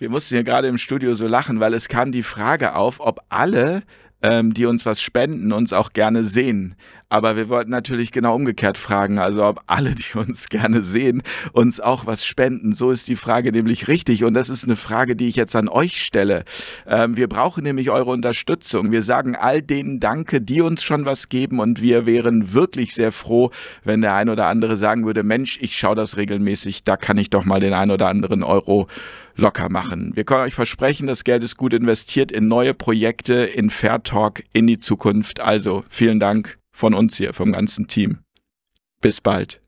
Wir mussten hier gerade im Studio so lachen, weil es kam die Frage auf, ob alle ähm, die uns was spenden, uns auch gerne sehen. Aber wir wollten natürlich genau umgekehrt fragen, also ob alle, die uns gerne sehen, uns auch was spenden. So ist die Frage nämlich richtig. Und das ist eine Frage, die ich jetzt an euch stelle. Ähm, wir brauchen nämlich eure Unterstützung. Wir sagen all denen Danke, die uns schon was geben. Und wir wären wirklich sehr froh, wenn der ein oder andere sagen würde, Mensch, ich schaue das regelmäßig, da kann ich doch mal den ein oder anderen Euro locker machen. Wir können euch versprechen, das Geld ist gut investiert in neue Projekte, in Fair Talk, in die Zukunft. Also vielen Dank von uns hier, vom ganzen Team. Bis bald.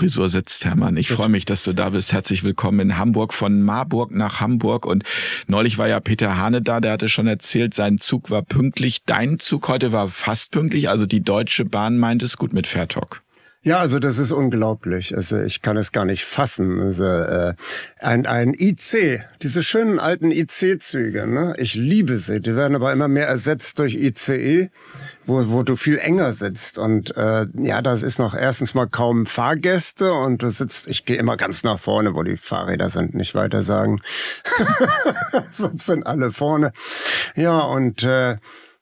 Frisur sitzt, Hermann. Ich freue mich, dass du da bist. Herzlich willkommen in Hamburg, von Marburg nach Hamburg. Und neulich war ja Peter Hane da, der hatte schon erzählt, sein Zug war pünktlich. Dein Zug heute war fast pünktlich. Also die Deutsche Bahn meint es gut mit Fairtalk. Ja, also das ist unglaublich. Also ich kann es gar nicht fassen. Also äh, ein, ein IC, diese schönen alten IC-Züge, ne? ich liebe sie. Die werden aber immer mehr ersetzt durch ICE, wo, wo du viel enger sitzt. Und äh, ja, das ist noch erstens mal kaum Fahrgäste und du sitzt, ich gehe immer ganz nach vorne, wo die Fahrräder sind, nicht weiter sagen. Sonst sind alle vorne. Ja, und äh,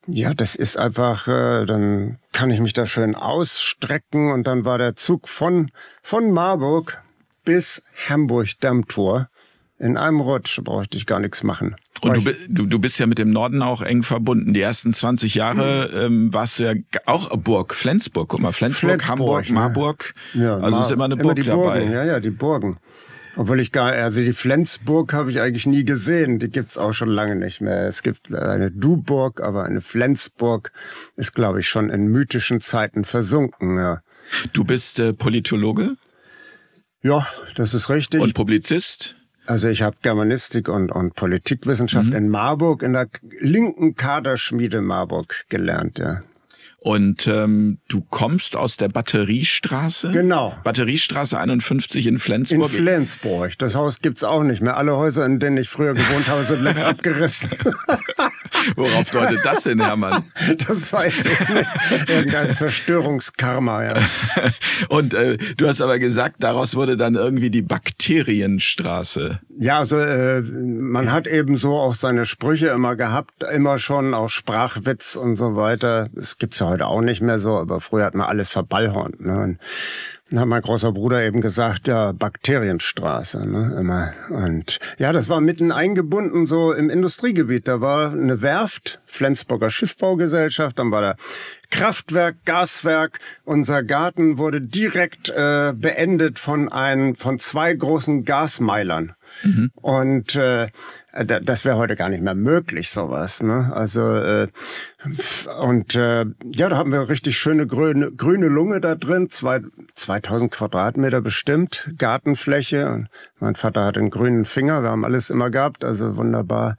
ja, das ist einfach, äh, dann kann ich mich da schön ausstrecken und dann war der Zug von, von Marburg bis Hamburg-Dammtor. In einem Rutsch brauchte ich gar nichts machen. Und du, du, du bist ja mit dem Norden auch eng verbunden. Die ersten 20 Jahre mhm. ähm, warst du ja auch Burg, Flensburg. Guck mal, Flensburg, Flensburg Hamburg, ne? Marburg. Ja, also Mar ist immer eine immer Burg die dabei. Burgen, ja, ja, die Burgen. Obwohl ich gar, also die Flensburg habe ich eigentlich nie gesehen. Die gibt's auch schon lange nicht mehr. Es gibt eine Duburg, aber eine Flensburg ist, glaube ich, schon in mythischen Zeiten versunken. Ja, Du bist äh, Politologe ja das ist richtig. und Publizist. Also ich habe Germanistik und, und Politikwissenschaft in Marburg, in der linken Kaderschmiede Marburg gelernt, ja. Und ähm, du kommst aus der Batteriestraße. Genau. Batteriestraße 51 in In Flensburg. Flensburg. Das Haus gibt's auch nicht mehr. Alle Häuser, in denen ich früher gewohnt habe, sind längst abgerissen. Worauf deutet das hin, Hermann? Das weiß ich nicht. Irgendein Zerstörungskarma, ja. Und äh, du hast aber gesagt, daraus wurde dann irgendwie die Bakterienstraße. Ja, also äh, man hat eben so auch seine Sprüche immer gehabt, immer schon, auch Sprachwitz und so weiter. Das gibt's ja heute auch nicht mehr so, aber früher hat man alles verballhornt. Ne? Und hat mein großer Bruder eben gesagt, ja, Bakterienstraße, ne, immer. Und ja, das war mitten eingebunden so im Industriegebiet. Da war eine Werft, Flensburger Schiffbaugesellschaft, dann war da Kraftwerk, Gaswerk. Unser Garten wurde direkt äh, beendet von ein, von zwei großen Gasmeilern. Und äh, das wäre heute gar nicht mehr möglich, sowas. Ne? Also äh, und äh, ja, da haben wir richtig schöne grüne, grüne Lunge da drin, zwei, 2000 Quadratmeter bestimmt, Gartenfläche. Und mein Vater hat einen grünen Finger, wir haben alles immer gehabt, also wunderbar.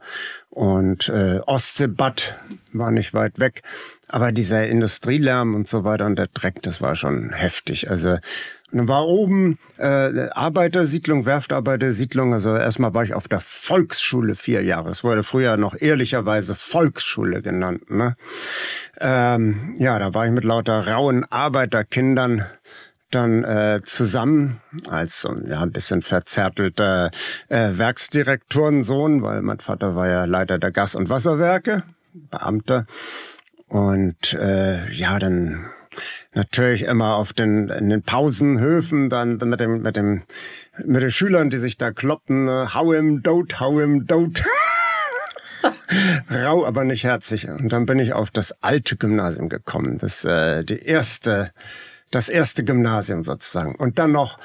Und äh, Ostseebad war nicht weit weg. Aber dieser Industrielärm und so weiter und der Dreck, das war schon heftig. Also dann war oben äh, Arbeitersiedlung, Werftarbeitersiedlung. Also erstmal war ich auf der Volksschule vier Jahre. Es wurde früher noch ehrlicherweise Volksschule genannt. Ne? Ähm, ja, da war ich mit lauter rauen Arbeiterkindern dann äh, zusammen als so ja, ein bisschen verzärtelter äh, Werksdirektorensohn, weil mein Vater war ja Leiter der Gas- und Wasserwerke, Beamter. Und äh, ja, dann natürlich immer auf den in den Pausenhöfen dann mit dem mit dem mit den Schülern, die sich da kloppten, äh, hau im Dot, hau im Dot. Rau, aber nicht herzig. Und dann bin ich auf das alte Gymnasium gekommen. Das äh, die erste, das erste Gymnasium sozusagen. Und dann noch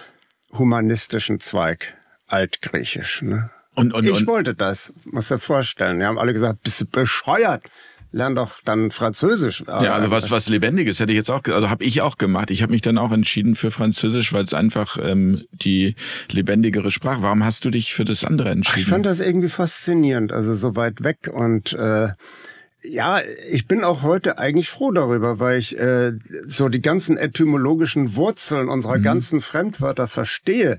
humanistischen Zweig, Altgriechisch. Ne? Und, und, ich und wollte das, muss dir vorstellen. Die haben alle gesagt, bist du bescheuert? lern doch dann Französisch. Ja, also was, was Lebendiges hätte ich jetzt auch, also habe ich auch gemacht. Ich habe mich dann auch entschieden für Französisch, weil es einfach ähm, die lebendigere Sprache. Warum hast du dich für das andere entschieden? Ich fand das irgendwie faszinierend, also so weit weg und äh, ja, ich bin auch heute eigentlich froh darüber, weil ich äh, so die ganzen etymologischen Wurzeln unserer mhm. ganzen Fremdwörter verstehe.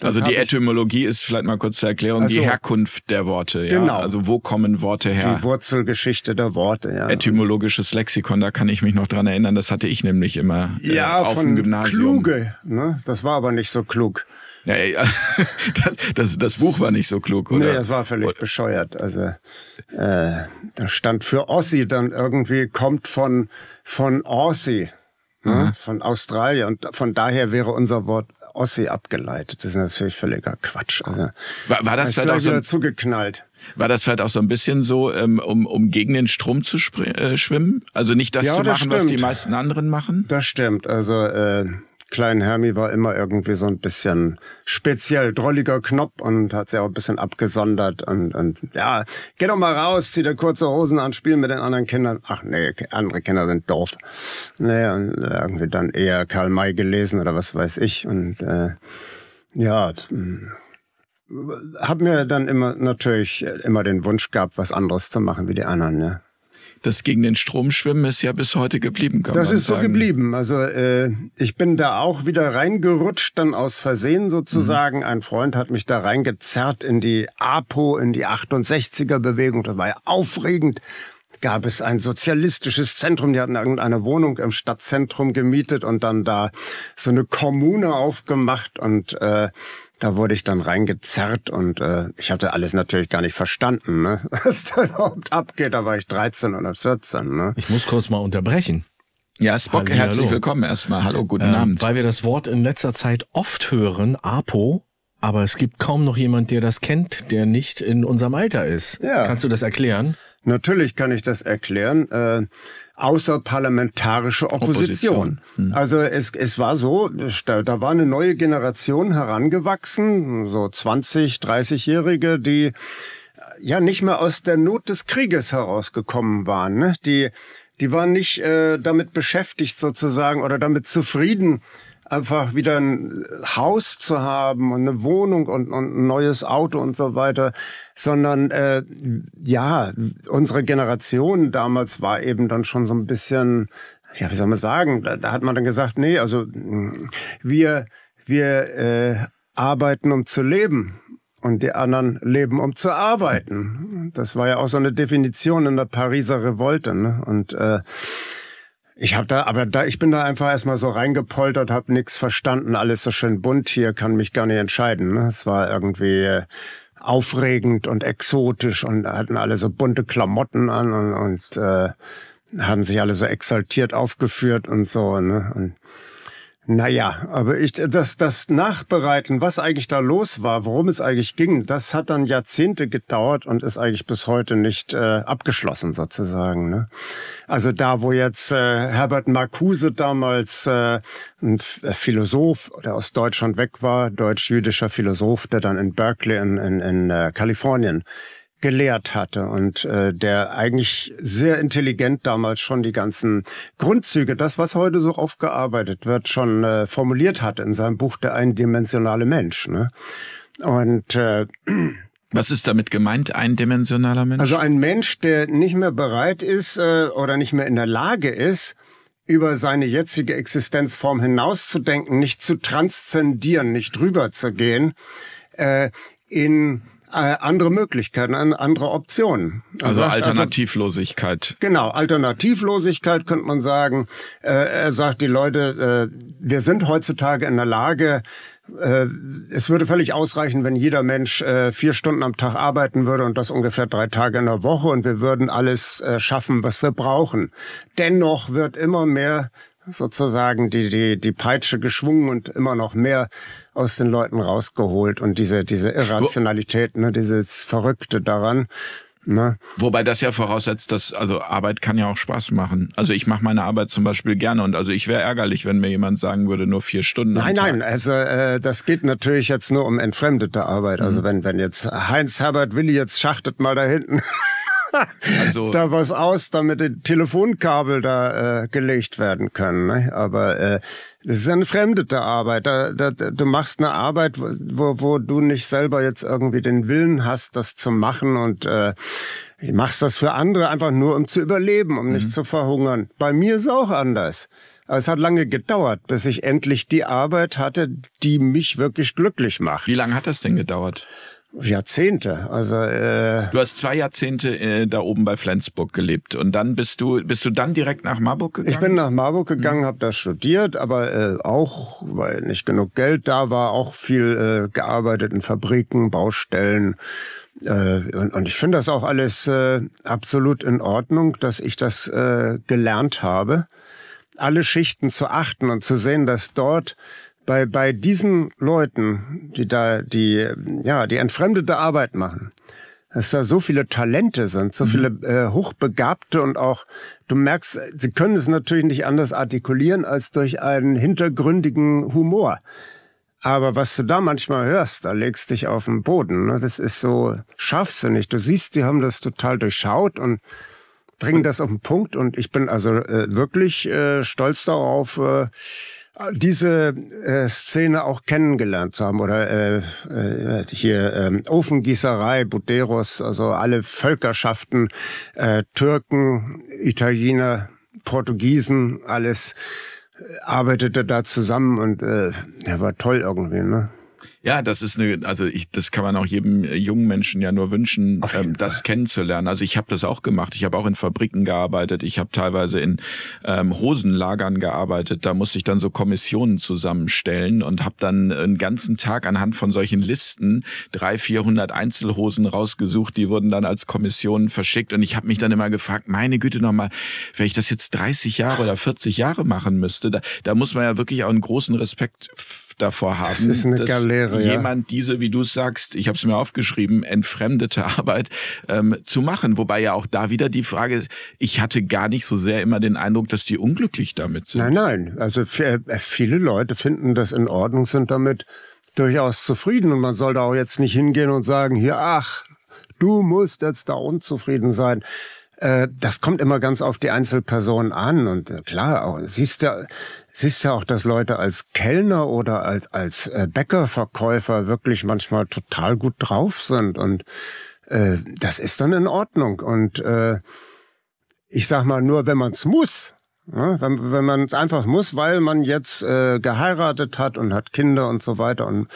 Das also die Etymologie ist vielleicht mal kurz zur Erklärung also, die Herkunft der Worte. Ja? Genau. Also wo kommen Worte her? Die Wurzelgeschichte der Worte. Ja. Etymologisches Lexikon, da kann ich mich noch dran erinnern. Das hatte ich nämlich immer äh, ja, auf dem Gymnasium. Kluge. Ne? Das war aber nicht so klug. Ja, das, das, das, Buch war nicht so klug, oder? Nee, das war völlig oder? bescheuert. Also äh, da stand für Aussie dann irgendwie, kommt von, von Aussie, ne? von Australien. Und von daher wäre unser Wort Ossi abgeleitet. Das ist natürlich völliger Quatsch. Also, war, war das vielleicht auch so zugeknallt? War das vielleicht auch so ein bisschen so, ähm, um, um gegen den Strom zu äh, schwimmen? Also nicht das ja, zu machen, das was die meisten anderen machen? Das stimmt. Also äh, Klein Hermi war immer irgendwie so ein bisschen speziell drolliger Knopf und hat sich auch ein bisschen abgesondert und, und ja, geh doch mal raus, zieh dir kurze Hosen an, spiel mit den anderen Kindern. Ach nee, andere Kinder sind doof. Nee, und irgendwie dann eher Karl May gelesen oder was weiß ich und äh, ja, hm, hab mir dann immer natürlich immer den Wunsch gehabt, was anderes zu machen wie die anderen, ja das gegen den Strom schwimmen ist ja bis heute geblieben, kann das man ist sagen. so geblieben. Also äh, ich bin da auch wieder reingerutscht, dann aus Versehen sozusagen. Mhm. Ein Freund hat mich da reingezerrt in die APO, in die 68er-Bewegung. Das war ja aufregend gab es ein sozialistisches Zentrum. Die hatten irgendeine Wohnung im Stadtzentrum gemietet und dann da so eine Kommune aufgemacht und äh, da wurde ich dann reingezerrt und äh, ich hatte alles natürlich gar nicht verstanden, ne? was da überhaupt abgeht. Da war ich 13 oder 14. Ne? Ich muss kurz mal unterbrechen. Ja, Spock, Halli, herzlich hallo. willkommen erstmal. Hallo, guten ähm, Abend. Weil wir das Wort in letzter Zeit oft hören, APO, aber es gibt kaum noch jemand, der das kennt, der nicht in unserem Alter ist. Ja. Kannst du das erklären? Natürlich kann ich das erklären. Äh, außerparlamentarische Opposition. Opposition. Hm. Also es, es war so, da, da war eine neue Generation herangewachsen, so 20, 30-Jährige, die ja nicht mehr aus der Not des Krieges herausgekommen waren. Ne? Die, die waren nicht äh, damit beschäftigt sozusagen oder damit zufrieden, einfach wieder ein Haus zu haben und eine Wohnung und, und ein neues Auto und so weiter, sondern äh, ja, unsere Generation damals war eben dann schon so ein bisschen, ja, wie soll man sagen, da, da hat man dann gesagt, nee, also wir wir äh, arbeiten um zu leben und die anderen leben um zu arbeiten. Das war ja auch so eine Definition in der Pariser Revolte. Ne? Und äh, ich habe da, aber da, ich bin da einfach erstmal so reingepoltert, habe nichts verstanden, alles so schön bunt hier, kann mich gar nicht entscheiden. Ne? Es war irgendwie äh, aufregend und exotisch und hatten alle so bunte Klamotten an und, und äh, haben sich alle so exaltiert aufgeführt und so. Ne? Und naja, aber ich, das, das Nachbereiten, was eigentlich da los war, worum es eigentlich ging, das hat dann Jahrzehnte gedauert und ist eigentlich bis heute nicht äh, abgeschlossen sozusagen. Ne? Also da, wo jetzt äh, Herbert Marcuse damals äh, ein Philosoph, der aus Deutschland weg war, deutsch-jüdischer Philosoph, der dann in Berkeley in, in, in äh, Kalifornien gelehrt hatte und äh, der eigentlich sehr intelligent damals schon die ganzen Grundzüge, das was heute so aufgearbeitet wird, schon äh, formuliert hatte in seinem Buch Der eindimensionale Mensch. Ne? Und äh, was ist damit gemeint, eindimensionaler Mensch? Also ein Mensch, der nicht mehr bereit ist äh, oder nicht mehr in der Lage ist, über seine jetzige Existenzform hinauszudenken, nicht zu transzendieren, nicht drüber zu gehen, äh, in andere Möglichkeiten, andere Optionen. Also, also Alternativlosigkeit. Also, genau, Alternativlosigkeit könnte man sagen. Äh, er sagt, die Leute, äh, wir sind heutzutage in der Lage, äh, es würde völlig ausreichen, wenn jeder Mensch äh, vier Stunden am Tag arbeiten würde und das ungefähr drei Tage in der Woche und wir würden alles äh, schaffen, was wir brauchen. Dennoch wird immer mehr sozusagen die, die, die Peitsche geschwungen und immer noch mehr aus den Leuten rausgeholt und diese, diese Irrationalität, ne, dieses Verrückte daran. Ne? Wobei das ja voraussetzt, dass also Arbeit kann ja auch Spaß machen. Also ich mache meine Arbeit zum Beispiel gerne und also ich wäre ärgerlich, wenn mir jemand sagen würde, nur vier Stunden. Nein, nein, also äh, das geht natürlich jetzt nur um entfremdete Arbeit. Also mhm. wenn wenn jetzt Heinz Herbert Willi jetzt schachtet mal da hinten also da was aus, damit die Telefonkabel da äh, gelegt werden können. Ne? Aber äh, das ist eine fremdete Arbeit. Da, da, du machst eine Arbeit, wo, wo du nicht selber jetzt irgendwie den Willen hast, das zu machen und äh, machst das für andere einfach nur, um zu überleben, um mhm. nicht zu verhungern. Bei mir ist es auch anders. Aber es hat lange gedauert, bis ich endlich die Arbeit hatte, die mich wirklich glücklich macht. Wie lange hat das denn gedauert? Jahrzehnte. Also äh, du hast zwei Jahrzehnte äh, da oben bei Flensburg gelebt und dann bist du bist du dann direkt nach Marburg gegangen? Ich bin nach Marburg gegangen, mhm. habe da studiert, aber äh, auch weil nicht genug Geld da war, auch viel äh, gearbeitet in Fabriken, Baustellen. Äh, und, und ich finde das auch alles äh, absolut in Ordnung, dass ich das äh, gelernt habe, alle Schichten zu achten und zu sehen, dass dort bei, bei diesen Leuten, die da, die, ja, die entfremdete Arbeit machen, dass da so viele Talente sind, so mhm. viele äh, Hochbegabte und auch, du merkst, sie können es natürlich nicht anders artikulieren als durch einen hintergründigen Humor. Aber was du da manchmal hörst, da legst dich auf den Boden. Ne? Das ist so scharfsinnig. Du siehst, die haben das total durchschaut und bringen das auf den Punkt. Und ich bin also äh, wirklich äh, stolz darauf, äh, diese äh, Szene auch kennengelernt zu haben oder äh, äh, hier äh, Ofengießerei, Buderos, also alle Völkerschaften, äh, Türken, Italiener, Portugiesen, alles äh, arbeitete da zusammen und äh, ja, war toll irgendwie, ne? Ja, das ist eine, also ich, das kann man auch jedem jungen Menschen ja nur wünschen, ähm, das kennenzulernen. Also ich habe das auch gemacht. Ich habe auch in Fabriken gearbeitet. Ich habe teilweise in ähm, Hosenlagern gearbeitet. Da musste ich dann so Kommissionen zusammenstellen und habe dann einen ganzen Tag anhand von solchen Listen drei, vierhundert Einzelhosen rausgesucht. Die wurden dann als Kommission verschickt und ich habe mich dann immer gefragt, meine Güte nochmal, wenn ich das jetzt 30 Jahre oder 40 Jahre machen müsste, da, da muss man ja wirklich auch einen großen Respekt davor haben, das ist eine dass Galerie, jemand ja. diese, wie du sagst, ich habe es mir aufgeschrieben, entfremdete Arbeit ähm, zu machen. Wobei ja auch da wieder die Frage, ich hatte gar nicht so sehr immer den Eindruck, dass die unglücklich damit sind. Nein, nein. Also äh, viele Leute finden das in Ordnung, sind damit durchaus zufrieden und man soll da auch jetzt nicht hingehen und sagen, hier, ach, du musst jetzt da unzufrieden sein. Äh, das kommt immer ganz auf die Einzelperson an und äh, klar, auch, siehst du, siehst du auch, dass Leute als Kellner oder als, als äh, Bäckerverkäufer wirklich manchmal total gut drauf sind und äh, das ist dann in Ordnung. Und äh, ich sag mal, nur wenn man es muss, ja, wenn, wenn man es einfach muss, weil man jetzt äh, geheiratet hat und hat Kinder und so weiter und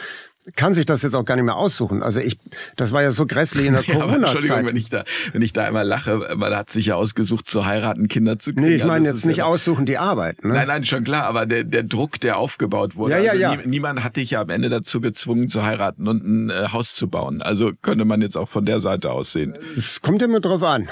kann sich das jetzt auch gar nicht mehr aussuchen. Also ich, das war ja so grässlich in der ja, Corona-Zeit. Entschuldigung, wenn ich da, wenn ich da immer lache, man hat sich ja ausgesucht zu heiraten, Kinder zu kriegen. Nee, ich meine also jetzt nicht ja, aussuchen die Arbeit. Ne? Nein, nein, schon klar, aber der, der Druck, der aufgebaut wurde. Ja, ja, also ja. Nie, niemand hat dich ja am Ende dazu gezwungen zu heiraten und ein äh, Haus zu bauen. Also könnte man jetzt auch von der Seite aus sehen. Es kommt immer drauf an,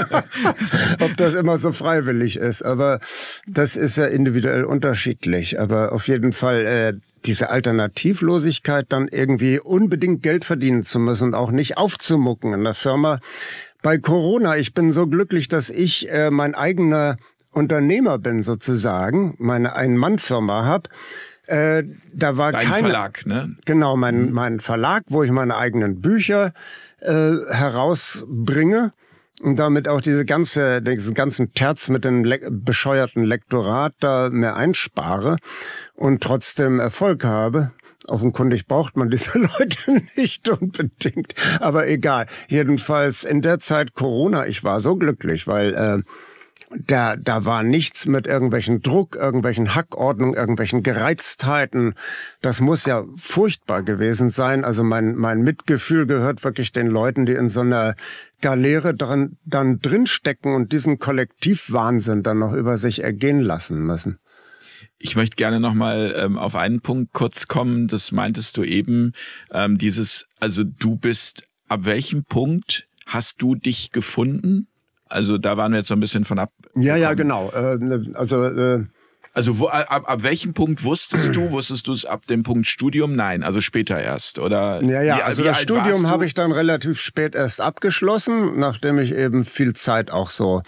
ob das immer so freiwillig ist. Aber das ist ja individuell unterschiedlich. Aber auf jeden Fall, äh, diese Alternativlosigkeit, dann irgendwie unbedingt Geld verdienen zu müssen und auch nicht aufzumucken in der Firma. Bei Corona, ich bin so glücklich, dass ich äh, mein eigener Unternehmer bin sozusagen, meine Ein-Mann-Firma habe. Äh, da war Dein keine, Verlag, ne? Genau, mein, mhm. mein Verlag, wo ich meine eigenen Bücher äh, herausbringe und damit auch diese ganze, diesen ganzen Terz mit dem le bescheuerten Lektorat da mehr einspare und trotzdem Erfolg habe. Offenkundig braucht man diese Leute nicht unbedingt, aber egal. Jedenfalls in der Zeit Corona, ich war so glücklich, weil äh, da, da war nichts mit irgendwelchen Druck, irgendwelchen Hackordnungen, irgendwelchen Gereiztheiten. Das muss ja furchtbar gewesen sein. Also mein, mein Mitgefühl gehört wirklich den Leuten, die in so einer Galeere dran, dann drinstecken und diesen Kollektivwahnsinn dann noch über sich ergehen lassen müssen. Ich möchte gerne nochmal ähm, auf einen Punkt kurz kommen. Das meintest du eben, ähm, dieses, also du bist, ab welchem Punkt hast du dich gefunden? Also da waren wir jetzt so ein bisschen von ab. Ja, ja, genau. Äh, ne, also äh, also wo, ab, ab welchem Punkt wusstest du? Wusstest du es ab dem Punkt Studium? Nein, also später erst, oder? Ja, ja, wie, also wie das Studium habe ich dann relativ spät erst abgeschlossen, nachdem ich eben viel Zeit auch so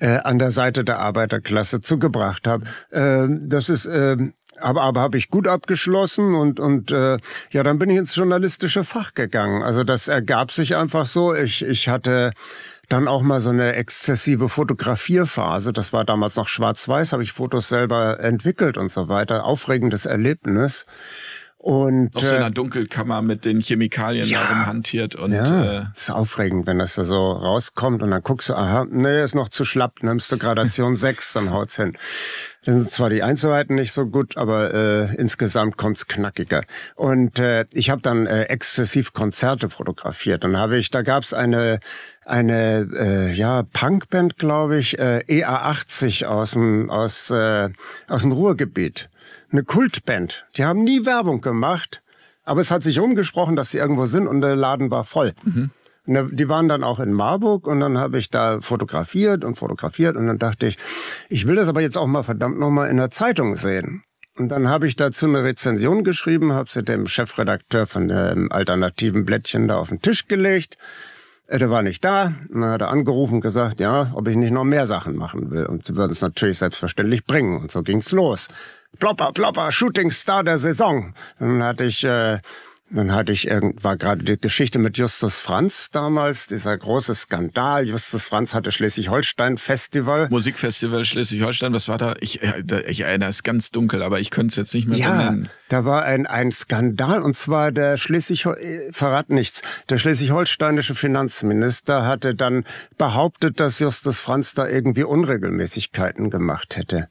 äh, an der Seite der Arbeiterklasse zugebracht habe. Äh, das ist äh, aber, aber habe ich gut abgeschlossen und, und äh, ja, dann bin ich ins journalistische Fach gegangen. Also das ergab sich einfach so. Ich, ich hatte Dann auch mal so eine exzessive Fotografierphase. Das war damals noch schwarz-weiß, habe ich Fotos selber entwickelt und so weiter. Aufregendes Erlebnis. Und, Noch so in einer äh, Dunkelkammer mit den Chemikalien ja, darum hantiert und. Ja, äh, ist aufregend, wenn das da so rauskommt und dann guckst du, aha, nee, ist noch zu schlapp, nimmst du Gradation 6, dann haut's hin. Dann sind zwar die Einzelheiten nicht so gut, aber äh, insgesamt kommt's knackiger. Und äh, ich habe dann äh, exzessiv Konzerte fotografiert. Dann habe ich, da gab's eine eine äh, ja Punkband, glaube ich, äh, EA80 aus dem aus äh, aus dem Ruhrgebiet eine Kultband. Die haben nie Werbung gemacht, aber es hat sich rumgesprochen, dass sie irgendwo sind und der Laden war voll. Mhm. Die waren dann auch in Marburg und dann habe ich da fotografiert und fotografiert und dann dachte ich, ich will das aber jetzt auch mal verdammt nochmal in der Zeitung sehen. Und dann habe ich dazu eine Rezension geschrieben, habe sie dem Chefredakteur von dem alternativen Blättchen da auf den Tisch gelegt. Äh, der war nicht da. Und dann hat er angerufen und gesagt, ja, ob ich nicht noch mehr Sachen machen will. Und sie würden es natürlich selbstverständlich bringen. Und so ging's los. Plopper, Plopper, Shooting Star der Saison. Dann hatte ich äh, dann hatte ich irgend, war gerade die Geschichte mit Justus Franz damals, dieser große Skandal. Justus Franz hatte Schleswig-Holstein-Festival. Musikfestival Schleswig-Holstein, was war da? Ich, äh, ich erinnere es ganz dunkel, aber ich könnte es jetzt nicht mehr ja, benennen. Da war ein, ein Skandal und zwar der Schleswig, äh, verrat nichts, der schleswig-holsteinische Finanzminister hatte dann behauptet, dass Justus Franz da irgendwie Unregelmäßigkeiten gemacht hätte.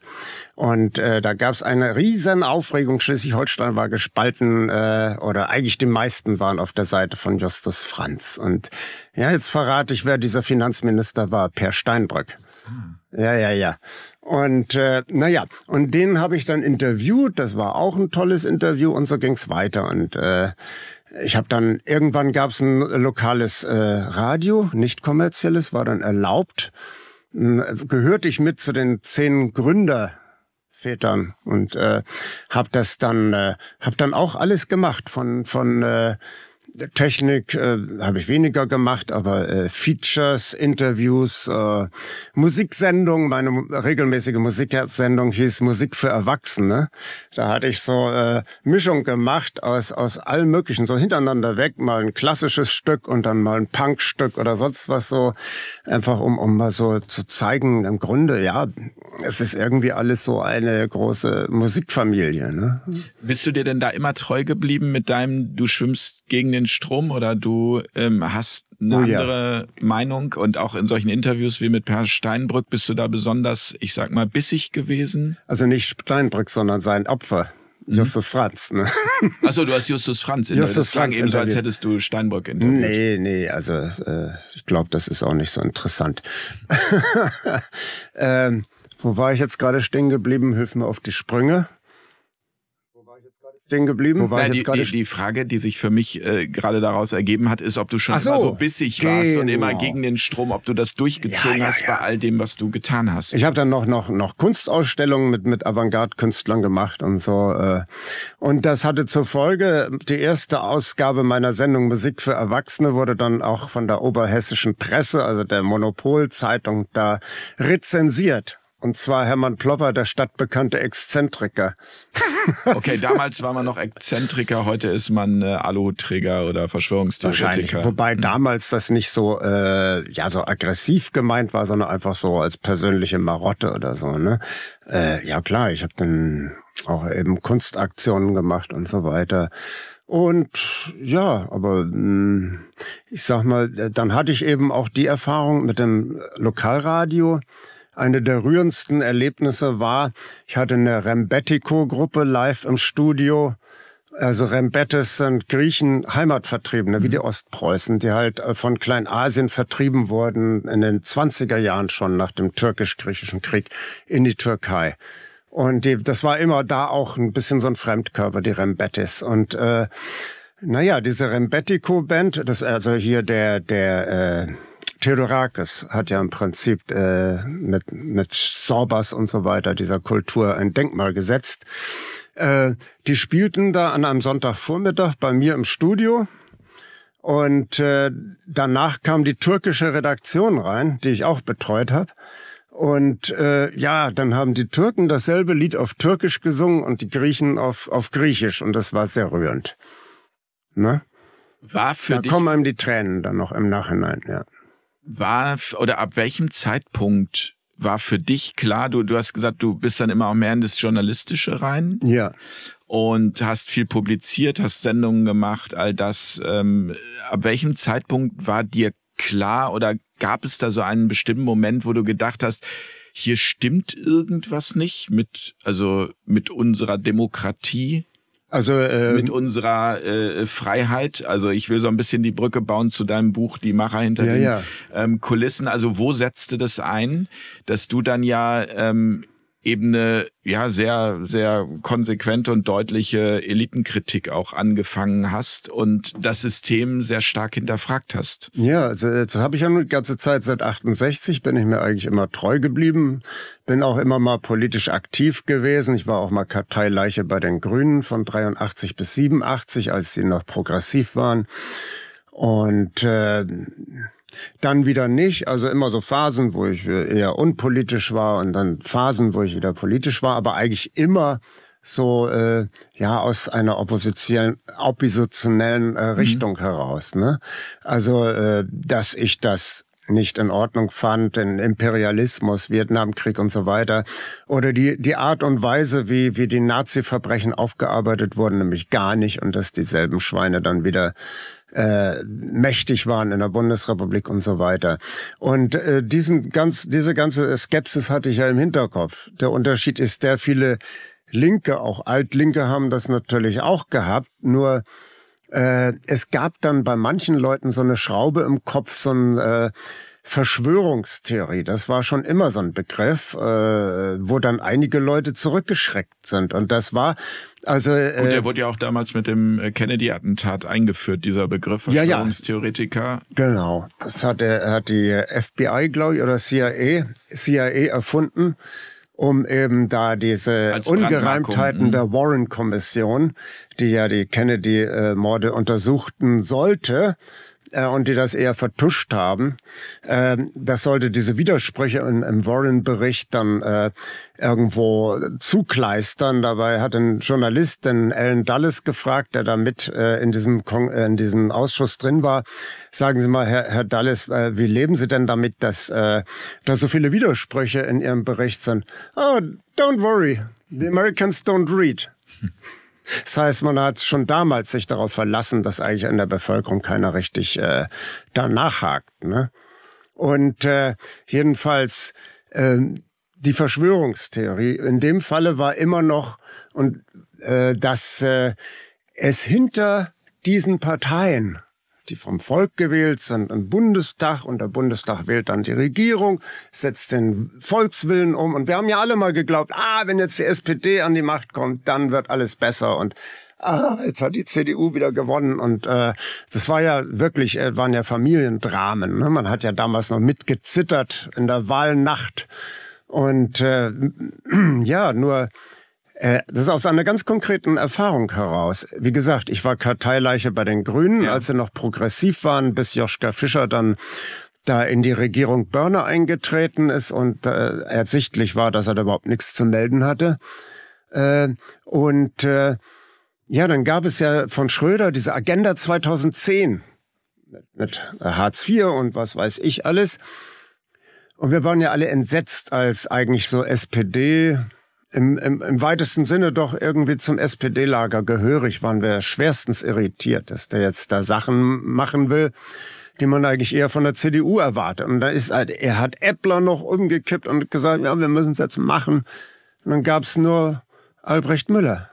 Und äh, da gab es eine riesen Aufregung. Schleswig-Holstein war gespalten äh, oder eigentlich die meisten waren auf der Seite von Justus Franz. Und ja, jetzt verrate ich, wer dieser Finanzminister war. Per Steinbrück. Ja, ja, ja. Und äh, naja, und den habe ich dann interviewt. Das war auch ein tolles Interview und so ging's weiter. Und äh, ich habe dann irgendwann gab's ein lokales äh, Radio, nicht kommerzielles, war dann erlaubt. Gehörte ich mit zu den zehn Gründer Vätern und äh, habe das dann äh, habe dann auch alles gemacht von von äh, Technik äh, habe ich weniger gemacht, aber äh, Features, Interviews, äh, Musiksendungen, meine regelmäßige Musiksendung hieß Musik für Erwachsene. Da hatte ich so äh, Mischung gemacht aus aus allem möglichen, so hintereinander weg, mal ein klassisches Stück und dann mal ein Punkstück oder sonst was so, einfach um um mal so zu zeigen, im Grunde ja, es ist irgendwie alles so eine große Musikfamilie. Ne? Bist du dir denn da immer treu geblieben mit deinem, du schwimmst gegen den Strom oder du ähm, hast eine oh, andere ja. Meinung und auch in solchen Interviews wie mit Per Steinbrück bist du da besonders, ich sag mal, bissig gewesen? Also nicht Steinbrück, sondern sein Opfer. Mhm. Justus Franz. Ne? Achso, du hast Justus Franz. In Justus das Franz eben so, als hättest du Steinbrück interviewt. Nee, nee, also äh, ich glaube, das ist auch nicht so interessant. ähm, wo war ich jetzt gerade stehen geblieben? Hilf mir auf die Sprünge stehen geblieben? Wo war Nein, ich jetzt die, die, die Frage, die sich für mich äh, gerade daraus ergeben hat, ist, ob du schon so, immer so bissig genau. warst und immer genau. gegen den Strom, ob du das durchgezogen ja, ja, hast ja. bei all dem, was du getan hast. Ich habe dann noch, noch, noch Kunstausstellungen mit, mit Avantgarde-Künstlern gemacht und so. Äh. Und das hatte zur Folge, die erste Ausgabe meiner Sendung Musik für Erwachsene wurde dann auch von der oberhessischen Presse, also der Monopolzeitung, da rezensiert. Und zwar Hermann Plopper, der stadtbekannte Exzentriker. Okay, damals war man noch Exzentriker, heute ist man äh, Aluhutträger oder Verschwörungstheoretiker. Wobei hm. damals das nicht so, äh, ja, so aggressiv gemeint war, sondern einfach so als persönliche Marotte oder so. Ne? Äh, ja klar, ich habe dann auch eben Kunstaktionen gemacht und so weiter. Und ja, aber hm, ich sag mal, dann hatte ich eben auch die Erfahrung mit dem Lokalradio eine der rührendsten Erlebnisse war, ich hatte eine Rembetiko-Gruppe live im Studio. Also Rembetes sind Griechen Heimatvertriebene, wie die mhm. Ostpreußen, die halt äh, von Kleinasien vertrieben wurden in den 20er Jahren schon nach dem türkisch-griechischen Krieg in die Türkei. Und die, das war immer da auch ein bisschen so ein Fremdkörper, die Rembetis. Und äh, naja, diese Rembetiko-Band, das also hier der der äh, Theodorakis hat ja im Prinzip äh, mit, mit Sorbas und so weiter dieser Kultur ein Denkmal gesetzt. Äh, die spielten da an einem Sonntagvormittag bei mir im Studio. Und äh, danach kam die türkische Redaktion rein, die ich auch betreut habe. Und äh, ja, dann haben die Türken dasselbe Lied auf Türkisch gesungen und die Griechen auf, auf Griechisch. Und das war sehr rührend. Ne? War für da dich kommen einem die Tränen dann noch im Nachhinein, ja. War oder ab welchem Zeitpunkt war für dich klar, du, du hast gesagt, du bist dann immer auch mehr in das Journalistische rein. Ja. Und hast viel publiziert, hast Sendungen gemacht, all das. Ähm, ab welchem Zeitpunkt war dir klar oder gab es da so einen bestimmten Moment, wo du gedacht hast, hier stimmt irgendwas nicht mit, also mit unserer Demokratie? Also äh, mit unserer äh, Freiheit. Also ich will so ein bisschen die Brücke bauen zu deinem Buch, die Macher hinter ja, den ja. Ähm, Kulissen. Also wo setzte das ein, dass du dann ja ähm, eben eine ja sehr sehr konsequente und deutliche Elitenkritik auch angefangen hast und das System sehr stark hinterfragt hast. Ja, also das habe ich ja nur die ganze Zeit seit 68 bin ich mir eigentlich immer treu geblieben, bin auch immer mal politisch aktiv gewesen. Ich war auch mal Karteileiche bei den Grünen von 83 bis 87, als sie noch progressiv waren und äh, dann wieder nicht. Also immer so Phasen, wo ich eher unpolitisch war und dann Phasen, wo ich wieder politisch war, aber eigentlich immer so äh, ja aus einer oppositionellen oppositionellen äh, Richtung mhm. heraus. Ne? Also äh, dass ich das nicht in Ordnung fand, den Imperialismus, Vietnamkrieg und so weiter. Oder die, die Art und Weise, wie, wie die Nazi-Verbrechen aufgearbeitet wurden, nämlich gar nicht und dass dieselben Schweine dann wieder äh, mächtig waren in der Bundesrepublik und so weiter. Und äh, diesen ganz, diese ganze Skepsis hatte ich ja im Hinterkopf. Der Unterschied ist, der viele Linke, auch Altlinke haben das natürlich auch gehabt, nur äh, es gab dann bei manchen Leuten so eine Schraube im Kopf, so ein äh, Verschwörungstheorie, das war schon immer so ein Begriff, äh, wo dann einige Leute zurückgeschreckt sind. Und das war also. Äh, Und der wurde ja auch damals mit dem äh, Kennedy-Attentat eingeführt, dieser Begriff Verschwörungstheoretiker. Ja, ja. Genau. Das hat, er hat die FBI, glaube ich, oder CIA, CIA erfunden um eben da diese Ungereimtheiten mhm. der Warren-Kommission, die ja die Kennedy-Morde untersuchten sollte, äh, und die das eher vertuscht haben. Äh, das sollte diese Widersprüche im Warren-Bericht dann äh, irgendwo zukleistern. Dabei hat ein Journalist, den Alan Dulles, gefragt, der da mit äh, in, diesem in diesem Ausschuss drin war. Sagen Sie mal, Herr, Herr Dulles, wie leben Sie denn damit, dass da so viele Widersprüche in Ihrem Bericht sind? Oh, don't worry, the Americans don't read. Das heißt, man hat schon damals sich darauf verlassen, dass eigentlich in der Bevölkerung keiner richtig äh, danach hakt. Ne? Und äh, jedenfalls äh, die Verschwörungstheorie in dem Falle war immer noch und äh, dass äh, es hinter diesen Parteien die vom Volk gewählt sind, ein Bundestag und der Bundestag wählt dann die Regierung, setzt den Volkswillen um und wir haben ja alle mal geglaubt, ah, wenn jetzt die SPD an die Macht kommt, dann wird alles besser und ah, jetzt hat die CDU wieder gewonnen und äh, das war ja wirklich, äh, waren ja Familiendramen. Ne? Man hat ja damals noch mitgezittert in der Wahlnacht und äh, ja, nur äh, das ist aus einer ganz konkreten Erfahrung heraus. Wie gesagt, ich war Karteileiche bei den Grünen, ja. als sie noch progressiv waren, bis Joschka Fischer dann da in die Regierung Börner eingetreten ist und äh, ersichtlich war, dass er da überhaupt nichts zu melden hatte. Äh, und äh, ja, dann gab es ja von Schröder diese Agenda 2010 mit, mit Hartz IV und was weiß ich alles. Und wir waren ja alle entsetzt, als eigentlich so SPD, im, im, im weitesten Sinne doch irgendwie zum SPD-Lager gehörig, waren wir schwerstens irritiert, dass der jetzt da Sachen machen will, die man eigentlich eher von der CDU erwartet. Und da ist halt, er hat Eppler noch umgekippt und gesagt, ja, wir müssen es jetzt machen. Und dann gab's nur Albrecht Müller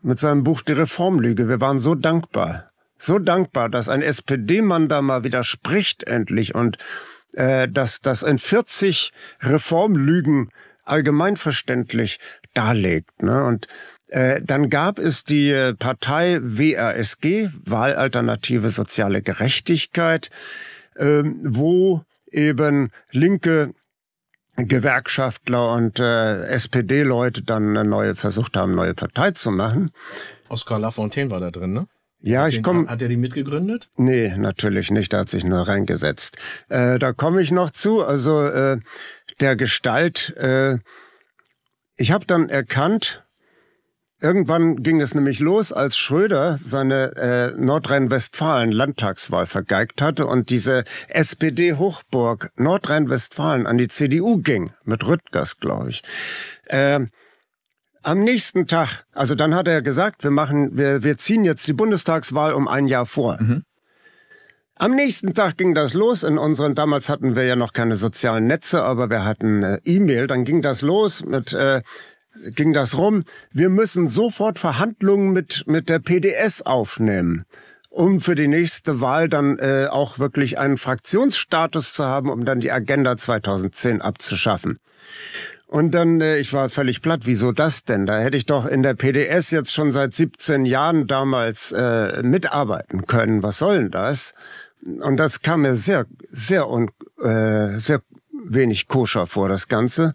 mit seinem Buch Die Reformlüge. Wir waren so dankbar, so dankbar, dass ein SPD-Mann da mal widerspricht endlich und äh, dass das in 40 Reformlügen allgemeinverständlich darlegt. Ne? Und äh, dann gab es die Partei WRSG, Wahlalternative Soziale Gerechtigkeit, äh, wo eben linke Gewerkschaftler und äh, SPD-Leute dann eine neue versucht haben, neue Partei zu machen. Oskar Lafontaine war da drin, ne? Ja, hat ich komme. Hat er die mitgegründet? Nee, natürlich nicht. Da hat sich nur reingesetzt. Äh, da komme ich noch zu. Also äh, der Gestalt. Äh, ich habe dann erkannt, Irgendwann ging es nämlich los, als Schröder seine äh, Nordrhein-Westfalen-Landtagswahl vergeigt hatte und diese SPD-Hochburg Nordrhein-Westfalen an die CDU ging, mit Rüttgers, glaube ich. Äh, am nächsten Tag, also dann hat er gesagt, wir machen, wir, wir ziehen jetzt die Bundestagswahl um ein Jahr vor. Mhm. Am nächsten Tag ging das los in unseren, damals hatten wir ja noch keine sozialen Netze, aber wir hatten äh, E-Mail, dann ging das los mit, äh, ging das rum, wir müssen sofort Verhandlungen mit, mit der PDS aufnehmen, um für die nächste Wahl dann äh, auch wirklich einen Fraktionsstatus zu haben, um dann die Agenda 2010 abzuschaffen. Und dann, äh, ich war völlig platt, wieso das denn? Da hätte ich doch in der PDS jetzt schon seit 17 Jahren damals äh, mitarbeiten können. Was soll denn das? Und das kam mir sehr, sehr und äh, sehr wenig koscher vor, das Ganze.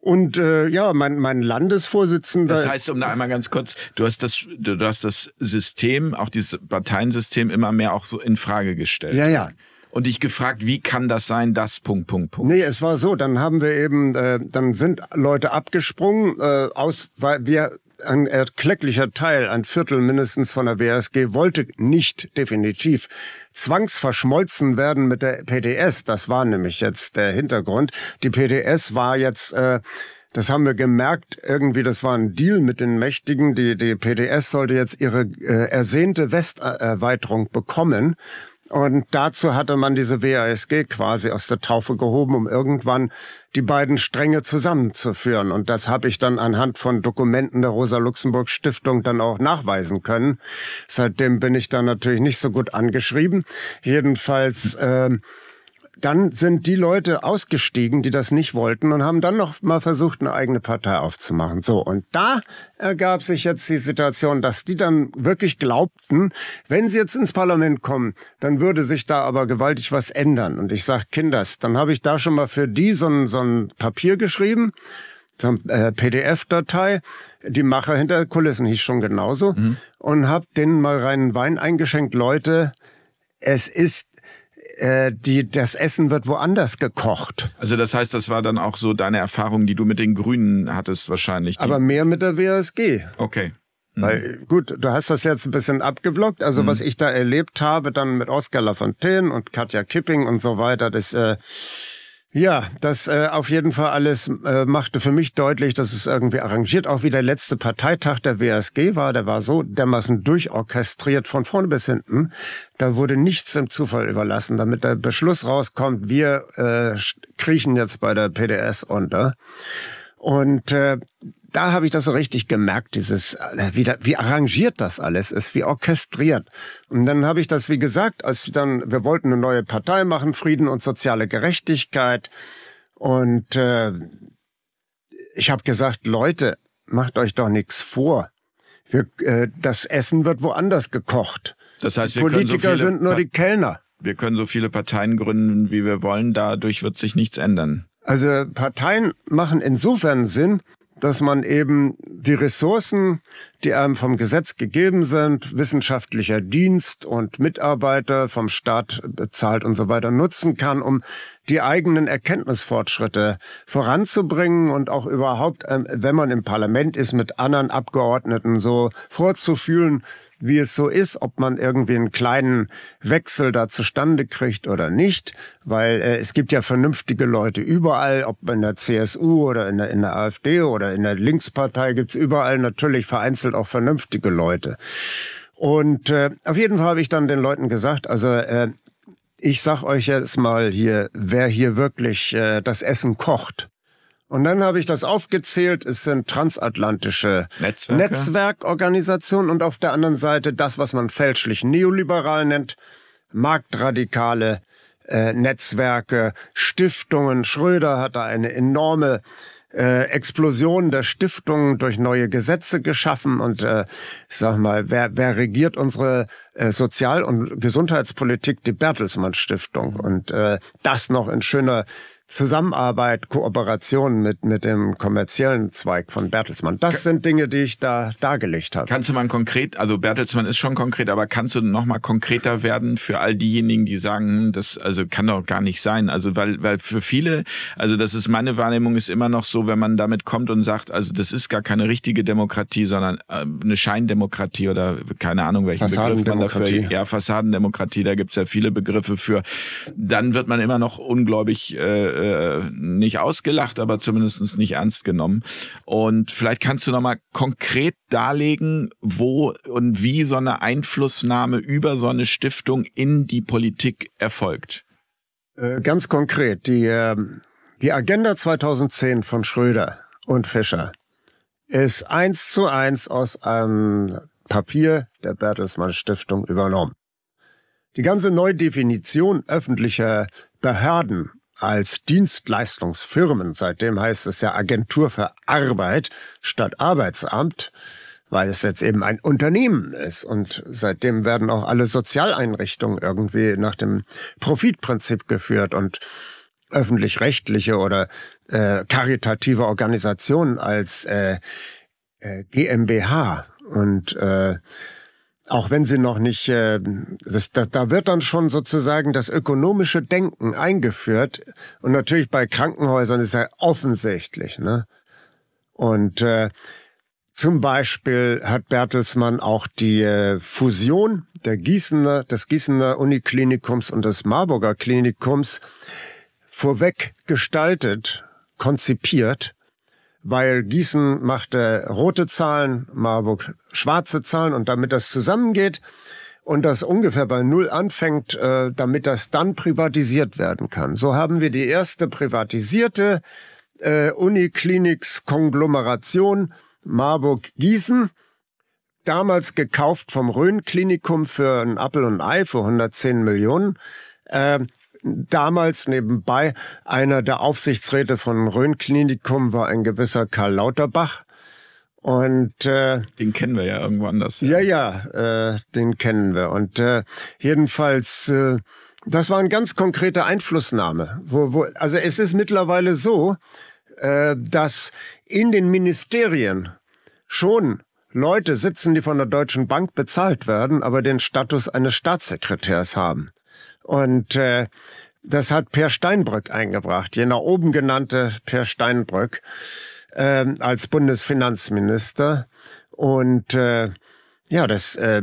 Und äh, ja, mein, mein Landesvorsitzender. Das heißt, um da einmal ganz kurz, du hast das, du, du hast das System, auch dieses Parteiensystem immer mehr auch so in Frage gestellt. Ja, ja. Und dich gefragt, wie kann das sein, das Punkt, Punkt, Punkt. Nee, es war so, dann haben wir eben, äh, dann sind Leute abgesprungen, äh, aus, weil wir ein erklecklicher Teil, ein Viertel mindestens von der WSG, wollte nicht definitiv zwangsverschmolzen werden mit der PDS. Das war nämlich jetzt der Hintergrund. Die PDS war jetzt... Äh, das haben wir gemerkt, irgendwie, das war ein Deal mit den Mächtigen. Die, die PDS sollte jetzt ihre äh, ersehnte Westerweiterung bekommen. Und dazu hatte man diese WASG quasi aus der Taufe gehoben, um irgendwann die beiden Stränge zusammenzuführen. Und das habe ich dann anhand von Dokumenten der Rosa-Luxemburg-Stiftung dann auch nachweisen können. Seitdem bin ich da natürlich nicht so gut angeschrieben. Jedenfalls äh, dann sind die Leute ausgestiegen, die das nicht wollten und haben dann noch mal versucht, eine eigene Partei aufzumachen. So, und da ergab sich jetzt die Situation, dass die dann wirklich glaubten, wenn sie jetzt ins Parlament kommen, dann würde sich da aber gewaltig was ändern. Und ich sag, Kinders, dann habe ich da schon mal für die so ein, so ein Papier geschrieben, so ein äh, PDF-Datei. Die Macher hinter Kulissen hieß schon genauso. Mhm. Und habe denen mal reinen Wein eingeschenkt. Leute, es ist äh, die, das Essen wird woanders gekocht. Also das heißt, das war dann auch so deine Erfahrung, die du mit den Grünen hattest wahrscheinlich. Aber mehr mit der WSG. Okay. Mhm. Weil, gut, du hast das jetzt ein bisschen abgeblockt. Also, mhm. was ich da erlebt habe, dann mit Oskar Lafontaine und Katja Kipping und so weiter, das, äh, ja, das äh, auf jeden Fall alles äh, machte für mich deutlich, dass es irgendwie arrangiert. Auch wie der letzte Parteitag der WSG war, der war so dermaßen durchorchestriert von vorne bis hinten. Da wurde nichts im Zufall überlassen, damit der Beschluss rauskommt, wir äh, kriechen jetzt bei der PDS unter. Und äh, da habe ich das so richtig gemerkt, dieses, äh, wie, da, wie arrangiert das alles ist, wie orchestriert. Und dann habe ich das, wie gesagt, als dann, wir wollten eine neue Partei machen, Frieden und soziale Gerechtigkeit. Und äh, ich habe gesagt, Leute, macht euch doch nichts vor. Wir, äh, das Essen wird woanders gekocht. Das heißt, die Politiker so sind nur die Kellner. Wir können so viele Parteien gründen, wie wir wollen. Dadurch wird sich nichts ändern. Also Parteien machen insofern Sinn, dass man eben die Ressourcen, die einem vom Gesetz gegeben sind, wissenschaftlicher Dienst und Mitarbeiter vom Staat bezahlt und so weiter, nutzen kann, um die eigenen Erkenntnisfortschritte voranzubringen und auch überhaupt, ähm, wenn man im Parlament ist, mit anderen Abgeordneten so vorzufühlen, wie es so ist, ob man irgendwie einen kleinen Wechsel da zustande kriegt oder nicht, weil äh, es gibt ja vernünftige Leute überall, ob in der CSU oder in der, in der AfD oder in der Linkspartei gibt's überall natürlich vereinzelt auch vernünftige Leute. Und äh, auf jeden Fall habe ich dann den Leuten gesagt, also äh, ich sag euch jetzt mal hier, wer hier wirklich äh, das Essen kocht, und dann habe ich das aufgezählt. Es sind transatlantische Netzwerke. Netzwerkorganisationen und auf der anderen Seite das, was man fälschlich neoliberal nennt, marktradikale äh, Netzwerke, Stiftungen. Schröder hat da eine enorme äh, Explosion der Stiftungen durch neue Gesetze geschaffen und äh, ich sag mal, wer, wer regiert unsere äh, Sozial- und Gesundheitspolitik? Die Bertelsmann Stiftung und äh, das noch in schöner Zusammenarbeit, Kooperation mit, mit dem kommerziellen Zweig von Bertelsmann. Das sind Dinge, die ich da dargelegt habe. Kannst du mal konkret, also Bertelsmann ist schon konkret, aber kannst du noch mal konkreter werden für all diejenigen, die sagen, hm, das also kann doch gar nicht sein. Also weil, weil für viele, also das ist meine Wahrnehmung, ist immer noch so, wenn man damit kommt und sagt, also das ist gar keine richtige Demokratie, sondern äh, eine Scheindemokratie oder keine Ahnung, welchen Begriff man dafür, ja, Fassadendemokratie, da gibt's ja viele Begriffe für, dann wird man immer noch ungläubig äh, äh, nicht ausgelacht, aber zumindest nicht ernst genommen. Und vielleicht kannst du nochmal konkret darlegen, wo und wie so eine Einflussnahme über so eine Stiftung in die Politik erfolgt. Äh, ganz konkret, die, äh, die Agenda 2010 von Schröder und Fischer ist eins zu eins aus einem Papier der Bertelsmann Stiftung übernommen. Die ganze Neudefinition öffentlicher Behörden als Dienstleistungsfirmen. Seitdem heißt es ja Agentur für Arbeit statt Arbeitsamt, weil es jetzt eben ein Unternehmen ist. Und seitdem werden auch alle Sozialeinrichtungen irgendwie nach dem Profitprinzip geführt und öffentlich-rechtliche oder äh, karitative Organisationen als äh, äh, GmbH und äh, auch wenn sie noch nicht, äh, das, da, da wird dann schon sozusagen das ökonomische Denken eingeführt. Und natürlich bei Krankenhäusern ist ja offensichtlich. Ne? Und äh, zum Beispiel hat Bertelsmann auch die äh, Fusion der Gießener, des Gießener Uniklinikums und des Marburger Klinikums vorweg gestaltet, konzipiert weil Gießen machte rote Zahlen, Marburg schwarze Zahlen und damit das zusammengeht und das ungefähr bei Null anfängt, äh, damit das dann privatisiert werden kann. So haben wir die erste privatisierte äh, Unikliniks-Konglomeration Marburg-Gießen, damals gekauft vom Rhön-Klinikum für ein Appel und Ei für 110 Millionen. Äh, damals nebenbei einer der Aufsichtsräte von Rhön Klinikum war ein gewisser Karl Lauterbach. Und äh, den kennen wir ja irgendwo anders. Ja, ja, ja äh, den kennen wir. Und äh, jedenfalls, äh, das war eine ganz konkrete Einflussnahme. Wo, wo, also es ist mittlerweile so, äh, dass in den Ministerien schon Leute sitzen, die von der Deutschen Bank bezahlt werden, aber den Status eines Staatssekretärs haben. Und äh, das hat Per Steinbrück eingebracht, jener oben genannte Per Steinbrück äh, als Bundesfinanzminister. Und äh, ja, das, äh,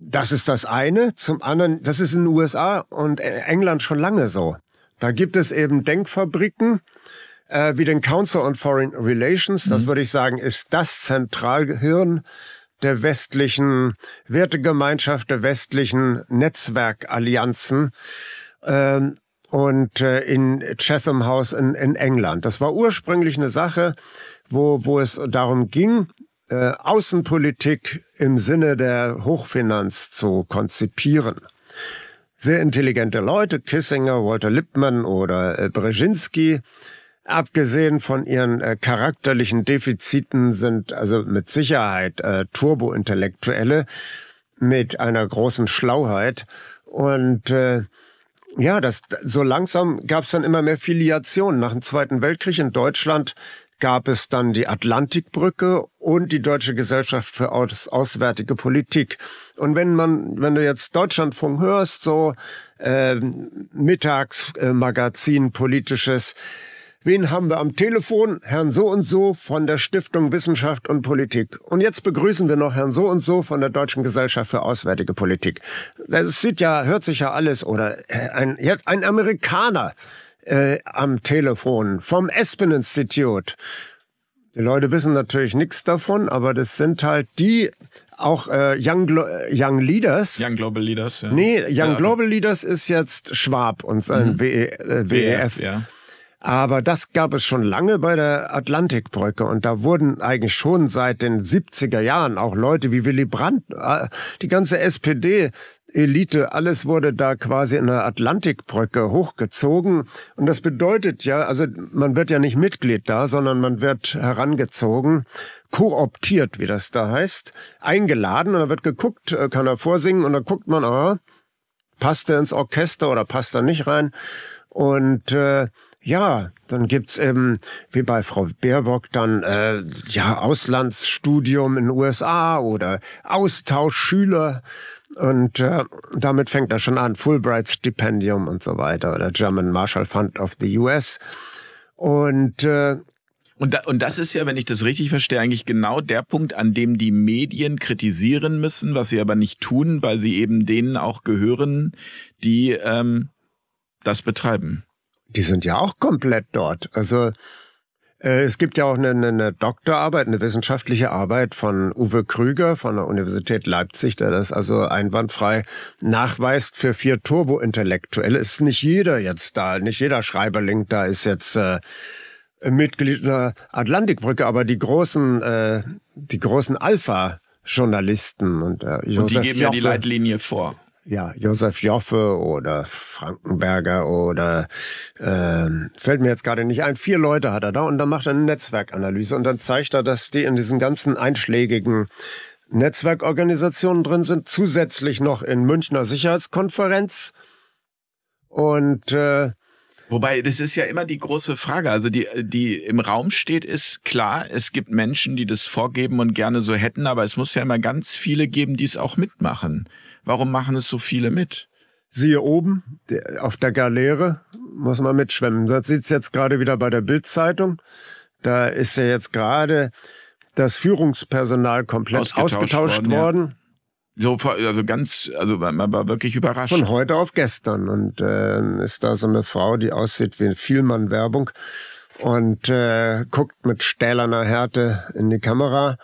das ist das eine. Zum anderen, das ist in den USA und England schon lange so. Da gibt es eben Denkfabriken, äh, wie den Council on Foreign Relations. Das mhm. würde ich sagen, ist das Zentralgehirn der westlichen Wertegemeinschaft, der westlichen Netzwerkallianzen ähm, und äh, in Chatham House in, in England. Das war ursprünglich eine Sache, wo, wo es darum ging, äh, Außenpolitik im Sinne der Hochfinanz zu konzipieren. Sehr intelligente Leute, Kissinger, Walter Lippmann oder äh, Brzezinski, Abgesehen von ihren äh, charakterlichen Defiziten sind also mit Sicherheit äh, Turbo-Intellektuelle mit einer großen Schlauheit. Und äh, ja, das so langsam gab es dann immer mehr Filiationen. Nach dem Zweiten Weltkrieg in Deutschland gab es dann die Atlantikbrücke und die Deutsche Gesellschaft für Aus Auswärtige Politik. Und wenn man, wenn du jetzt Deutschlandfunk hörst, so äh, Mittagsmagazin, äh, politisches, Wen haben wir am Telefon? Herrn so und so von der Stiftung Wissenschaft und Politik. Und jetzt begrüßen wir noch Herrn so und so von der Deutschen Gesellschaft für Auswärtige Politik. Das sieht ja, hört sich ja alles oder äh, ein, ein Amerikaner äh, am Telefon vom Aspen Institute. Die Leute wissen natürlich nichts davon, aber das sind halt die auch äh, Young, Glo Young Leaders. Young Global Leaders, ja. Nee, Young ja, also Global Leaders ist jetzt Schwab und sein mhm. WE, äh, WEF. Ja. Aber das gab es schon lange bei der Atlantikbrücke und da wurden eigentlich schon seit den 70er Jahren auch Leute wie Willy Brandt, äh, die ganze SPD Elite, alles wurde da quasi in der Atlantikbrücke hochgezogen. Und das bedeutet ja, also man wird ja nicht Mitglied da, sondern man wird herangezogen, kooptiert, wie das da heißt, eingeladen und da wird geguckt, äh, kann er vorsingen und dann guckt man, ah, passt er ins Orchester oder passt er nicht rein. Und äh, Ja, dann gibt's eben, wie bei Frau Baerbock, dann äh, ja Auslandsstudium in den USA oder Austauschschüler. Und äh, damit fängt er schon an, Fulbright-Stipendium und so weiter oder German Marshall Fund of the US. Und äh, und, da, und das ist ja, wenn ich das richtig verstehe, eigentlich genau der Punkt, an dem die Medien kritisieren müssen, was sie aber nicht tun, weil sie eben denen auch gehören, die ähm, das betreiben. Die sind ja auch komplett dort. Also äh, es gibt ja auch eine, eine Doktorarbeit, eine wissenschaftliche Arbeit von Uwe Krüger von der Universität Leipzig, der das also einwandfrei nachweist für vier Turbo-Intellektuelle. Ist nicht jeder jetzt da, nicht jeder Schreiberling da ist jetzt äh, Mitglied der Atlantikbrücke, aber die großen, äh, die großen Alpha-Journalisten und äh, Josef und die geben Joffe, ja die Leitlinie vor. Ja, Josef Joffe oder Frankenberger oder äh, fällt mir jetzt gerade nicht ein. Vier Leute hat er da und dann macht er eine Netzwerkanalyse und dann zeigt er, dass die in diesen ganzen einschlägigen Netzwerkorganisationen drin sind, zusätzlich noch in Münchner Sicherheitskonferenz und äh, Wobei, das ist ja immer die große Frage. Also die, die im Raum steht, ist klar, es gibt Menschen, die das vorgeben und gerne so hätten, aber es muss ja immer ganz viele geben, die es auch mitmachen. Warum machen es so viele mit? Siehe oben, auf der Galeere muss man mitschwimmen. Das sieht's jetzt gerade wieder bei der Bildzeitung. Da ist ja jetzt gerade das Führungspersonal komplett ausgetauscht, ausgetauscht worden. worden. Ja. So, also ganz, also man war wirklich überrascht. Von heute auf gestern. Und äh, ist da so eine Frau, die aussieht wie Vielmann Werbung und äh, guckt mit stählerner Härte in die Kamera.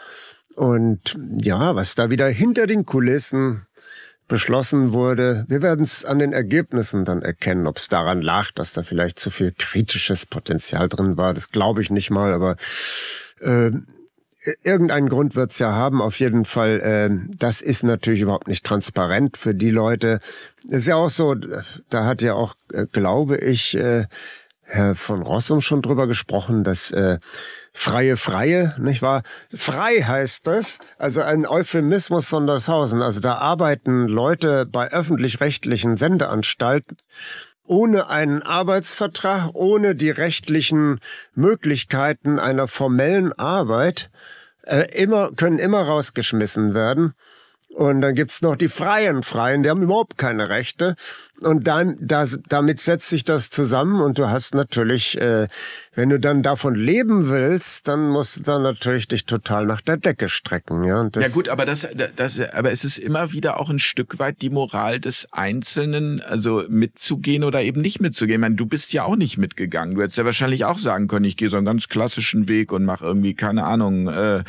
Und ja, was da wieder hinter den Kulissen beschlossen wurde, wir werden es an den Ergebnissen dann erkennen, ob es daran lag, dass da vielleicht zu viel kritisches Potenzial drin war. Das glaube ich nicht mal, aber äh, irgendeinen Grund wird's ja haben. Auf jeden Fall, äh, das ist natürlich überhaupt nicht transparent für die Leute. Ist ja auch so, da hat ja auch, äh, glaube ich, äh, Herr von Rossum schon drüber gesprochen, dass äh, freie Freie, nicht wahr? Frei heißt das, also ein Euphemismus Sondershausen. Also da arbeiten Leute bei öffentlich-rechtlichen Sendeanstalten ohne einen Arbeitsvertrag, ohne die rechtlichen Möglichkeiten einer formellen Arbeit, äh, immer, können immer rausgeschmissen werden. Und dann gibt's noch die freien Freien, die haben überhaupt keine Rechte. Und dann, das, damit setzt sich das zusammen und du hast natürlich, äh, wenn du dann davon leben willst, dann musst du dann natürlich dich total nach der Decke strecken. Ja, ja gut, aber das, das, aber es ist immer wieder auch ein Stück weit die Moral des Einzelnen, also mitzugehen oder eben nicht mitzugehen. Ich meine, du bist ja auch nicht mitgegangen. Du hättest ja wahrscheinlich auch sagen können, ich gehe so einen ganz klassischen Weg und mache irgendwie, keine Ahnung, äh,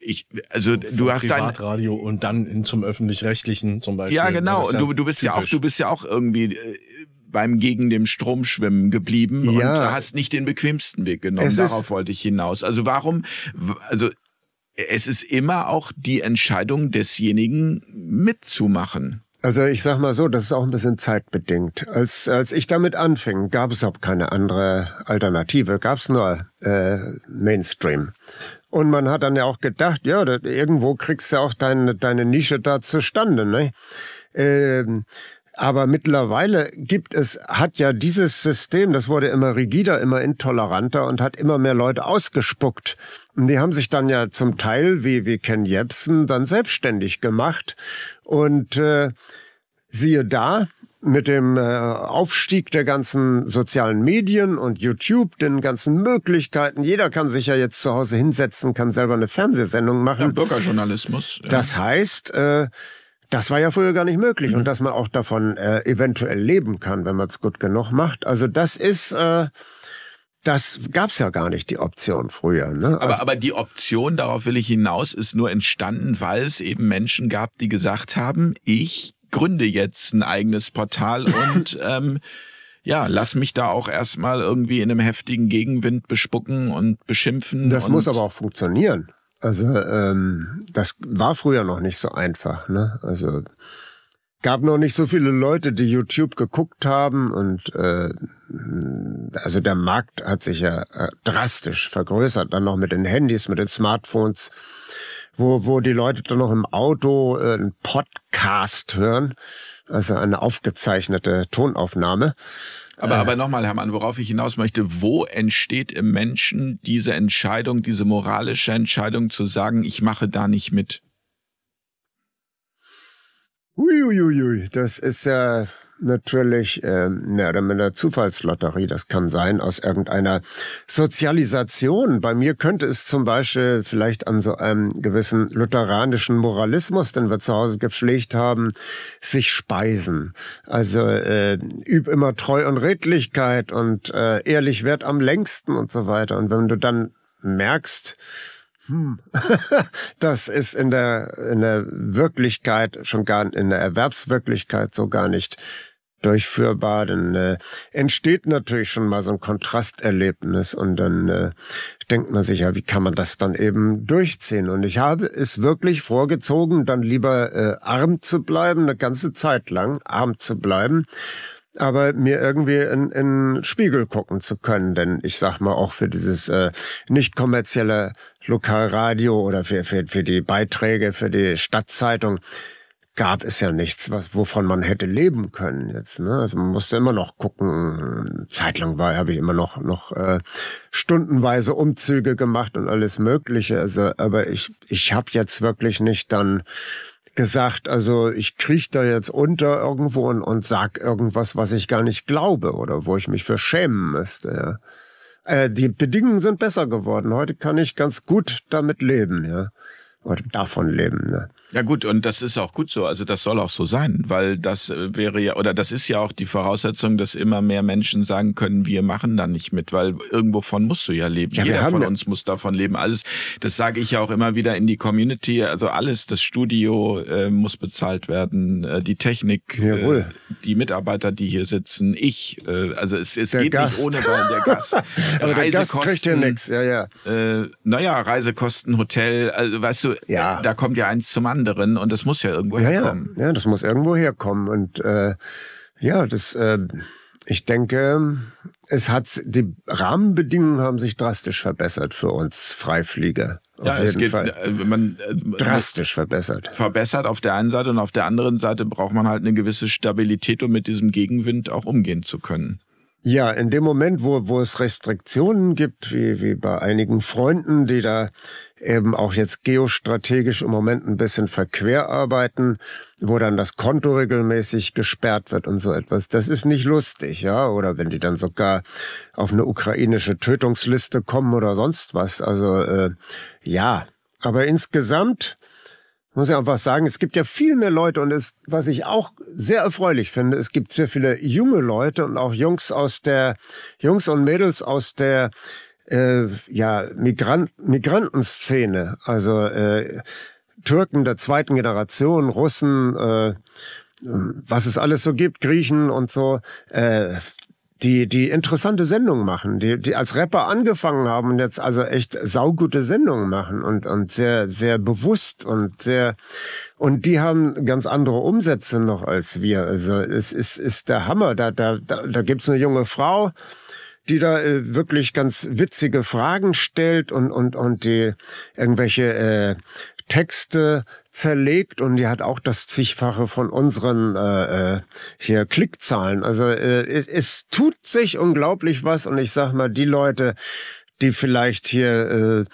ich, also du hast dein Radio und dann in zum öffentlich-rechtlichen zum Beispiel. Ja, genau. Und du, du bist typisch. ja auch, du bist ja auch irgendwie äh, beim gegen dem Strom schwimmen geblieben ja. und hast nicht den bequemsten Weg genommen. Darauf wollte ich hinaus. Also warum, also es ist immer auch die Entscheidung desjenigen mitzumachen. Also ich sag mal so, das ist auch ein bisschen zeitbedingt. Als, als ich damit anfing, gab es auch keine andere Alternative, gab es nur äh, Mainstream. Und man hat dann ja auch gedacht, ja, das, irgendwo kriegst du auch deine, deine Nische da zustande. Ne? Ähm, aber mittlerweile gibt es, hat ja dieses System, das wurde immer rigider, immer intoleranter und hat immer mehr Leute ausgespuckt. Und die haben sich dann ja zum Teil, wie, wie Ken Jebsen, dann selbstständig gemacht. Und äh, siehe da, mit dem äh, Aufstieg der ganzen sozialen Medien und YouTube, den ganzen Möglichkeiten. Jeder kann sich ja jetzt zu Hause hinsetzen, kann selber eine Fernsehsendung machen. Ja, Bürgerjournalismus. Ja. Das heißt, äh, das war ja früher gar nicht möglich mhm. und dass man auch davon äh, eventuell leben kann, wenn man es gut genug macht. Also das ist äh, das gab's ja gar nicht, die Option früher. Ne? Also aber, aber die Option, darauf will ich hinaus, ist nur entstanden, weil es eben Menschen gab, die gesagt haben, ich gründe jetzt ein eigenes Portal und ähm, ja, lass mich da auch erstmal irgendwie in einem heftigen Gegenwind bespucken und beschimpfen. Das und muss aber auch funktionieren. Also ähm, das war früher noch nicht so einfach. Ne? Also gab noch nicht so viele Leute, die YouTube geguckt haben und äh, also der Markt hat sich ja äh, drastisch vergrößert. Dann noch mit den Handys, mit den Smartphones wo, wo die Leute dann noch im Auto äh, einen Podcast hören, also eine aufgezeichnete Tonaufnahme. Aber, äh, aber nochmal, Hermann, worauf ich hinaus möchte, wo entsteht im Menschen diese Entscheidung, diese moralische Entscheidung zu sagen, ich mache da nicht mit? Uiuiui, das ist ja natürlich äh, mehr oder minder Zufallslotterie. Das kann sein aus irgendeiner Sozialisation. Bei mir könnte es zum Beispiel vielleicht an so einem gewissen lutheranischen Moralismus, den wir zu Hause gepflegt haben, sich speisen. Also äh, üb immer Treu und Redlichkeit und äh, ehrlich wert am längsten und so weiter. Und wenn du dann merkst, hm. das ist in der, in der Wirklichkeit, schon gar in der Erwerbswirklichkeit so gar nicht durchführbar, dann äh, entsteht natürlich schon mal so ein Kontrasterlebnis und dann äh, denkt man sich ja, wie kann man das dann eben durchziehen? Und ich habe es wirklich vorgezogen, dann lieber äh, arm zu bleiben, eine ganze Zeit lang arm zu bleiben, aber mir irgendwie in, in Spiegel gucken zu können, denn ich sag mal auch für dieses äh, nicht kommerzielle Lokalradio oder für, für, für die Beiträge für die Stadtzeitung gab es ja nichts, was, wovon man hätte leben können jetzt. Ne? Also man musste immer noch gucken. Zeitlang war, habe ich immer noch noch äh, stundenweise Umzüge gemacht und alles Mögliche. Also, aber ich ich habe jetzt wirklich nicht dann gesagt, also ich kriech da jetzt unter irgendwo und, und sag irgendwas, was ich gar nicht glaube oder wo ich mich für schämen müsste. Ja. Äh, die Bedingungen sind besser geworden. Heute kann ich ganz gut damit leben, ja. Oder davon leben. Ne? Ja gut, und das ist auch gut so. Also das soll auch so sein, weil das äh, wäre ja, oder das ist ja auch die Voraussetzung, dass immer mehr Menschen sagen können, wir machen da nicht mit, weil irgendwovon musst du ja leben. Ja, Jeder von uns muss davon leben. Alles, das sage ich ja auch immer wieder in die Community. Also alles, das Studio äh, muss bezahlt werden, äh, die Technik, äh, die Mitarbeiter, die hier sitzen, ich. Äh, also es, es geht Gast. nicht ohne weil der Gast. Aber der Gast kriegt ja nichts. Ja, ja. Äh, naja, Reisekosten, Hotel, also weißt du, ja. da kommt ja eins zum anderen anderen und das muss ja irgendwo ja, herkommen. Ja, ja, das muss irgendwo herkommen und äh, ja, das äh, ich denke, es hat die Rahmenbedingungen haben sich drastisch verbessert für uns Freiflieger. Ja, es geht Fall. Äh, man, äh, drastisch verbessert. Verbessert auf der einen Seite und auf der anderen Seite braucht man halt eine gewisse Stabilität, um mit diesem Gegenwind auch umgehen zu können. Ja, in dem Moment, wo, wo es Restriktionen gibt, wie, wie bei einigen Freunden, die da eben auch jetzt geostrategisch im Moment ein bisschen verquer arbeiten, wo dann das Konto regelmäßig gesperrt wird und so etwas. Das ist nicht lustig, ja. Oder wenn die dann sogar auf eine ukrainische Tötungsliste kommen oder sonst was. Also äh, ja, aber insgesamt muss ich einfach sagen, es gibt ja viel mehr Leute und es, was ich auch sehr erfreulich finde, es gibt sehr viele junge Leute und auch Jungs aus der, Jungs und Mädels aus der äh, ja, Migrant, Migrantenszene, also äh, Türken der zweiten Generation, Russen, äh, was es alles so gibt, Griechen und so, äh, die, die interessante Sendungen machen, die, die als Rapper angefangen haben und jetzt also echt saugute Sendungen machen und, und sehr, sehr bewusst und sehr, und die haben ganz andere Umsätze noch als wir. Also es ist, ist der Hammer. Da, da, da, da gibt's eine junge Frau, die da äh, wirklich ganz witzige Fragen stellt und, und, und die irgendwelche äh, Texte zerlegt und die hat auch das zigfache von unseren äh, äh, hier Klickzahlen. Also äh, es, es tut sich unglaublich was und ich sag mal, die Leute, die vielleicht hier äh,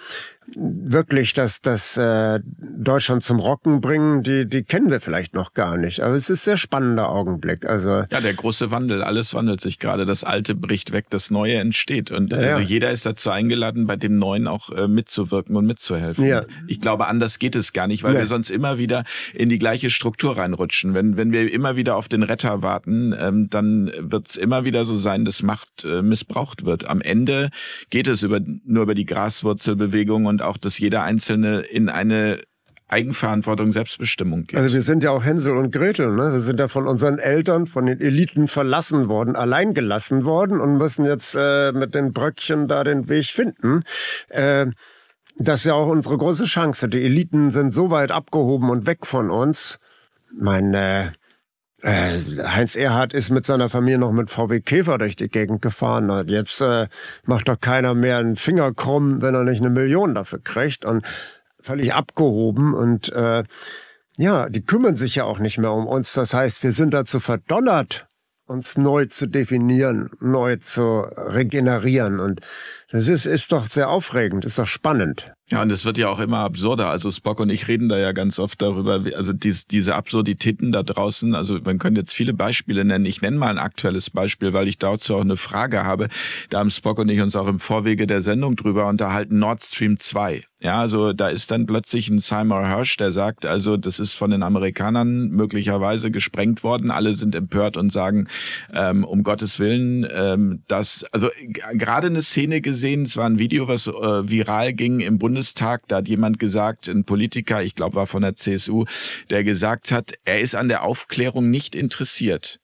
wirklich das, das äh, Deutschland zum Rocken bringen, die, die kennen wir vielleicht noch gar nicht. Aber es ist ein sehr spannender Augenblick. Also ja, der große Wandel, alles wandelt sich gerade. Das Alte bricht weg, das Neue entsteht. Und äh, ja. jeder ist dazu eingeladen, bei dem Neuen auch äh, mitzuwirken und mitzuhelfen. Ja. Ich glaube, anders geht es gar nicht, weil ja. wir sonst immer wieder in die gleiche Struktur reinrutschen. Wenn, wenn wir immer wieder auf den Retter warten, ähm, dann wird es immer wieder so sein, dass Macht äh, missbraucht wird. Am Ende geht es über, nur über die Graswurzelbewegung und und auch, dass jeder Einzelne in eine Eigenverantwortung, Selbstbestimmung geht. Also wir sind ja auch Hänsel und Gretel, ne? Wir sind ja von unseren Eltern, von den Eliten verlassen worden, allein gelassen worden und müssen jetzt äh, mit den Bröckchen da den Weg finden. Äh, das ist ja auch unsere große Chance. Die Eliten sind so weit abgehoben und weg von uns. Mein äh, äh, Heinz Erhardt ist mit seiner Familie noch mit VW Käfer durch die Gegend gefahren. Jetzt äh, macht doch keiner mehr einen Finger krumm, wenn er nicht eine Million dafür kriegt und völlig abgehoben und äh, ja, die kümmern sich ja auch nicht mehr um uns. Das heißt, wir sind dazu verdonnert, uns neu zu definieren, neu zu regenerieren. Und das ist, ist doch sehr aufregend, ist doch spannend. Ja, und es wird ja auch immer absurder. Also Spock und ich reden da ja ganz oft darüber, also dies, diese Absurditäten da draußen. Also man könnte jetzt viele Beispiele nennen. Ich nenne mal ein aktuelles Beispiel, weil ich dazu auch eine Frage habe. Da haben Spock und ich uns auch im Vorwege der Sendung drüber unterhalten. Nord Stream 2. Ja, also da ist dann plötzlich ein Seymour Hirsch, der sagt, also das ist von den Amerikanern möglicherweise gesprengt worden. Alle sind empört und sagen, ähm, um Gottes Willen, ähm, dass, also gerade eine Szene gesehen, es war ein Video, was äh, viral ging im Bundestag, da hat jemand gesagt, ein Politiker, ich glaube war von der CSU, der gesagt hat, er ist an der Aufklärung nicht interessiert.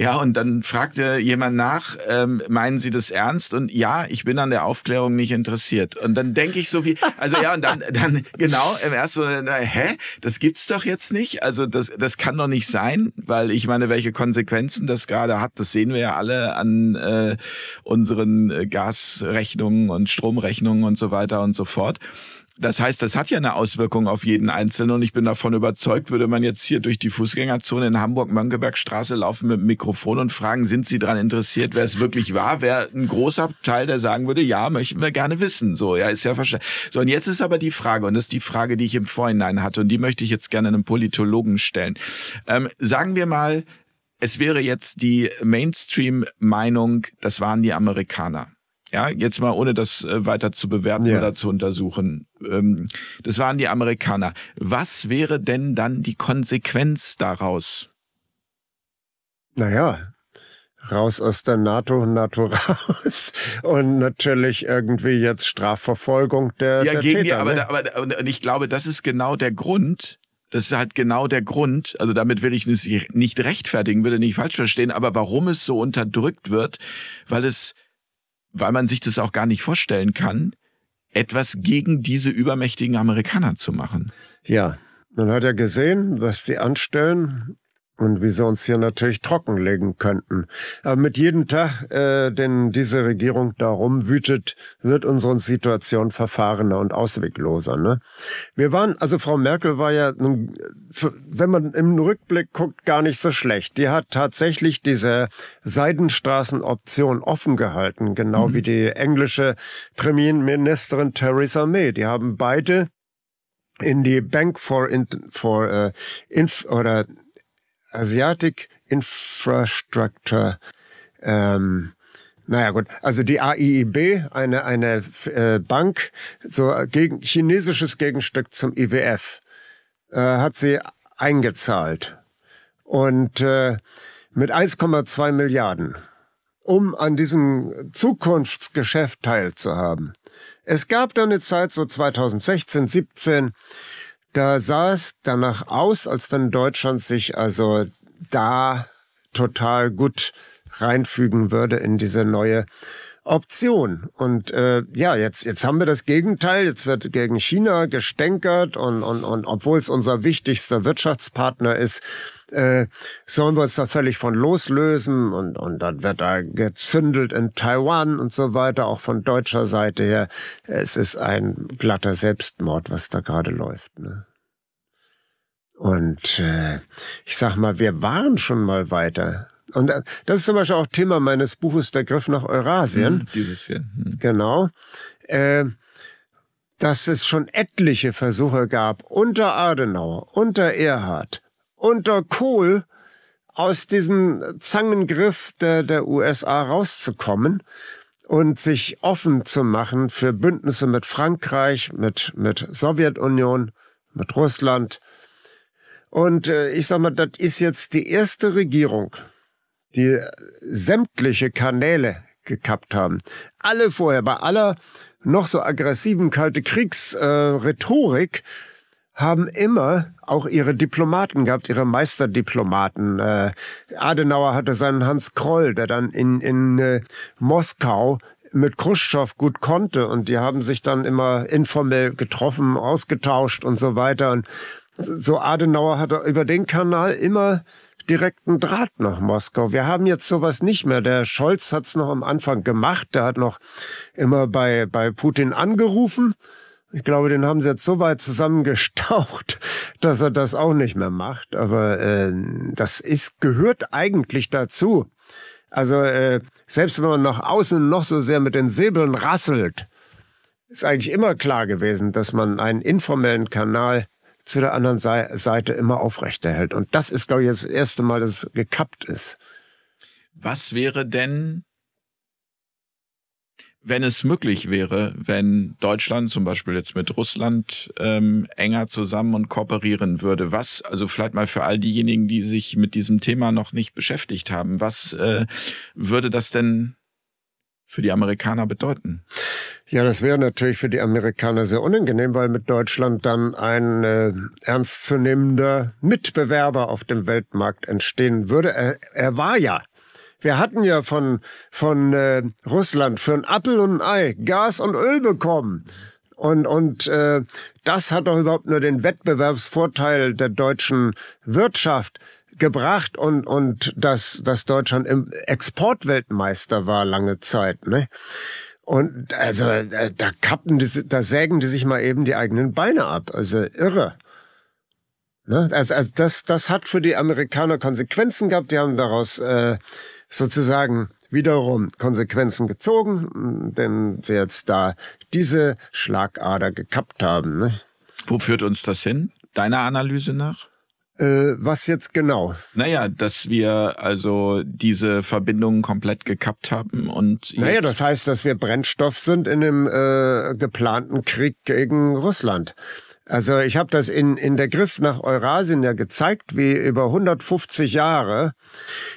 Ja, und dann fragte jemand nach, ähm, meinen Sie das ernst? Und ja, ich bin an der Aufklärung nicht interessiert. Und dann denke ich so wie, also ja, und dann, dann genau, im ersten Moment, hä, das gibt's doch jetzt nicht. Also das, das kann doch nicht sein, weil ich meine, welche Konsequenzen das gerade hat, das sehen wir ja alle an äh, unseren äh, Gasrechnungen und Stromrechnungen und so weiter und so fort. Das heißt, das hat ja eine Auswirkung auf jeden Einzelnen und ich bin davon überzeugt, würde man jetzt hier durch die Fußgängerzone in Hamburg-Mönckebergstraße laufen mit dem Mikrofon und fragen, sind Sie daran interessiert, wer es wirklich war, wäre ein großer Teil, der sagen würde, ja, möchten wir gerne wissen. So, ja, ist ja verstanden. So, und jetzt ist aber die Frage, und das ist die Frage, die ich im Vorhinein hatte und die möchte ich jetzt gerne einem Politologen stellen. Ähm, sagen wir mal, es wäre jetzt die Mainstream-Meinung, das waren die Amerikaner. Ja, jetzt mal ohne das äh, weiter zu bewerten ja. oder zu untersuchen. Ähm, das waren die Amerikaner. Was wäre denn dann die Konsequenz daraus? Naja, raus aus der NATO, NATO raus und natürlich irgendwie jetzt Strafverfolgung der, ja, der gegen Täter. Die, aber, ne? aber, aber und ich glaube, das ist genau der Grund. Das ist halt genau der Grund. Also damit will ich nicht rechtfertigen, würde nicht falsch verstehen, aber warum es so unterdrückt wird, weil es weil man sich das auch gar nicht vorstellen kann, etwas gegen diese übermächtigen Amerikaner zu machen. Ja, man hat ja gesehen, was die anstellen und wie sie uns hier natürlich trockenlegen könnten. Aber mit jedem Tag, äh, den diese Regierung darum wütet, wird unsere Situation verfahrener und auswegloser. Ne? Wir waren, also Frau Merkel war ja, wenn man im Rückblick guckt, gar nicht so schlecht. Die hat tatsächlich diese Seidenstraßenoption offen gehalten, genau mhm. wie die englische Premierministerin Theresa May. Die haben beide in die Bank for, for uh, Inf oder Asiatic Infrastructure ähm, naja gut, also die AIIB, eine, eine äh, Bank, so gegen, chinesisches Gegenstück zum IWF, äh, hat sie eingezahlt. Und äh, mit 1,2 Milliarden, um an diesem Zukunftsgeschäft teilzuhaben. Es gab dann eine Zeit, so 2016, 17, da sah es danach aus, als wenn Deutschland sich also da total gut reinfügen würde in diese neue Option. Und äh, ja, jetzt, jetzt haben wir das Gegenteil. Jetzt wird gegen China gestänkert und, und, und obwohl es unser wichtigster Wirtschaftspartner ist, äh, sollen wir uns da völlig von loslösen und, und dann wird da gezündelt in Taiwan und so weiter, auch von deutscher Seite her. Es ist ein glatter Selbstmord, was da gerade läuft. Ne? Und äh, ich sag mal, wir waren schon mal weiter. Und äh, das ist zum Beispiel auch Thema meines Buches Der Griff nach Eurasien. Mhm, dieses hier. Mhm. Genau. Äh, dass es schon etliche Versuche gab, unter Adenauer, unter Erhard, unter Kohl aus diesem Zangengriff der, der USA rauszukommen und sich offen zu machen für Bündnisse mit Frankreich, mit, mit Sowjetunion, mit Russland. Und äh, ich sag mal, das ist jetzt die erste Regierung, die sämtliche Kanäle gekappt haben. Alle vorher, bei aller noch so aggressiven kalte Kriegsrhetorik, äh, haben immer auch ihre Diplomaten gehabt, ihre Meisterdiplomaten. Äh, Adenauer hatte seinen Hans Kroll, der dann in, in äh, Moskau mit Khrushchev gut konnte und die haben sich dann immer informell getroffen, ausgetauscht und so weiter. Und so Adenauer hatte über den Kanal immer direkten Draht nach Moskau. Wir haben jetzt sowas nicht mehr. Der Scholz hat es noch am Anfang gemacht. Der hat noch immer bei, bei Putin angerufen Ich glaube, den haben sie jetzt so weit zusammengestaucht, dass er das auch nicht mehr macht. Aber äh, das ist gehört eigentlich dazu. Also äh, selbst wenn man nach außen noch so sehr mit den Säbeln rasselt, ist eigentlich immer klar gewesen, dass man einen informellen Kanal zu der anderen Seite immer aufrechterhält. Und das ist, glaube ich, das erste Mal, dass es gekappt ist. Was wäre denn, wenn es möglich wäre, wenn Deutschland zum Beispiel jetzt mit Russland ähm, enger zusammen und kooperieren würde? Was, also vielleicht mal für all diejenigen, die sich mit diesem Thema noch nicht beschäftigt haben, was äh, würde das denn für die Amerikaner bedeuten? Ja, das wäre natürlich für die Amerikaner sehr unangenehm, weil mit Deutschland dann ein äh, ernstzunehmender Mitbewerber auf dem Weltmarkt entstehen würde. Er, er war ja wir hatten ja von, von äh, Russland für ein Appel und ein Ei Gas und Öl bekommen. Und, und äh, das hat doch überhaupt nur den Wettbewerbsvorteil der deutschen Wirtschaft gebracht und, und dass, dass Deutschland im Exportweltmeister war lange Zeit. Ne? Und also äh, da kappen die, da sägen die sich mal eben die eigenen Beine ab. Also irre. Ne? Also, also das, das hat für die Amerikaner Konsequenzen gehabt. Die haben daraus äh, sozusagen wiederum Konsequenzen gezogen, denn sie jetzt da diese Schlagader gekappt haben. Ne? Wo führt uns das hin, deiner Analyse nach? Äh, was jetzt genau? Naja, dass wir also diese Verbindungen komplett gekappt haben und. Naja, das heißt, dass wir Brennstoff sind in dem äh, geplanten Krieg gegen Russland. Also ich habe das in, in der Griff nach Eurasien ja gezeigt, wie über 150 Jahre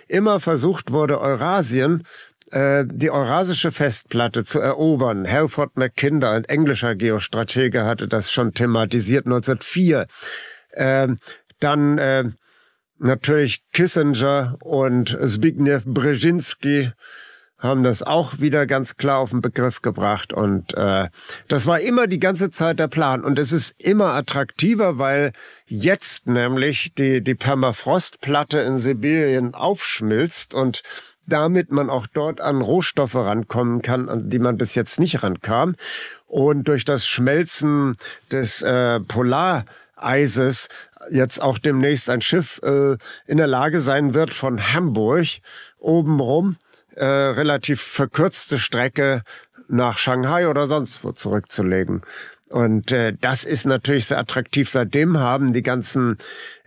immer versucht wurde, Eurasien äh, die eurasische Festplatte zu erobern. Halford Mackinder, ein englischer Geostratege, hatte das schon thematisiert 1904. Äh, dann äh, natürlich Kissinger und Zbigniew Brzezinski haben das auch wieder ganz klar auf den Begriff gebracht. Und äh, das war immer die ganze Zeit der Plan. Und es ist immer attraktiver, weil jetzt nämlich die, die Permafrostplatte in Sibirien aufschmilzt und damit man auch dort an Rohstoffe rankommen kann, an die man bis jetzt nicht rankam. Und durch das Schmelzen des äh, Polareises jetzt auch demnächst ein Schiff äh, in der Lage sein wird, von Hamburg obenrum äh, relativ verkürzte Strecke nach Shanghai oder sonst wo zurückzulegen. Und äh, das ist natürlich sehr attraktiv. Seitdem haben die ganzen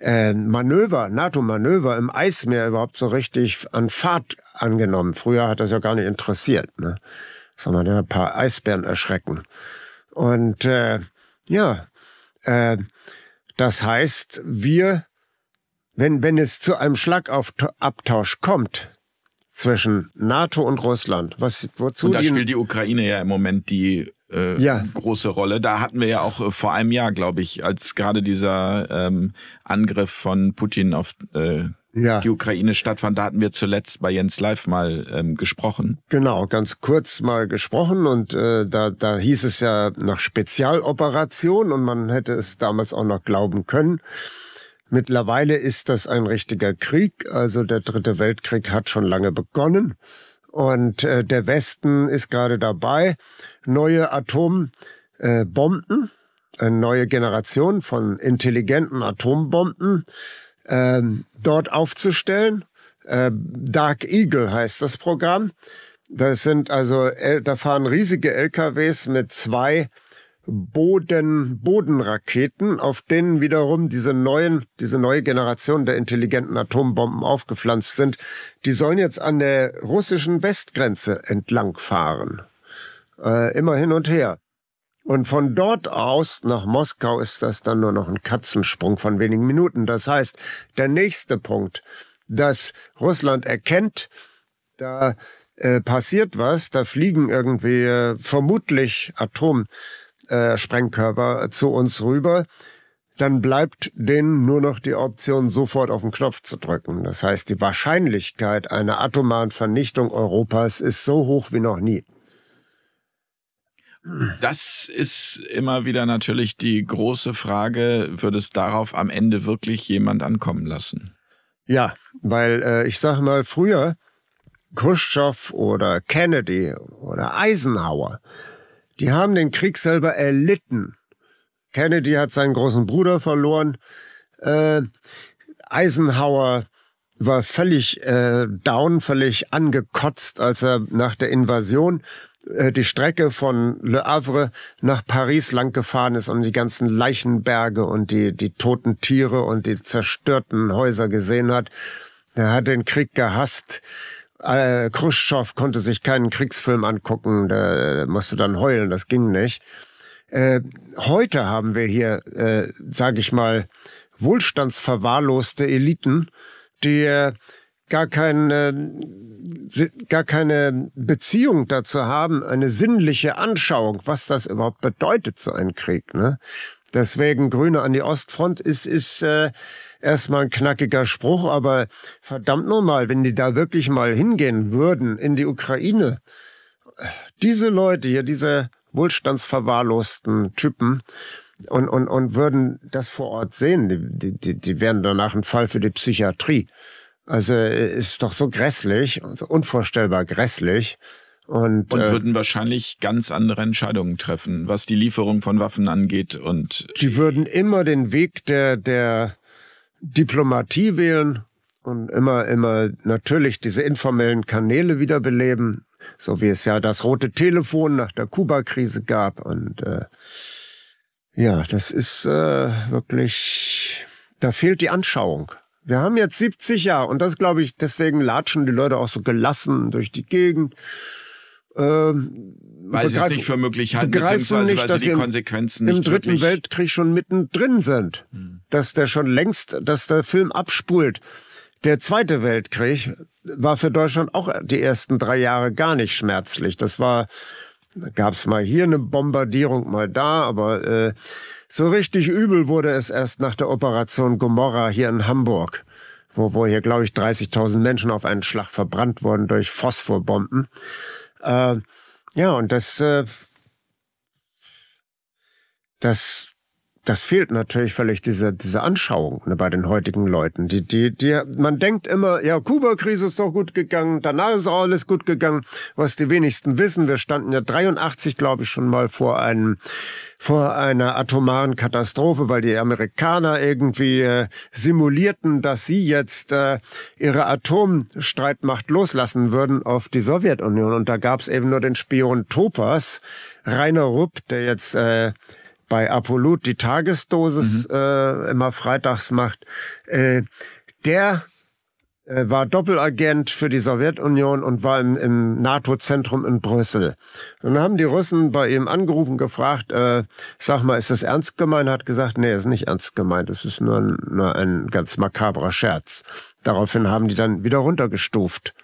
äh, Manöver, NATO-Manöver im Eismeer überhaupt so richtig an Fahrt angenommen. Früher hat das ja gar nicht interessiert. Ne? Soll man ja ein paar Eisbären erschrecken. Und äh, ja, äh, das heißt, wir, wenn, wenn es zu einem Schlagabtausch kommt, zwischen NATO und Russland. Was, wozu und da spielt die Ukraine ja im Moment die äh, ja. große Rolle. Da hatten wir ja auch äh, vor einem Jahr, glaube ich, als gerade dieser ähm, Angriff von Putin auf äh, ja. die Ukraine stattfand, da hatten wir zuletzt bei Jens Live mal ähm, gesprochen. Genau, ganz kurz mal gesprochen und äh, da, da hieß es ja nach Spezialoperation und man hätte es damals auch noch glauben können. Mittlerweile ist das ein richtiger Krieg, also der Dritte Weltkrieg hat schon lange begonnen und äh, der Westen ist gerade dabei, neue Atombomben, äh, eine neue Generation von intelligenten Atombomben äh, dort aufzustellen. Äh, Dark Eagle heißt das Programm. Das sind also, da fahren riesige LKWs mit zwei Boden, Bodenraketen, auf denen wiederum diese neuen, diese neue Generation der intelligenten Atombomben aufgepflanzt sind, die sollen jetzt an der russischen Westgrenze entlang fahren. Äh, immer hin und her. Und von dort aus nach Moskau ist das dann nur noch ein Katzensprung von wenigen Minuten. Das heißt, der nächste Punkt, dass Russland erkennt, da äh, passiert was, da fliegen irgendwie äh, vermutlich Atom äh, zu uns rüber, dann bleibt denen nur noch die Option, sofort auf den Knopf zu drücken. Das heißt, die Wahrscheinlichkeit einer atomaren Vernichtung Europas ist so hoch wie noch nie. Das ist immer wieder natürlich die große Frage, würde es darauf am Ende wirklich jemand ankommen lassen? Ja, weil äh, ich sag mal, früher Khrushchev oder Kennedy oder Eisenhower, Die haben den Krieg selber erlitten. Kennedy hat seinen großen Bruder verloren. Äh, Eisenhower war völlig äh, down, völlig angekotzt, als er nach der Invasion die Strecke von Le Havre nach Paris lang gefahren ist und die ganzen Leichenberge und die, die toten Tiere und die zerstörten Häuser gesehen hat. Er hat den Krieg gehasst. Äh, Khrushchev konnte sich keinen Kriegsfilm angucken, der musste dann heulen, das ging nicht. Äh, heute haben wir hier, äh, sage ich mal, wohlstandsverwahrloste Eliten, die äh, gar keine, gar keine Beziehung dazu haben, eine sinnliche Anschauung, was das überhaupt bedeutet, so ein Krieg. Ne? Deswegen Grüne an die Ostfront ist, ist äh, erstmal ein knackiger Spruch, aber verdammt nochmal, wenn die da wirklich mal hingehen würden in die Ukraine, diese Leute hier, diese wohlstandsverwahrlosten Typen, und, und, und würden das vor Ort sehen, die, die, die wären danach ein Fall für die Psychiatrie. Also äh, ist doch so grässlich, so unvorstellbar grässlich. Und, und äh, würden wahrscheinlich ganz andere Entscheidungen treffen, was die Lieferung von Waffen angeht. Und die würden immer den Weg der, der Diplomatie wählen und immer, immer natürlich diese informellen Kanäle wiederbeleben, so wie es ja das rote Telefon nach der Kuba-Krise gab. Und äh, ja, das ist äh, wirklich, da fehlt die Anschauung. Wir haben jetzt 70 Jahre und das glaube ich, deswegen latschen die Leute auch so gelassen durch die Gegend. Ähm, weil sie es nicht für möglich halten, beziehungsweise nicht, weil dass sie die Konsequenzen im, nicht im Dritten Weltkrieg schon mittendrin sind. Hm. Dass der schon längst, dass der Film abspult. Der Zweite Weltkrieg war für Deutschland auch die ersten drei Jahre gar nicht schmerzlich. Das war, da gab es mal hier eine Bombardierung, mal da, aber äh, so richtig übel wurde es erst nach der Operation Gomorra hier in Hamburg, wo, wo hier, glaube ich, 30.000 Menschen auf einen Schlag verbrannt wurden durch Phosphorbomben. Äh, ja, und das, äh, das das fehlt natürlich völlig diese, diese Anschauung ne, bei den heutigen Leuten. Die, die, die, man denkt immer, ja, Kuba-Krise ist doch gut gegangen, danach ist auch alles gut gegangen. Was die wenigsten wissen, wir standen ja 83, glaube ich, schon mal vor einem, vor einer atomaren Katastrophe, weil die Amerikaner irgendwie äh, simulierten, dass sie jetzt äh, ihre Atomstreitmacht loslassen würden auf die Sowjetunion. Und da gab es eben nur den Spion Topas, Rainer Rupp, der jetzt äh, bei Apollut die Tagesdosis mhm. äh, immer freitags macht, äh, der äh, war Doppelagent für die Sowjetunion und war im, im NATO-Zentrum in Brüssel. Und dann haben die Russen bei ihm angerufen, gefragt, äh, sag mal, ist das ernst gemeint? Hat gesagt, nee, ist nicht ernst gemeint, es ist nur ein, nur ein ganz makabrer Scherz. Daraufhin haben die dann wieder runtergestuft.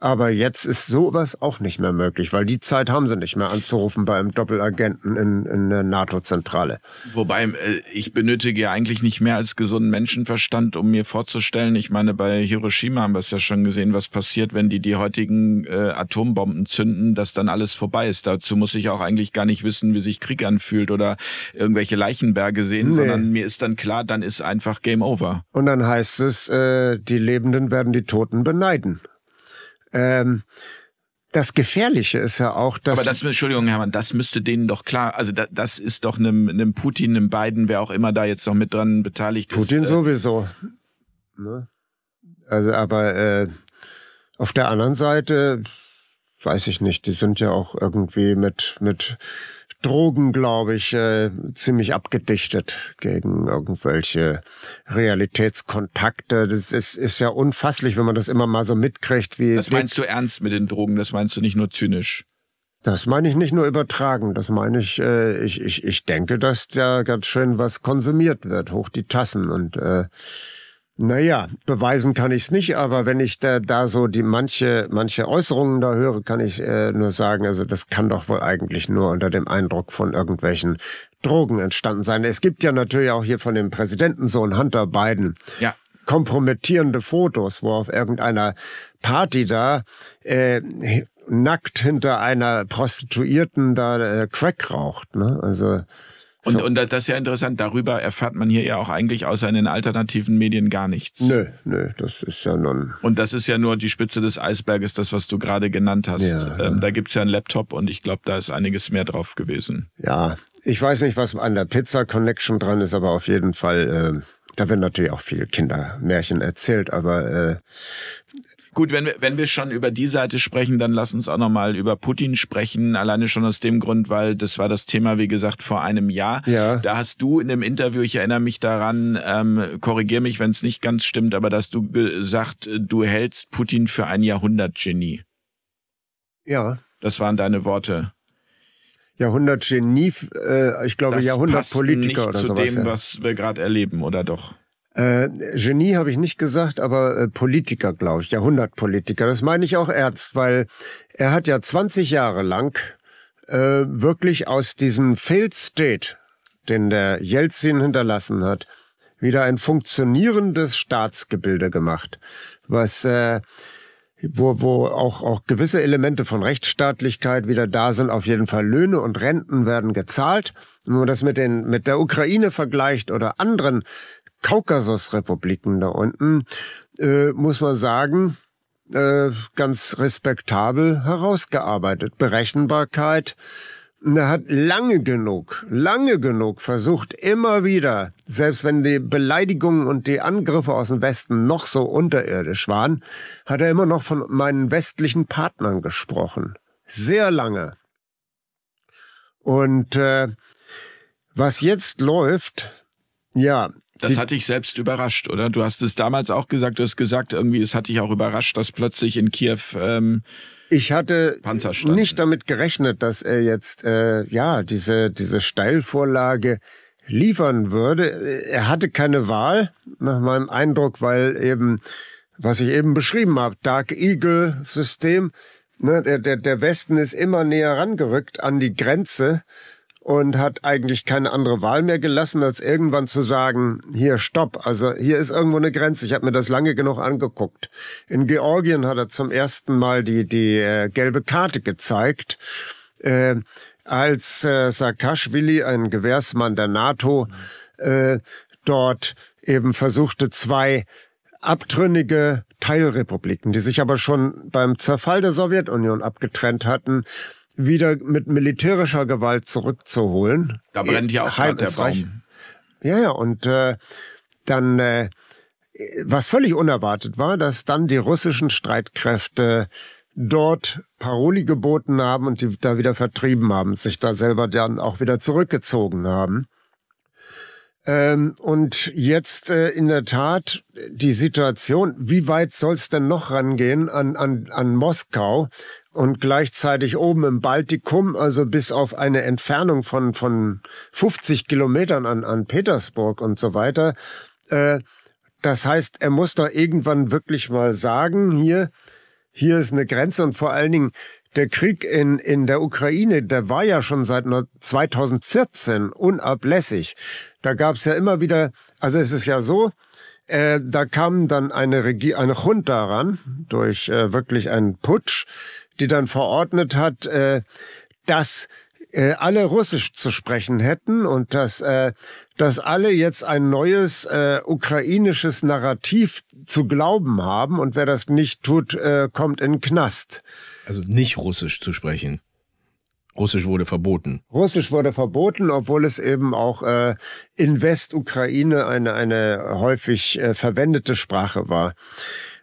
Aber jetzt ist sowas auch nicht mehr möglich, weil die Zeit haben sie nicht mehr anzurufen bei einem Doppelagenten in, in der NATO-Zentrale. Wobei äh, ich benötige ja eigentlich nicht mehr als gesunden Menschenverstand, um mir vorzustellen, ich meine, bei Hiroshima haben wir es ja schon gesehen, was passiert, wenn die die heutigen äh, Atombomben zünden, dass dann alles vorbei ist. Dazu muss ich auch eigentlich gar nicht wissen, wie sich Krieg anfühlt oder irgendwelche Leichenberge sehen, nee. sondern mir ist dann klar, dann ist einfach Game Over. Und dann heißt es, äh, die Lebenden werden die Toten beneiden. Ähm, das Gefährliche ist ja auch, dass. Aber das, Entschuldigung, Hermann, das müsste denen doch klar, also da, das ist doch einem, einem Putin, einem Biden, wer auch immer da jetzt noch mit dran beteiligt Putin ist. Putin äh, sowieso. Ne? Also, aber äh, auf der anderen Seite, weiß ich nicht, die sind ja auch irgendwie mit, mit Drogen, glaube ich, äh, ziemlich abgedichtet gegen irgendwelche Realitätskontakte. Das ist, ist ja unfasslich, wenn man das immer mal so mitkriegt. Wie das meinst du ernst mit den Drogen? Das meinst du nicht nur zynisch? Das meine ich nicht nur übertragen. Das meine ich, äh, ich, ich, ich denke, dass da ganz schön was konsumiert wird, hoch die Tassen und äh, naja, beweisen kann ich es nicht, aber wenn ich da, da so die manche, manche Äußerungen da höre, kann ich äh, nur sagen, also das kann doch wohl eigentlich nur unter dem Eindruck von irgendwelchen Drogen entstanden sein. Es gibt ja natürlich auch hier von dem Präsidentensohn Hunter Biden ja. kompromittierende Fotos, wo auf irgendeiner Party da äh, nackt hinter einer Prostituierten da äh, Crack raucht. Ne? Also Und, so. und das ist ja interessant, darüber erfährt man hier ja auch eigentlich außer in den alternativen Medien gar nichts. Nö, nö, das ist ja nun. Und das ist ja nur die Spitze des Eisberges, das, was du gerade genannt hast. Ja, ähm, da gibt's ja einen Laptop und ich glaube, da ist einiges mehr drauf gewesen. Ja, ich weiß nicht, was an der Pizza Connection dran ist, aber auf jeden Fall, äh, da werden natürlich auch viele Kindermärchen erzählt, aber äh, Gut, wenn wir, wenn wir schon über die Seite sprechen, dann lass uns auch nochmal über Putin sprechen. Alleine schon aus dem Grund, weil das war das Thema, wie gesagt, vor einem Jahr. Ja. Da hast du in einem Interview, ich erinnere mich daran, ähm, korrigier mich, wenn es nicht ganz stimmt, aber dass du gesagt, du hältst Putin für ein Jahrhundertgenie. Ja. Das waren deine Worte. Jahrhundertgenie, äh, ich glaube das Jahrhundertpolitiker oder sowas. zu dem, ja. was wir gerade erleben, oder doch? Äh, Genie habe ich nicht gesagt, aber äh, Politiker, glaube ich, Jahrhundertpolitiker. Das meine ich auch ernst, weil er hat ja 20 Jahre lang äh, wirklich aus diesem Failed State, den der Jelzin hinterlassen hat, wieder ein funktionierendes Staatsgebilde gemacht, was äh, wo, wo auch, auch gewisse Elemente von Rechtsstaatlichkeit wieder da sind. Auf jeden Fall Löhne und Renten werden gezahlt. Wenn man das mit, den, mit der Ukraine vergleicht oder anderen Kaukasusrepubliken da unten, äh, muss man sagen, äh, ganz respektabel herausgearbeitet. Berechenbarkeit. Er hat lange genug, lange genug versucht, immer wieder, selbst wenn die Beleidigungen und die Angriffe aus dem Westen noch so unterirdisch waren, hat er immer noch von meinen westlichen Partnern gesprochen. Sehr lange. Und äh, was jetzt läuft, ja, das hat dich selbst überrascht, oder? Du hast es damals auch gesagt, du hast gesagt, irgendwie, es hat dich auch überrascht, dass plötzlich in Kiew ähm, ich hatte nicht damit gerechnet, dass er jetzt äh, ja diese diese Steilvorlage liefern würde. Er hatte keine Wahl, nach meinem Eindruck, weil eben, was ich eben beschrieben habe, Dark Eagle System, ne, der, der, der Westen ist immer näher rangerückt an die Grenze und hat eigentlich keine andere Wahl mehr gelassen, als irgendwann zu sagen, hier stopp, also hier ist irgendwo eine Grenze. Ich habe mir das lange genug angeguckt. In Georgien hat er zum ersten Mal die, die äh, gelbe Karte gezeigt, äh, als äh, Saakashvili, ein Gewährsmann der NATO, äh, dort eben versuchte, zwei abtrünnige Teilrepubliken, die sich aber schon beim Zerfall der Sowjetunion abgetrennt hatten, wieder mit militärischer Gewalt zurückzuholen. Da brennt ja auch gerade der Baum. Ja, ja, und äh, dann, äh, was völlig unerwartet war, dass dann die russischen Streitkräfte dort Paroli geboten haben und die da wieder vertrieben haben, sich da selber dann auch wieder zurückgezogen haben. Ähm, und jetzt äh, in der Tat die Situation, wie weit soll es denn noch rangehen an, an, an Moskau und gleichzeitig oben im Baltikum, also bis auf eine Entfernung von, von 50 Kilometern an, an Petersburg und so weiter. Äh, das heißt, er muss da irgendwann wirklich mal sagen, hier, hier ist eine Grenze und vor allen Dingen der Krieg in, in der Ukraine, der war ja schon seit 2014 unablässig. Da gab es ja immer wieder, also es ist ja so, äh, da kam dann eine, Regie eine Junta ran, durch äh, wirklich einen Putsch, die dann verordnet hat, äh, dass äh, alle Russisch zu sprechen hätten und dass, äh, dass alle jetzt ein neues äh, ukrainisches Narrativ zu glauben haben und wer das nicht tut, äh, kommt in den Knast. Also nicht Russisch zu sprechen. Russisch wurde verboten. Russisch wurde verboten, obwohl es eben auch äh, in Westukraine eine, eine häufig äh, verwendete Sprache war.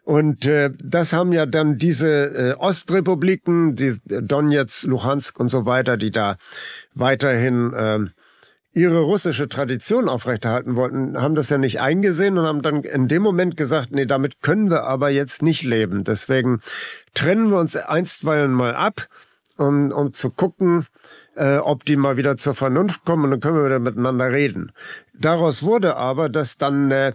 Und äh, das haben ja dann diese äh, Ostrepubliken, die Donetsk, Luhansk und so weiter, die da weiterhin äh, ihre russische Tradition aufrechterhalten wollten, haben das ja nicht eingesehen und haben dann in dem Moment gesagt, nee, damit können wir aber jetzt nicht leben. Deswegen trennen wir uns einstweilen mal ab um, um zu gucken, äh, ob die mal wieder zur Vernunft kommen und dann können wir wieder miteinander reden. Daraus wurde aber, dass dann äh,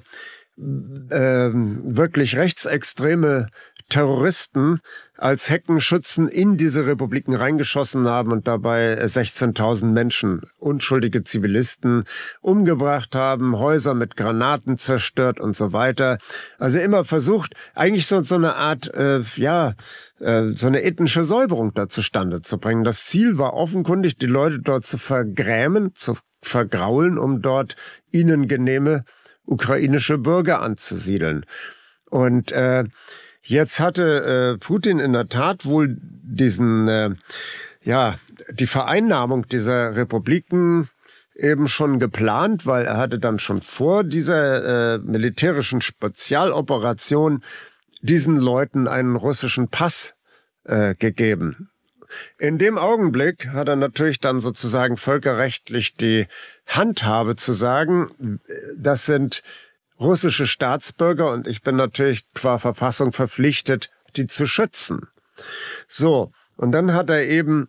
äh, wirklich rechtsextreme Terroristen als Heckenschützen in diese Republiken reingeschossen haben und dabei 16.000 Menschen, unschuldige Zivilisten, umgebracht haben, Häuser mit Granaten zerstört und so weiter. Also immer versucht, eigentlich so, so eine Art, äh, ja, äh, so eine ethnische Säuberung da zustande zu bringen. Das Ziel war offenkundig, die Leute dort zu vergrämen, zu vergraulen, um dort ihnen genehme ukrainische Bürger anzusiedeln. Und äh, Jetzt hatte äh, Putin in der Tat wohl diesen, äh, ja, die Vereinnahmung dieser Republiken eben schon geplant, weil er hatte dann schon vor dieser äh, militärischen Spezialoperation diesen Leuten einen russischen Pass äh, gegeben. In dem Augenblick hat er natürlich dann sozusagen völkerrechtlich die Handhabe zu sagen, das sind russische Staatsbürger und ich bin natürlich qua Verfassung verpflichtet, die zu schützen. So, und dann hat er eben,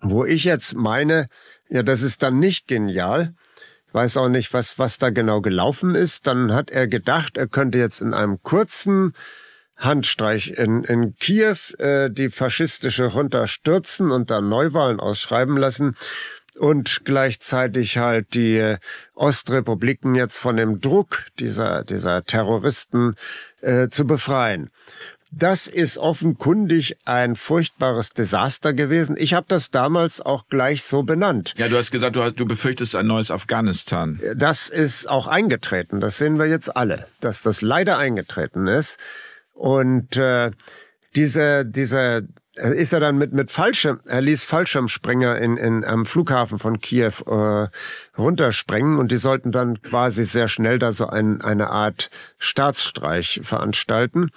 wo ich jetzt meine, ja, das ist dann nicht genial, ich weiß auch nicht, was, was da genau gelaufen ist, dann hat er gedacht, er könnte jetzt in einem kurzen Handstreich in, in Kiew äh, die faschistische Junta stürzen und dann Neuwahlen ausschreiben lassen und gleichzeitig halt die Ostrepubliken jetzt von dem Druck dieser, dieser Terroristen äh, zu befreien. Das ist offenkundig ein furchtbares Desaster gewesen. Ich habe das damals auch gleich so benannt. Ja, du hast gesagt, du, hast, du befürchtest ein neues Afghanistan. Das ist auch eingetreten. Das sehen wir jetzt alle, dass das leider eingetreten ist. Und äh, diese, diese ist er dann mit, mit Fallschirm, er ließ Fallschirmspringer in, in, am Flughafen von Kiew äh, runtersprengen und die sollten dann quasi sehr schnell da so ein, eine Art Staatsstreich veranstalten.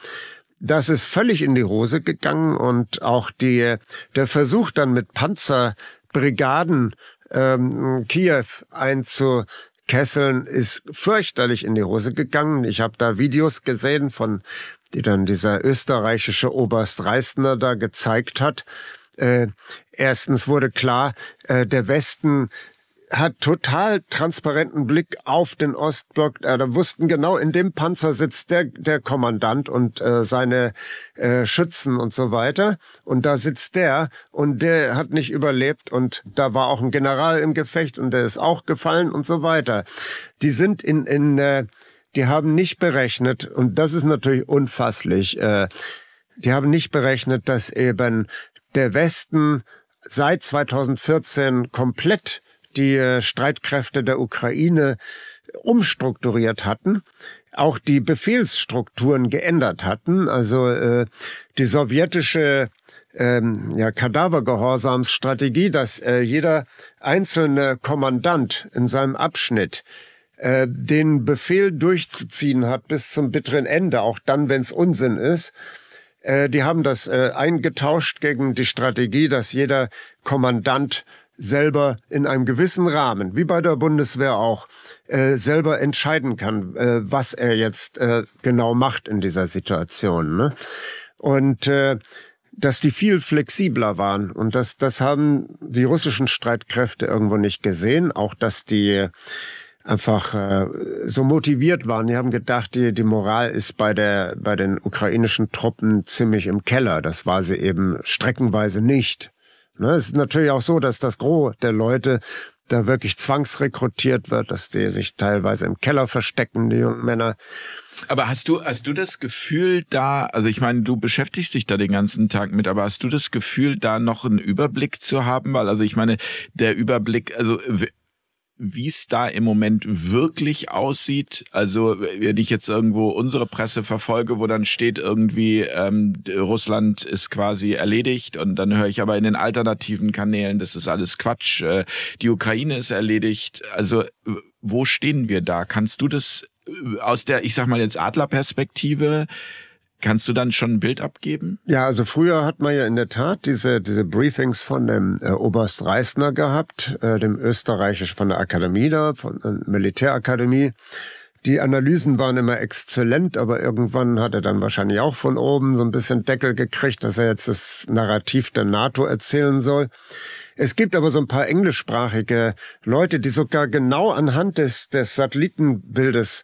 Das ist völlig in die Hose gegangen und auch die, der Versuch dann mit Panzerbrigaden ähm, Kiew einzukesseln ist fürchterlich in die Hose gegangen. Ich habe da Videos gesehen von die dann dieser österreichische Oberst Reisner da gezeigt hat. Äh, erstens wurde klar, äh, der Westen hat total transparenten Blick auf den Ostblock. Äh, da wussten genau, in dem Panzer sitzt der, der Kommandant und äh, seine äh, Schützen und so weiter. Und da sitzt der und der hat nicht überlebt und da war auch ein General im Gefecht und der ist auch gefallen und so weiter. Die sind in, in äh, die haben nicht berechnet, und das ist natürlich unfasslich, äh, die haben nicht berechnet, dass eben der Westen seit 2014 komplett die äh, Streitkräfte der Ukraine umstrukturiert hatten, auch die Befehlsstrukturen geändert hatten. Also äh, die sowjetische ähm, ja, Kadavergehorsamsstrategie, dass äh, jeder einzelne Kommandant in seinem Abschnitt äh, den Befehl durchzuziehen hat bis zum bitteren Ende, auch dann, wenn es Unsinn ist. Äh, die haben das äh, eingetauscht gegen die Strategie, dass jeder Kommandant selber in einem gewissen Rahmen, wie bei der Bundeswehr auch, selber entscheiden kann, was er jetzt genau macht in dieser Situation. Ne? Und dass die viel flexibler waren. Und das, das haben die russischen Streitkräfte irgendwo nicht gesehen. Auch dass die einfach äh, so motiviert waren. Die haben gedacht, die, die Moral ist bei der bei den ukrainischen Truppen ziemlich im Keller. Das war sie eben streckenweise nicht. Ne, es ist natürlich auch so, dass das Gros der Leute da wirklich zwangsrekrutiert wird, dass die sich teilweise im Keller verstecken, die jungen Männer. Aber hast du, hast du das Gefühl da, also ich meine, du beschäftigst dich da den ganzen Tag mit, aber hast du das Gefühl, da noch einen Überblick zu haben? Weil, also ich meine, der Überblick, also wie es da im Moment wirklich aussieht. Also wenn ich jetzt irgendwo unsere Presse verfolge, wo dann steht irgendwie, ähm, Russland ist quasi erledigt und dann höre ich aber in den alternativen Kanälen, das ist alles Quatsch, äh, die Ukraine ist erledigt. Also wo stehen wir da? Kannst du das äh, aus der, ich sag mal jetzt Adlerperspektive Kannst du dann schon ein Bild abgeben? Ja, also früher hat man ja in der Tat diese, diese Briefings von dem äh, Oberst Reisner gehabt, äh, dem österreichisch von der Akademie da, von der Militärakademie. Die Analysen waren immer exzellent, aber irgendwann hat er dann wahrscheinlich auch von oben so ein bisschen Deckel gekriegt, dass er jetzt das Narrativ der NATO erzählen soll. Es gibt aber so ein paar englischsprachige Leute, die sogar genau anhand des, des Satellitenbildes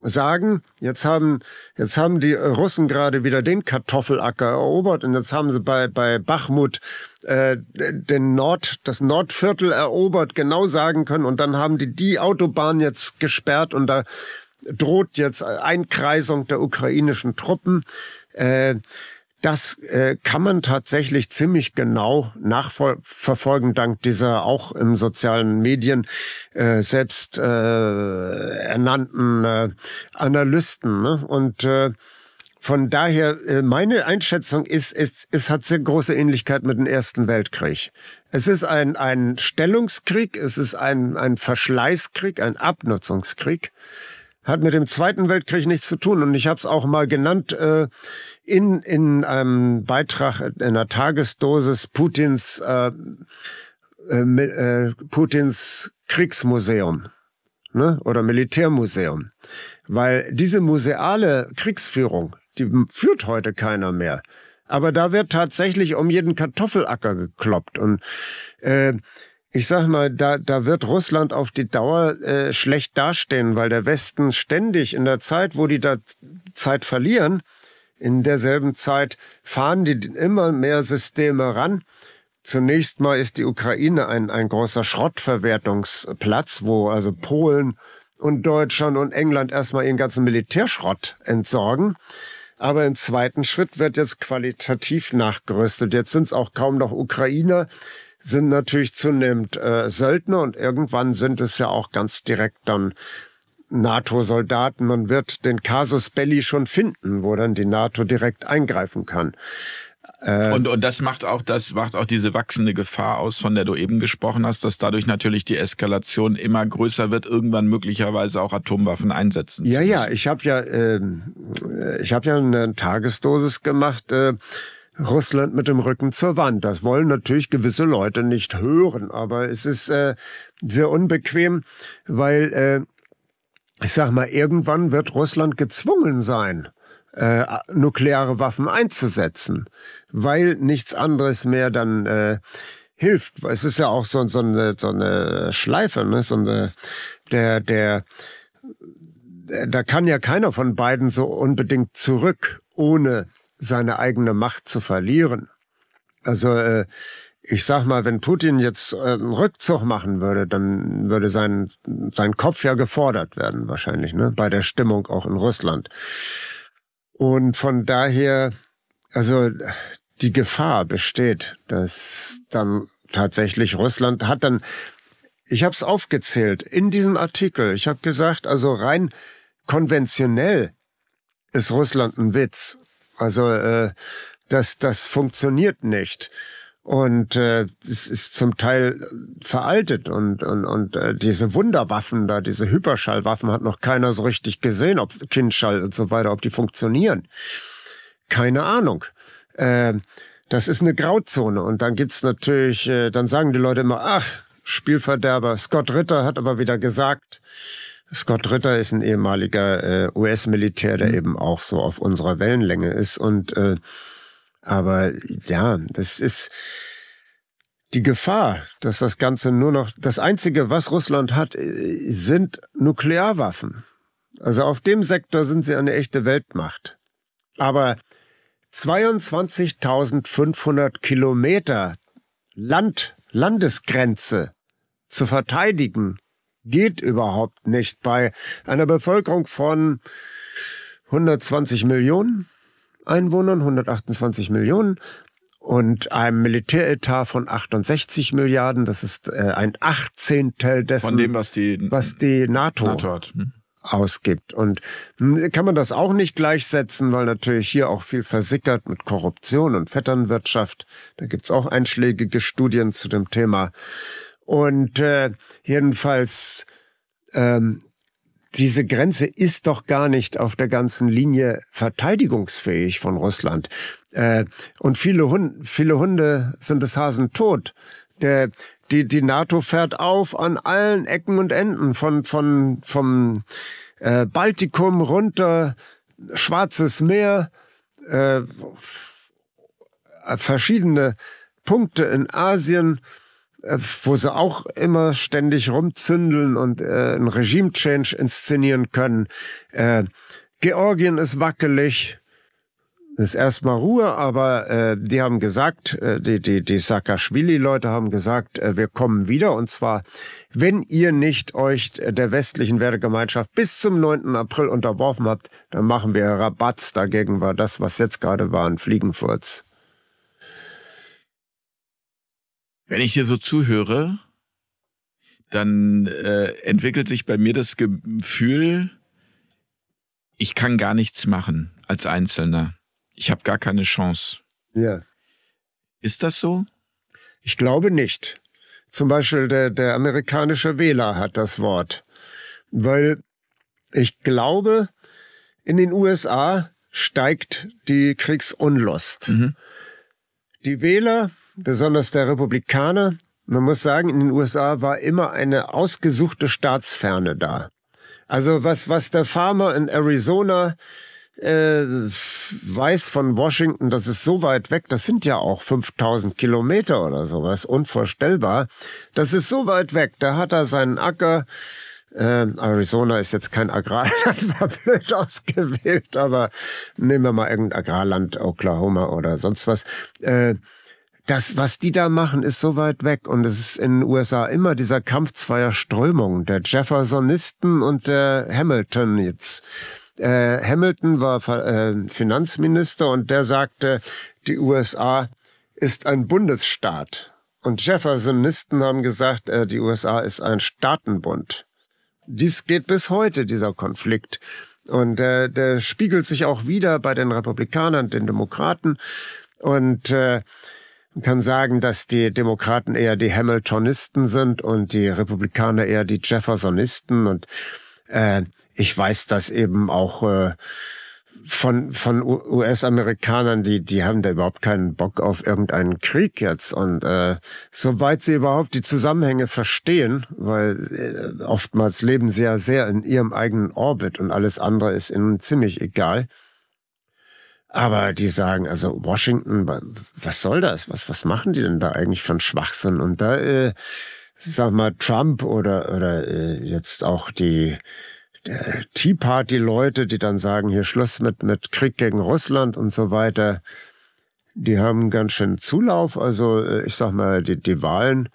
sagen, jetzt haben, jetzt haben die Russen gerade wieder den Kartoffelacker erobert und jetzt haben sie bei, bei Bachmut äh, den Nord, das Nordviertel erobert, genau sagen können und dann haben die die Autobahn jetzt gesperrt und da droht jetzt Einkreisung der ukrainischen Truppen. Äh, das äh, kann man tatsächlich ziemlich genau nachverfolgen, dank dieser auch im sozialen Medien äh, selbst äh, ernannten äh, Analysten. Ne? Und äh, von daher, äh, meine Einschätzung ist, ist, es hat sehr große Ähnlichkeit mit dem Ersten Weltkrieg. Es ist ein, ein Stellungskrieg, es ist ein, ein Verschleißkrieg, ein Abnutzungskrieg hat mit dem Zweiten Weltkrieg nichts zu tun. Und ich habe es auch mal genannt äh, in, in einem Beitrag in einer Tagesdosis Putins, äh, äh, äh, Putins Kriegsmuseum ne? oder Militärmuseum. Weil diese museale Kriegsführung, die führt heute keiner mehr. Aber da wird tatsächlich um jeden Kartoffelacker gekloppt. Und äh, ich sag mal, da, da wird Russland auf die Dauer äh, schlecht dastehen, weil der Westen ständig in der Zeit, wo die da Zeit verlieren, in derselben Zeit fahren die immer mehr Systeme ran. Zunächst mal ist die Ukraine ein, ein großer Schrottverwertungsplatz, wo also Polen und Deutschland und England erstmal ihren ganzen Militärschrott entsorgen. Aber im zweiten Schritt wird jetzt qualitativ nachgerüstet. Jetzt sind es auch kaum noch Ukrainer, sind natürlich zunehmend äh, Söldner und irgendwann sind es ja auch ganz direkt dann NATO-Soldaten. Man wird den Casus Belli schon finden, wo dann die NATO direkt eingreifen kann. Äh, und, und das macht auch, das macht auch diese wachsende Gefahr aus, von der du eben gesprochen hast, dass dadurch natürlich die Eskalation immer größer wird, irgendwann möglicherweise auch Atomwaffen einsetzen. Ja, ja, ich habe ja, äh, ich habe ja eine Tagesdosis gemacht. Äh, Russland mit dem Rücken zur Wand. Das wollen natürlich gewisse Leute nicht hören, aber es ist äh, sehr unbequem, weil äh, ich sag mal, irgendwann wird Russland gezwungen sein, äh, nukleare Waffen einzusetzen, weil nichts anderes mehr dann äh, hilft. Es ist ja auch so, so, eine, so eine Schleife, ne? so eine, der, der, da kann ja keiner von beiden so unbedingt zurück, ohne seine eigene Macht zu verlieren. Also äh, ich sag mal, wenn Putin jetzt äh, einen Rückzug machen würde, dann würde sein, sein Kopf ja gefordert werden, wahrscheinlich, ne? Bei der Stimmung auch in Russland. Und von daher, also die Gefahr besteht, dass dann tatsächlich Russland hat dann, ich habe es aufgezählt in diesem Artikel, ich habe gesagt, also rein konventionell ist Russland ein Witz. Also äh, das, das funktioniert nicht. Und äh, es ist zum Teil veraltet und, und, und äh, diese Wunderwaffen da, diese Hyperschallwaffen hat noch keiner so richtig gesehen, ob Kindschall und so weiter, ob die funktionieren. Keine Ahnung. Äh, das ist eine Grauzone. Und dann gibt's natürlich, äh, dann sagen die Leute immer, ach, Spielverderber. Scott Ritter hat aber wieder gesagt, Scott Ritter ist ein ehemaliger äh, US-Militär, der mhm. eben auch so auf unserer Wellenlänge ist. Und äh, aber ja, das ist die Gefahr, dass das Ganze nur noch das einzige, was Russland hat, äh, sind Nuklearwaffen. Also auf dem Sektor sind sie eine echte Weltmacht. Aber 22.500 Kilometer Land, Landesgrenze zu verteidigen, geht überhaupt nicht bei einer Bevölkerung von 120 Millionen Einwohnern, 128 Millionen und einem Militäretat von 68 Milliarden. Das ist äh, ein Achtzehntel dessen, von dem, was die, was die NATO, NATO hat. Hm. ausgibt. Und hm, kann man das auch nicht gleichsetzen, weil natürlich hier auch viel versickert mit Korruption und Vetternwirtschaft. Da gibt's auch einschlägige Studien zu dem Thema. Und äh, jedenfalls, ähm, diese Grenze ist doch gar nicht auf der ganzen Linie verteidigungsfähig von Russland. Äh, und viele, Hunde, viele Hunde sind des Hasen tot. Der, die, die NATO fährt auf an allen Ecken und Enden, von, von, vom äh, Baltikum runter, Schwarzes Meer, äh, verschiedene Punkte in Asien, wo sie auch immer ständig rumzündeln und äh, ein Regime-Change inszenieren können. Äh, Georgien ist wackelig, ist erstmal Ruhe, aber äh, die haben gesagt, äh, die, die, die Saakashvili-Leute haben gesagt, äh, wir kommen wieder und zwar, wenn ihr nicht euch der westlichen Wertegemeinschaft bis zum 9. April unterworfen habt, dann machen wir Rabatz. Dagegen war das, was jetzt gerade war, ein Fliegenfurz. Wenn ich dir so zuhöre, dann äh, entwickelt sich bei mir das Gefühl, ich kann gar nichts machen als Einzelner. Ich habe gar keine Chance. Ja. Ist das so? Ich glaube nicht. Zum Beispiel der, der amerikanische Wähler hat das Wort. Weil ich glaube, in den USA steigt die Kriegsunlust. Mhm. Die Wähler besonders der Republikaner. Man muss sagen, in den USA war immer eine ausgesuchte Staatsferne da. Also was, was der Farmer in Arizona äh, weiß von Washington, das ist so weit weg, das sind ja auch 5000 Kilometer oder sowas, unvorstellbar. Das ist so weit weg, da hat er seinen Acker, äh, Arizona ist jetzt kein Agrarland, war blöd ausgewählt, aber nehmen wir mal irgendein Agrarland, Oklahoma oder sonst was. Äh, das, was die da machen, ist so weit weg. Und es ist in den USA immer dieser Kampf zweier Strömungen, der Jeffersonisten und der Hamilton jetzt. Äh, Hamilton war äh, Finanzminister und der sagte, die USA ist ein Bundesstaat. Und Jeffersonisten haben gesagt, äh, die USA ist ein Staatenbund. Dies geht bis heute, dieser Konflikt. Und äh, der spiegelt sich auch wieder bei den Republikanern, den Demokraten. Und äh, man kann sagen, dass die Demokraten eher die Hamiltonisten sind und die Republikaner eher die Jeffersonisten. Und äh, ich weiß, dass eben auch äh, von, von US-Amerikanern, die, die haben da überhaupt keinen Bock auf irgendeinen Krieg jetzt. Und äh, soweit sie überhaupt die Zusammenhänge verstehen, weil äh, oftmals leben sie ja sehr in ihrem eigenen Orbit und alles andere ist ihnen ziemlich egal. Aber die sagen, also Washington, was soll das? Was, was machen die denn da eigentlich einen Schwachsinn? Und da, äh, sag mal, Trump oder, oder äh, jetzt auch die Tea Party-Leute, die dann sagen, hier Schluss mit, mit Krieg gegen Russland und so weiter, die haben ganz schön Zulauf. Also äh, ich sag mal, die, die Wahlen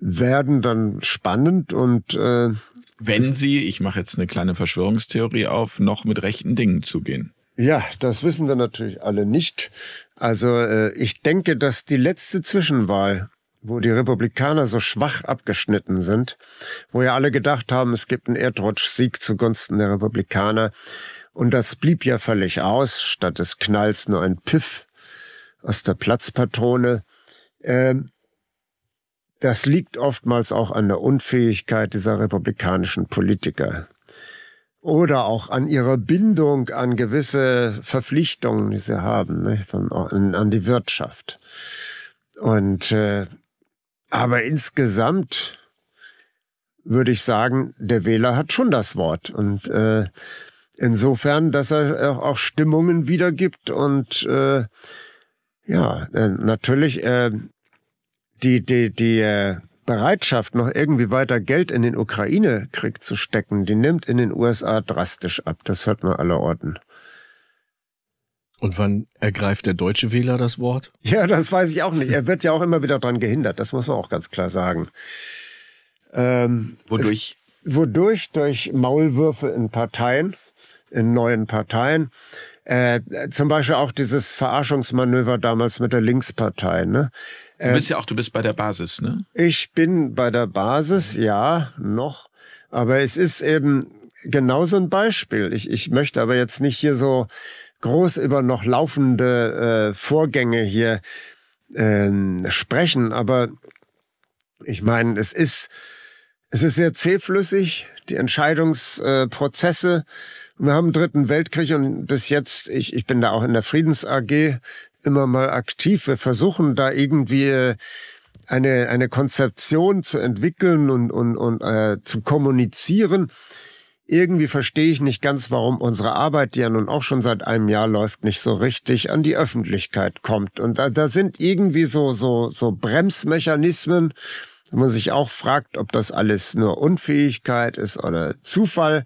werden dann spannend und äh, wenn sie, ich mache jetzt eine kleine Verschwörungstheorie auf, noch mit rechten Dingen zugehen. Ja, das wissen wir natürlich alle nicht. Also äh, ich denke, dass die letzte Zwischenwahl, wo die Republikaner so schwach abgeschnitten sind, wo ja alle gedacht haben, es gibt einen Erdrutsch-Sieg zugunsten der Republikaner, und das blieb ja völlig aus, statt des Knalls nur ein Piff aus der Platzpatrone. Ähm, das liegt oftmals auch an der Unfähigkeit dieser republikanischen Politiker oder auch an ihrer Bindung an gewisse Verpflichtungen, die sie haben, nicht? An, an die Wirtschaft. Und äh, aber insgesamt würde ich sagen, der Wähler hat schon das Wort und äh, insofern, dass er auch Stimmungen wiedergibt und äh, ja, äh, natürlich äh, die die die äh, Bereitschaft, noch irgendwie weiter Geld in den Ukraine-Krieg zu stecken, die nimmt in den USA drastisch ab. Das hört man aller Orten. Und wann ergreift der deutsche Wähler das Wort? Ja, das weiß ich auch nicht. Er wird ja auch immer wieder daran gehindert. Das muss man auch ganz klar sagen. Ähm, wodurch? Es, wodurch? Durch Maulwürfe in Parteien, in neuen Parteien. Äh, zum Beispiel auch dieses Verarschungsmanöver damals mit der Linkspartei. Ne? Du bist ja auch, du bist bei der Basis, ne? Ich bin bei der Basis, ja, noch. Aber es ist eben genau so ein Beispiel. Ich, ich möchte aber jetzt nicht hier so groß über noch laufende äh, Vorgänge hier äh, sprechen, aber ich meine, es ist, es ist sehr zähflüssig, die Entscheidungsprozesse. Wir haben Dritten Weltkrieg und bis jetzt, ich, ich bin da auch in der Friedens AG immer mal aktiv. Wir versuchen da irgendwie äh, eine, eine Konzeption zu entwickeln und, und, und äh, zu kommunizieren. irgendwie verstehe ich nicht ganz, warum unsere Arbeit, die ja nun auch schon seit einem Jahr läuft, nicht so richtig an die Öffentlichkeit kommt. Und da, da sind irgendwie so, so, so Bremsmechanismen, wo man sich auch fragt, ob das alles nur Unfähigkeit ist oder Zufall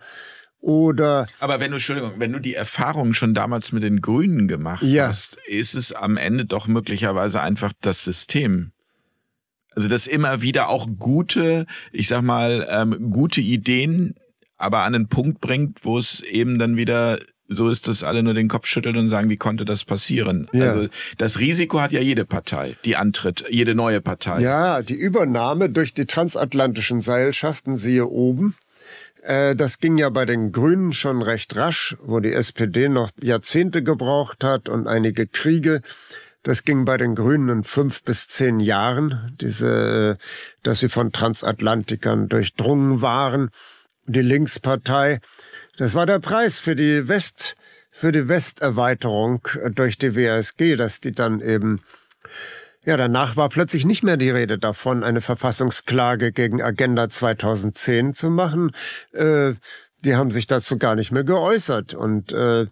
oder. Aber wenn du, Entschuldigung, wenn du die Erfahrung schon damals mit den Grünen gemacht ja. hast, ist es am Ende doch möglicherweise einfach das System. Also, dass immer wieder auch gute, ich sag mal, ähm, gute Ideen aber an den Punkt bringt, wo es eben dann wieder so ist, dass alle nur den Kopf schütteln und sagen, wie konnte das passieren? Ja. Also das Risiko hat ja jede Partei, die antritt, jede neue Partei. Ja, die Übernahme durch die transatlantischen Seilschaften, siehe oben, das ging ja bei den Grünen schon recht rasch, wo die SPD noch Jahrzehnte gebraucht hat und einige Kriege. Das ging bei den Grünen in fünf bis zehn Jahren, diese, dass sie von Transatlantikern durchdrungen waren die Linkspartei. Das war der Preis für die West, für die Westerweiterung durch die WSG, dass die dann eben ja, danach war plötzlich nicht mehr die Rede davon, eine Verfassungsklage gegen Agenda 2010 zu machen. Äh, die haben sich dazu gar nicht mehr geäußert. Und äh,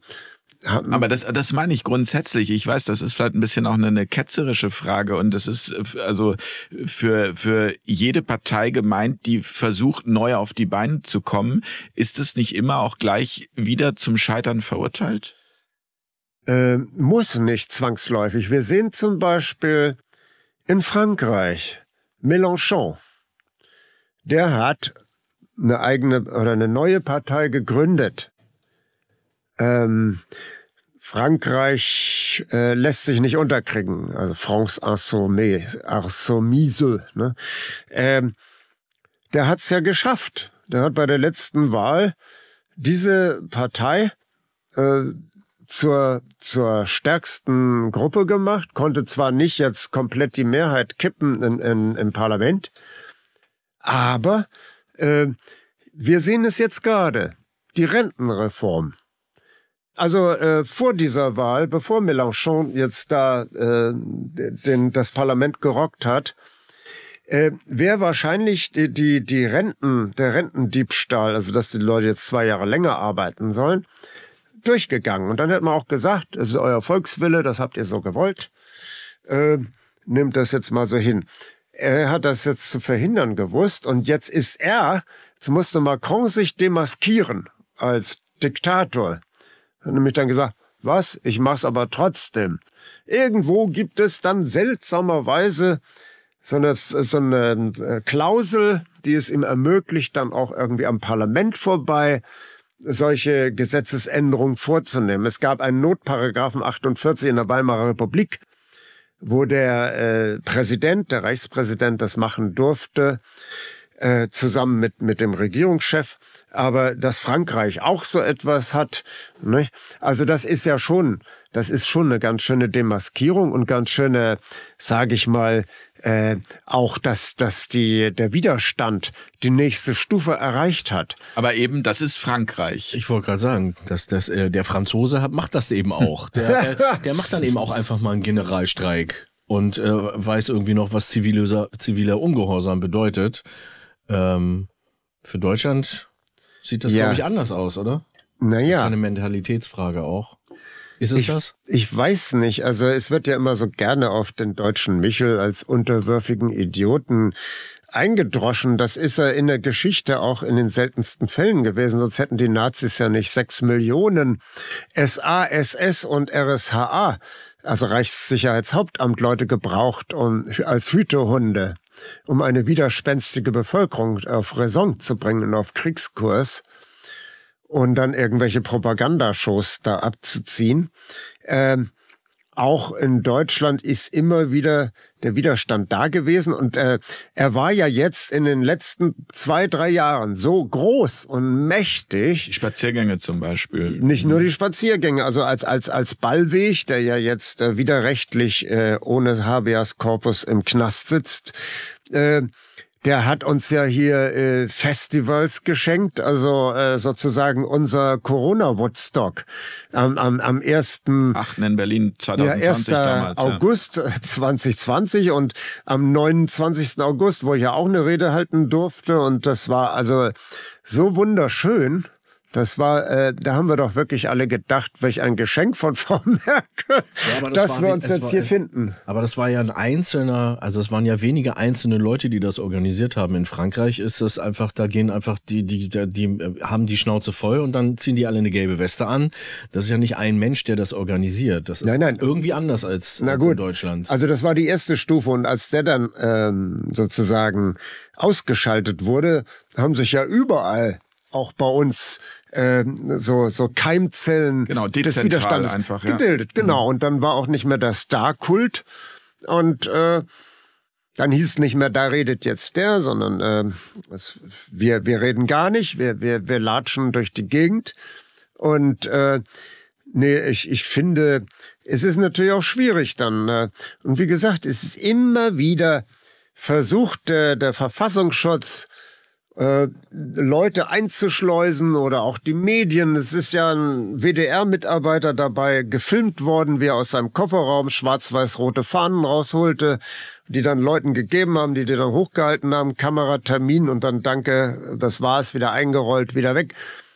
aber das, das meine ich grundsätzlich. Ich weiß, das ist vielleicht ein bisschen auch eine, eine ketzerische Frage und das ist also für, für jede Partei gemeint, die versucht, neu auf die Beine zu kommen. Ist es nicht immer auch gleich wieder zum Scheitern verurteilt? Äh, muss nicht zwangsläufig. Wir sehen zum Beispiel in Frankreich Mélenchon. Der hat eine eigene oder eine neue Partei gegründet. Ähm, Frankreich äh, lässt sich nicht unterkriegen, also France Insoumise. Ne? Ähm, der hat's ja geschafft. Der hat bei der letzten Wahl diese Partei äh, zur, zur stärksten Gruppe gemacht, konnte zwar nicht jetzt komplett die Mehrheit kippen in, in, im Parlament, aber äh, wir sehen es jetzt gerade, die Rentenreform. Also äh, vor dieser Wahl, bevor Mélenchon jetzt da äh, den, das Parlament gerockt hat, äh, wäre wahrscheinlich die, die, die Renten, der Rentendiebstahl, also dass die Leute jetzt zwei Jahre länger arbeiten sollen, durchgegangen. Und dann hätte man auch gesagt, es ist euer Volkswille, das habt ihr so gewollt, äh, nehmt das jetzt mal so hin. Er hat das jetzt zu verhindern gewusst und jetzt ist er, jetzt musste Macron sich demaskieren als Diktator hat nämlich dann gesagt, was, ich mach's aber trotzdem. Irgendwo gibt es dann seltsamerweise so eine, so eine äh, Klausel, die es ihm ermöglicht, dann auch irgendwie am Parlament vorbei solche Gesetzesänderungen vorzunehmen. Es gab einen Notparagraphen 48 in der Weimarer Republik, wo der äh, Präsident, der Reichspräsident das machen durfte, äh, zusammen mit, mit dem Regierungschef aber dass Frankreich auch so etwas hat, nicht? also das ist ja schon, das ist schon eine ganz schöne Demaskierung und ganz schöne, sage ich mal, äh, auch, dass, dass die, der Widerstand die nächste Stufe erreicht hat. Aber eben, das ist Frankreich. Ich wollte gerade sagen, dass das, äh, der Franzose hat, macht das eben auch. Der, der, der macht dann eben auch einfach mal einen Generalstreik und äh, weiß irgendwie noch, was ziviler, ziviler Ungehorsam bedeutet. Ähm, für Deutschland sieht das, ja. glaube ich, anders aus, oder? Naja. Das ist eine Mentalitätsfrage auch. Ist es ich, das? Ich weiß nicht. Also es wird ja immer so gerne auf den deutschen Michel als unterwürfigen Idioten eingedroschen. Das ist er in der Geschichte auch in den seltensten Fällen gewesen. Sonst hätten die Nazis ja nicht sechs Millionen SA, SS und RSHA, also Reichssicherheitshauptamt, Leute gebraucht um, als Hütehunde um eine widerspenstige Bevölkerung auf Raison zu bringen, auf Kriegskurs und dann irgendwelche Propagandashows da abzuziehen. Ähm, auch in Deutschland ist immer wieder der Widerstand da gewesen und äh, er war ja jetzt in den letzten zwei, drei Jahren so groß und mächtig. Die Spaziergänge zum Beispiel. Nicht nur die Spaziergänge, also als, als, als Ballweg, der ja jetzt äh, widerrechtlich äh, ohne Habeas Corpus im Knast sitzt, äh, der hat uns ja hier äh, Festivals geschenkt, also äh, sozusagen unser Corona-Woodstock am, am, am 1. 8. in Berlin 2020 ja, 1. damals. August 2020 und am 29. August, wo ich ja auch eine Rede halten durfte und das war also so wunderschön. Das war, äh, da haben wir doch wirklich alle gedacht, welch ein Geschenk von Frau Merkel, ja, das dass wir uns jetzt war, hier finden. Aber das war ja ein einzelner, also es waren ja wenige einzelne Leute, die das organisiert haben. In Frankreich ist es einfach, da gehen einfach die, die, die, die haben die Schnauze voll und dann ziehen die alle eine gelbe Weste an. Das ist ja nicht ein Mensch, der das organisiert. Das ist nein, nein. irgendwie anders als, als in Deutschland. Also das war die erste Stufe und als der dann ähm, sozusagen ausgeschaltet wurde, haben sich ja überall auch bei uns äh, so, so Keimzellen genau, des Widerstandes einfach, ja. gebildet. Genau. Mhm. Und dann war auch nicht mehr der Star-Kult. Und äh, dann hieß es nicht mehr, da redet jetzt der, sondern äh, es, wir, wir reden gar nicht, wir, wir, wir latschen durch die Gegend. Und äh, nee, ich, ich finde, es ist natürlich auch schwierig dann. Äh, und wie gesagt, es ist immer wieder versucht, der, der Verfassungsschutz äh, Leute einzuschleusen oder auch die Medien. Es ist ja ein WDR-Mitarbeiter dabei gefilmt worden, wie er aus seinem Kofferraum schwarz-weiß-rote Fahnen rausholte, die dann Leuten gegeben haben, die die dann hochgehalten haben, Kameratermin und dann danke, das war's, wieder eingerollt, wieder weg.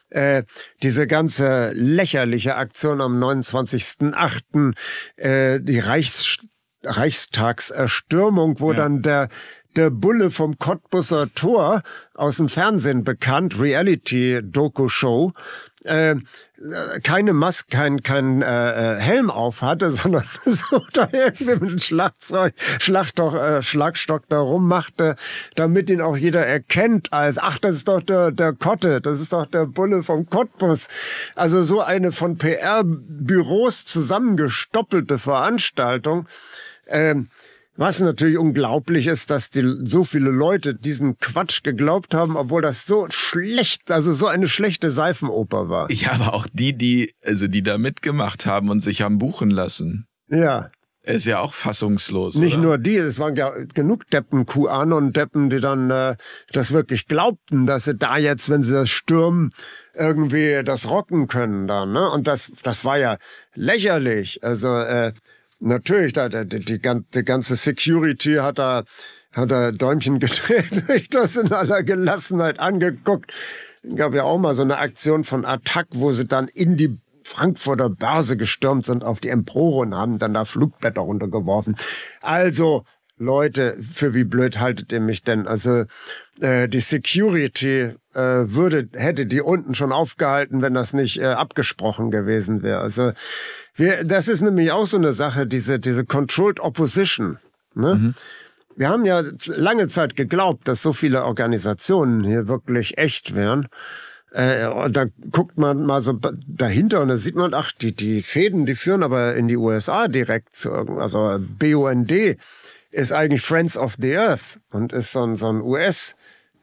Äh, diese ganze lächerliche Aktion am 29.08., äh, die Reichs Reichstagserstürmung, wo ja. dann der der Bulle vom Cottbusser Tor aus dem Fernsehen bekannt, Reality-Doku-Show, äh, keine Maske, kein, kein äh, äh Helm auf hatte, sondern so da irgendwie mit dem Schlagzeug, Schlagstock, äh, Schlagstock da rummachte, damit ihn auch jeder erkennt als, ach, das ist doch der, der Kotte, das ist doch der Bulle vom Cottbus. Also so eine von PR-Büros zusammengestoppelte Veranstaltung. Ähm, was natürlich unglaublich ist, dass die, so viele Leute diesen Quatsch geglaubt haben, obwohl das so schlecht, also so eine schlechte Seifenoper war. Ja, aber auch die, die, also die da mitgemacht haben und sich haben buchen lassen. Ja. Ist ja auch fassungslos. Nicht oder? nur die, es waren ja genug Deppen, und Deppen, die dann äh, das wirklich glaubten, dass sie da jetzt, wenn sie das stürmen, irgendwie das rocken können dann. Ne? Und das, das war ja lächerlich. Also äh, Natürlich, da, die, die, die ganze Security hat da, hat da Däumchen gedreht, ich das in aller Gelassenheit angeguckt. Gab ja auch mal so eine Aktion von Attack, wo sie dann in die Frankfurter Börse gestürmt sind auf die Empore und haben dann da Flugblätter runtergeworfen. Also, Leute, für wie blöd haltet ihr mich denn? Also äh, die Security äh, würde hätte die unten schon aufgehalten, wenn das nicht äh, abgesprochen gewesen wäre. Also wir, das ist nämlich auch so eine Sache, diese, diese Controlled Opposition. Ne? Mhm. Wir haben ja lange Zeit geglaubt, dass so viele Organisationen hier wirklich echt wären. Äh, und da guckt man mal so dahinter und da sieht man, ach, die, die Fäden, die führen aber in die USA direkt zu Also BUND ist eigentlich Friends of the Earth und ist so ein, so ein US-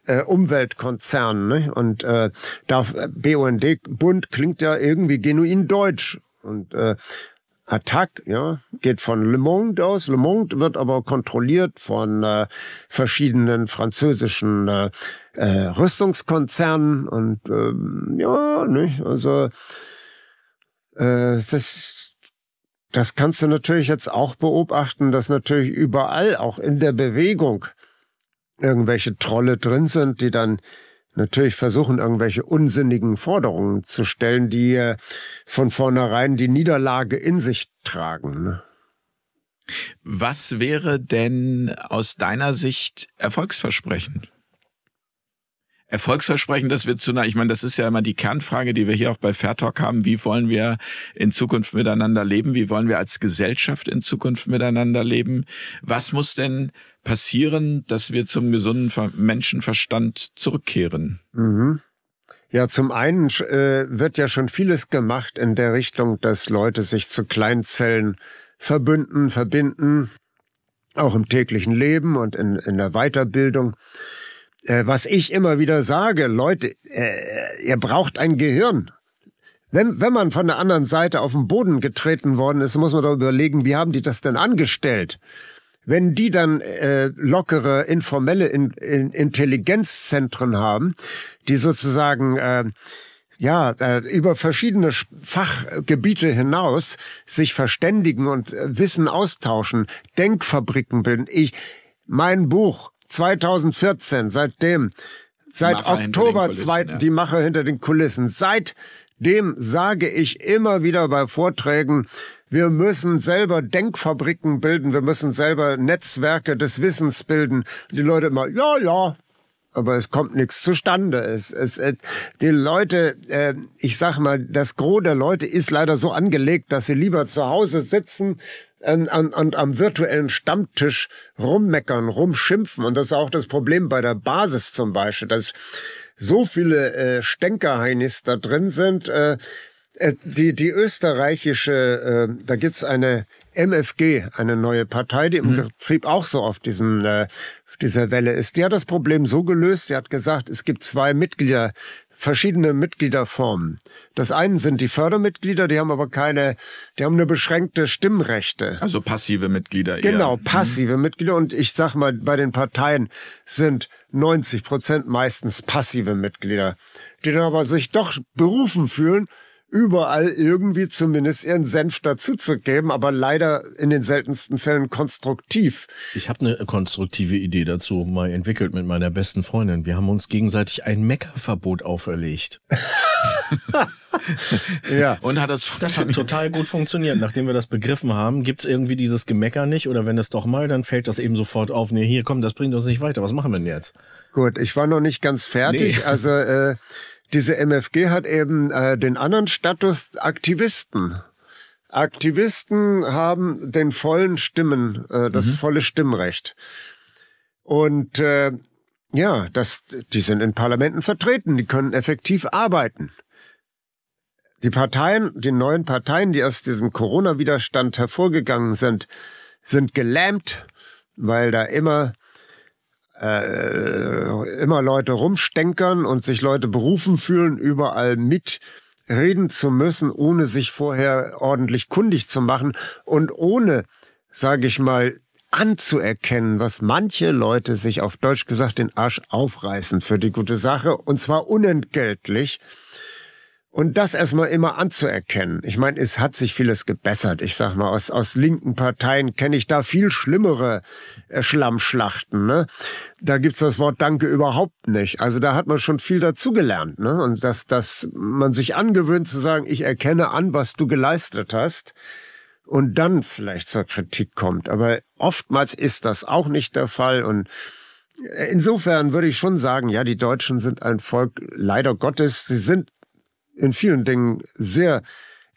äh, Umweltkonzern. Ne? Und äh, da BUND, Bund klingt ja irgendwie genuin deutsch. Und äh, Attac, ja, geht von Le Monde aus. Le Monde wird aber kontrolliert von äh, verschiedenen französischen äh, äh, Rüstungskonzernen und ähm, ja, nicht, also äh, das das kannst du natürlich jetzt auch beobachten, dass natürlich überall, auch in der Bewegung, irgendwelche Trolle drin sind, die dann natürlich versuchen, irgendwelche unsinnigen Forderungen zu stellen, die äh, von vornherein die Niederlage in sich tragen. Ne? Was wäre denn aus deiner Sicht erfolgsversprechend? Erfolgsversprechen, dass wir zu einer, ich meine, das ist ja immer die Kernfrage, die wir hier auch bei Fair Talk haben. Wie wollen wir in Zukunft miteinander leben? Wie wollen wir als Gesellschaft in Zukunft miteinander leben? Was muss denn passieren, dass wir zum gesunden Menschenverstand zurückkehren? Mhm. Ja, zum einen äh, wird ja schon vieles gemacht in der Richtung, dass Leute sich zu Kleinzellen verbünden, verbinden, auch im täglichen Leben und in, in der Weiterbildung. Äh, was ich immer wieder sage, Leute, äh, ihr braucht ein Gehirn. Wenn, wenn man von der anderen Seite auf den Boden getreten worden ist, muss man doch überlegen, wie haben die das denn angestellt? Wenn die dann äh, lockere, informelle in, in Intelligenzzentren haben, die sozusagen äh, ja, äh, über verschiedene Fachgebiete hinaus sich verständigen und äh, Wissen austauschen, Denkfabriken bilden. Ich, mein Buch 2014, seitdem Seit Oktober 2, ja. die Macher hinter den Kulissen. Seitdem sage ich immer wieder bei Vorträgen, wir müssen selber Denkfabriken bilden, wir müssen selber Netzwerke des Wissens bilden. Die Leute immer, ja, ja, aber es kommt nichts zustande. Es, es, es, die Leute, äh, ich sag mal, das Gros der Leute ist leider so angelegt, dass sie lieber zu Hause sitzen und, und, und am virtuellen Stammtisch rummeckern, rumschimpfen. Und das ist auch das Problem bei der Basis zum Beispiel, dass so viele äh, Stänkerheinis da drin sind. Äh, äh die, die österreichische, äh, da gibt's eine MFG, eine neue Partei, die im mhm. Prinzip auch so auf diesen äh, dieser Welle ist. Die hat das Problem so gelöst, sie hat gesagt, es gibt zwei Mitglieder, verschiedene Mitgliederformen. Das eine sind die Fördermitglieder, die haben aber keine, die haben nur beschränkte Stimmrechte. Also passive Mitglieder. Genau, eher. Mhm. passive mhm. Mitglieder. Und ich sag mal, bei den Parteien sind 90 Prozent meistens passive Mitglieder, die dann aber sich doch berufen fühlen, überall irgendwie zumindest ihren Senf dazuzugeben, aber leider in den seltensten Fällen konstruktiv. Ich habe eine konstruktive Idee dazu mal entwickelt mit meiner besten Freundin. Wir haben uns gegenseitig ein Meckerverbot auferlegt. ja. Und hat das Das hat total gut funktioniert. Nachdem wir das begriffen haben, gibt's irgendwie dieses Gemecker nicht oder wenn es doch mal, dann fällt das eben sofort auf. Nee, hier, komm, das bringt uns nicht weiter. Was machen wir denn jetzt? Gut, ich war noch nicht ganz fertig. Nee. Also äh, diese MFG hat eben äh, den anderen Status Aktivisten. Aktivisten haben den vollen Stimmen, äh, das mhm. volle Stimmrecht. Und äh, ja, das, die sind in Parlamenten vertreten, die können effektiv arbeiten. Die Parteien, die neuen Parteien, die aus diesem Corona-Widerstand hervorgegangen sind, sind gelähmt, weil da immer äh, immer Leute rumstenkern und sich Leute berufen fühlen, überall mitreden zu müssen, ohne sich vorher ordentlich kundig zu machen und ohne, sage ich mal, anzuerkennen, was manche Leute sich auf Deutsch gesagt den Arsch aufreißen für die gute Sache und zwar unentgeltlich. Und das erstmal immer anzuerkennen. Ich meine, es hat sich vieles gebessert. Ich sag mal, aus, aus linken Parteien kenne ich da viel schlimmere äh, Schlammschlachten. Ne? Da gibt's das Wort Danke überhaupt nicht. Also da hat man schon viel dazugelernt. Ne? Und dass, dass man sich angewöhnt zu sagen, ich erkenne an, was du geleistet hast und dann vielleicht zur Kritik kommt. Aber oftmals ist das auch nicht der Fall und Insofern würde ich schon sagen, ja, die Deutschen sind ein Volk, leider Gottes, sie sind in vielen Dingen sehr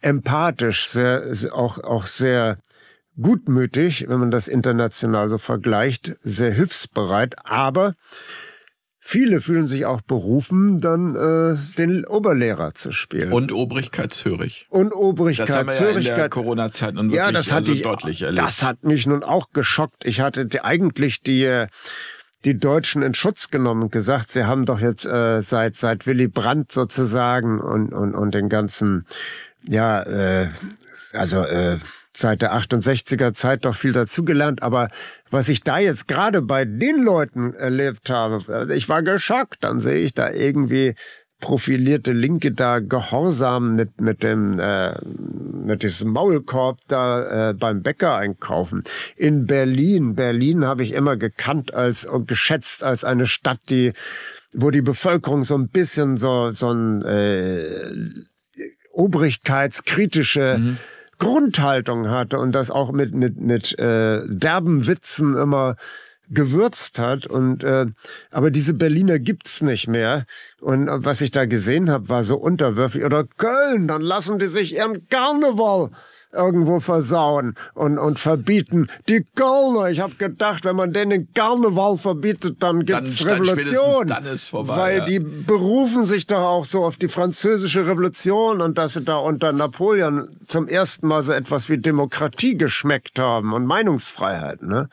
empathisch, sehr, auch, auch sehr gutmütig, wenn man das international so vergleicht, sehr hilfsbereit, aber Viele fühlen sich auch berufen, dann äh, den Oberlehrer zu spielen. Und obrigkeitshörig. Und obrigkeitshörigkeit. Das haben wir ja in der Corona-Zeit nun wirklich ja, das hat also ich, deutlich erlebt. Das hat mich nun auch geschockt. Ich hatte die, eigentlich die die Deutschen in Schutz genommen und gesagt, sie haben doch jetzt äh, seit seit Willy Brandt sozusagen und und und den ganzen ja äh, also äh, seit der 68er Zeit doch viel dazugelernt, aber was ich da jetzt gerade bei den Leuten erlebt habe, ich war geschockt, dann sehe ich da irgendwie profilierte Linke da gehorsam mit, mit dem, äh, mit diesem Maulkorb da äh, beim Bäcker einkaufen. In Berlin, Berlin habe ich immer gekannt als und geschätzt als eine Stadt, die, wo die Bevölkerung so ein bisschen so, so ein äh, obrigkeitskritische mhm. Grundhaltung hatte und das auch mit, mit, mit äh, derben Witzen immer gewürzt hat. Und äh, aber diese Berliner gibt's nicht mehr. Und äh, was ich da gesehen habe, war so unterwürfig. Oder Köln, dann lassen die sich ihren Karneval irgendwo versauen und, und verbieten. Die Kölner, ich habe gedacht, wenn man denen den Karneval verbietet, dann gibt's dann, Revolution. Dann ist vorbei, weil ja. die berufen sich doch auch so auf die französische Revolution und dass sie da unter Napoleon zum ersten Mal so etwas wie Demokratie geschmeckt haben und Meinungsfreiheit. Ne?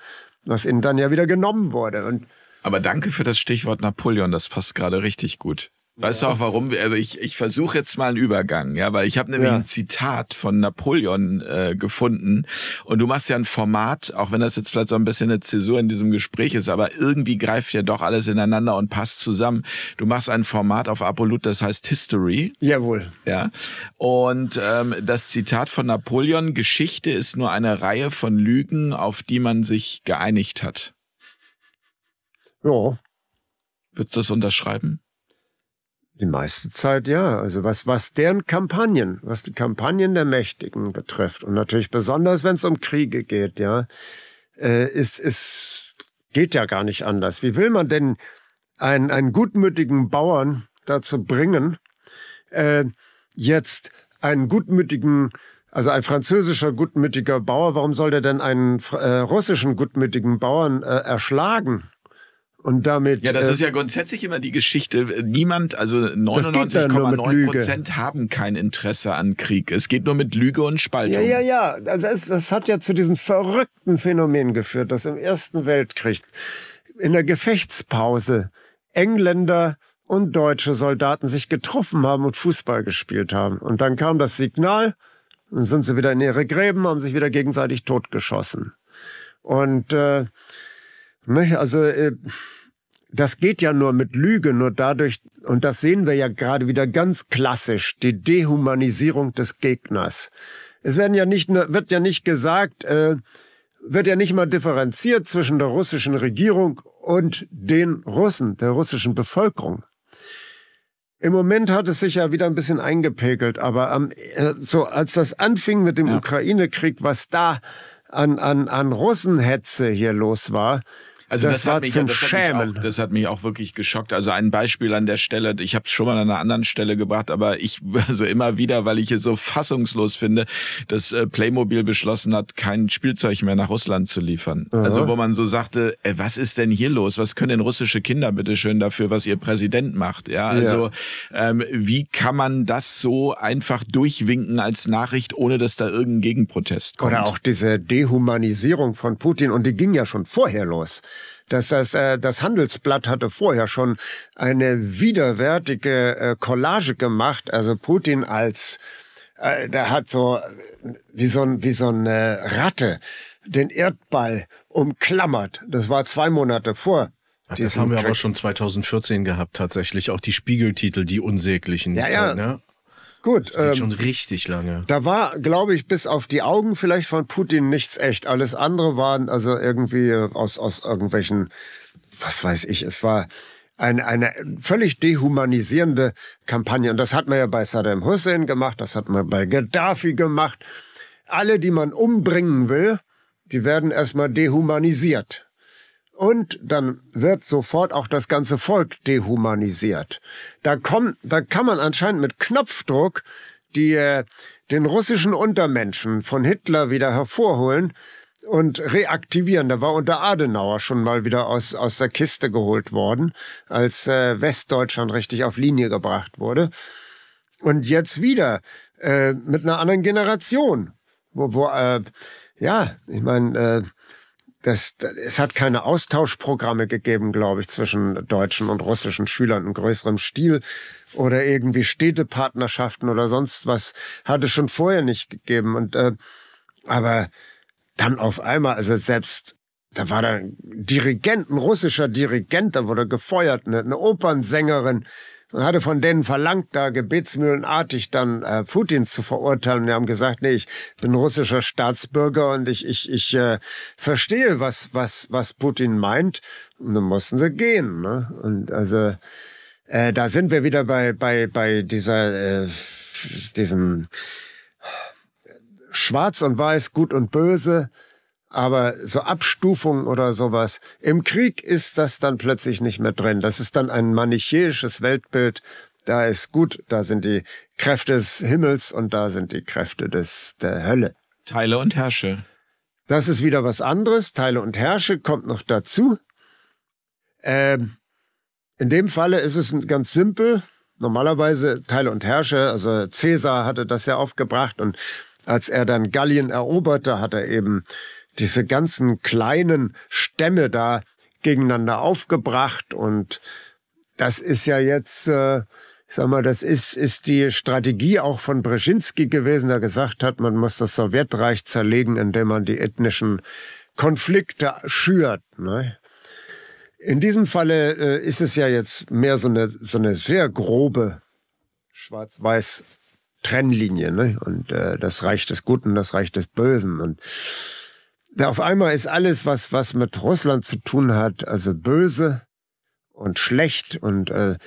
Was ihnen dann ja wieder genommen wurde. Und Aber danke für das Stichwort Napoleon, das passt gerade richtig gut. Weißt ja. du auch warum? Also ich, ich versuche jetzt mal einen Übergang, ja, weil ich habe nämlich ja. ein Zitat von Napoleon äh, gefunden und du machst ja ein Format, auch wenn das jetzt vielleicht so ein bisschen eine Zäsur in diesem Gespräch ist, aber irgendwie greift ja doch alles ineinander und passt zusammen. Du machst ein Format auf Apolut, das heißt History. Jawohl. Ja. Und ähm, das Zitat von Napoleon: Geschichte ist nur eine Reihe von Lügen, auf die man sich geeinigt hat. Ja, Würdest du das unterschreiben? Die meiste Zeit ja. Also was, was deren Kampagnen, was die Kampagnen der Mächtigen betrifft und natürlich besonders, wenn es um Kriege geht, ja, äh, ist, ist, geht ja gar nicht anders. Wie will man denn einen, einen gutmütigen Bauern dazu bringen, äh, jetzt einen gutmütigen, also ein französischer gutmütiger Bauer, warum soll der denn einen äh, russischen gutmütigen Bauern äh, erschlagen? Und damit. Ja, das äh, ist ja grundsätzlich immer die Geschichte. Niemand, also 99,9 Prozent haben kein Interesse an Krieg. Es geht nur mit Lüge und Spaltung. Ja, ja, ja. Also es, das hat ja zu diesem verrückten Phänomen geführt, dass im Ersten Weltkrieg in der Gefechtspause Engländer und deutsche Soldaten sich getroffen haben und Fußball gespielt haben. Und dann kam das Signal, dann sind sie wieder in ihre Gräben, haben sich wieder gegenseitig totgeschossen. Und äh, ne, also äh, das geht ja nur mit Lüge, nur dadurch, und das sehen wir ja gerade wieder ganz klassisch, die Dehumanisierung des Gegners. Es werden ja nicht, wird ja nicht gesagt, äh, wird ja nicht mal differenziert zwischen der russischen Regierung und den Russen, der russischen Bevölkerung. Im Moment hat es sich ja wieder ein bisschen eingepegelt, aber am, äh, so als das anfing mit dem ja. Ukraine-Krieg, was da an, an, an Russenhetze hier los war, also das, das war mich, zum das Schämen. Auch, das hat mich auch wirklich geschockt. Also ein Beispiel an der Stelle, ich habe es schon mal an einer anderen Stelle gebracht, aber ich also immer wieder, weil ich es so fassungslos finde, dass äh, Playmobil beschlossen hat, kein Spielzeug mehr nach Russland zu liefern. Aha. Also wo man so sagte, ey, was ist denn hier los? Was können denn russische Kinder bitte schön dafür, was ihr Präsident macht? Ja, also ja. Ähm, wie kann man das so einfach durchwinken als Nachricht, ohne dass da irgendein Gegenprotest kommt? Oder auch diese Dehumanisierung von Putin und die ging ja schon vorher los dass das, äh, das Handelsblatt hatte vorher schon eine widerwärtige äh, Collage gemacht, also Putin als, äh, der hat so wie so, ein, wie so eine Ratte den Erdball umklammert. Das war zwei Monate vor Ach, das haben wir Krieg. aber schon 2014 gehabt, tatsächlich. Auch die Spiegeltitel, die unsäglichen. Ja, ja. Ne? Gut. Ähm, schon richtig lange. Da war, glaube ich, bis auf die Augen vielleicht von Putin nichts echt. Alles andere waren also irgendwie aus, aus irgendwelchen, was weiß ich, es war eine, eine völlig dehumanisierende Kampagne. Und das hat man ja bei Saddam Hussein gemacht, das hat man bei Gaddafi gemacht. Alle, die man umbringen will, die werden erstmal dehumanisiert. Und dann wird sofort auch das ganze Volk dehumanisiert. Da kommt, da kann man anscheinend mit Knopfdruck die, äh, den russischen Untermenschen von Hitler wieder hervorholen und reaktivieren. Da war unter Adenauer schon mal wieder aus, aus der Kiste geholt worden, als äh, Westdeutschland richtig auf Linie gebracht wurde. Und jetzt wieder äh, mit einer anderen Generation, wo, wo äh, ja, ich meine, äh, das, es hat keine Austauschprogramme gegeben, glaube ich, zwischen deutschen und russischen Schülern in größerem Stil oder irgendwie Städtepartnerschaften oder sonst was hat es schon vorher nicht gegeben. Und äh, aber dann auf einmal, also selbst da war da ein Dirigent, ein russischer Dirigent, da wurde gefeuert, eine, eine Opernsängerin, und hatte von denen verlangt, da gebetsmühlenartig dann äh, Putin zu verurteilen. Und die haben gesagt, nee, ich bin russischer Staatsbürger und ich, ich, ich äh, verstehe, was, was, was Putin meint. Und dann mussten sie gehen. Ne? Und also äh, da sind wir wieder bei, bei, bei dieser, äh, diesem Schwarz und Weiß, Gut und Böse aber so Abstufungen oder sowas. Im Krieg ist das dann plötzlich nicht mehr drin. Das ist dann ein manichäisches Weltbild. Da ist gut, da sind die Kräfte des Himmels und da sind die Kräfte des, der Hölle. Teile und Herrsche. Das ist wieder was anderes. Teile und Herrsche kommt noch dazu. Ähm, in dem Falle ist es ganz simpel. Normalerweise Teile und Herrsche, also Cäsar hatte das ja aufgebracht und als er dann Gallien eroberte, hat er eben diese ganzen kleinen Stämme da gegeneinander aufgebracht und das ist ja jetzt, äh, ich sag mal, das ist, ist die Strategie auch von Brzezinski gewesen, der gesagt hat, man muss das Sowjetreich zerlegen, indem man die ethnischen Konflikte schürt. Ne? In diesem Falle äh, ist es ja jetzt mehr so eine, so eine sehr grobe schwarz-weiß Trennlinie, ne? Und äh, das Reich des Guten, das Reich des Bösen. Und auf einmal ist alles, was, was mit Russland zu tun hat, also böse. und schlecht und äh,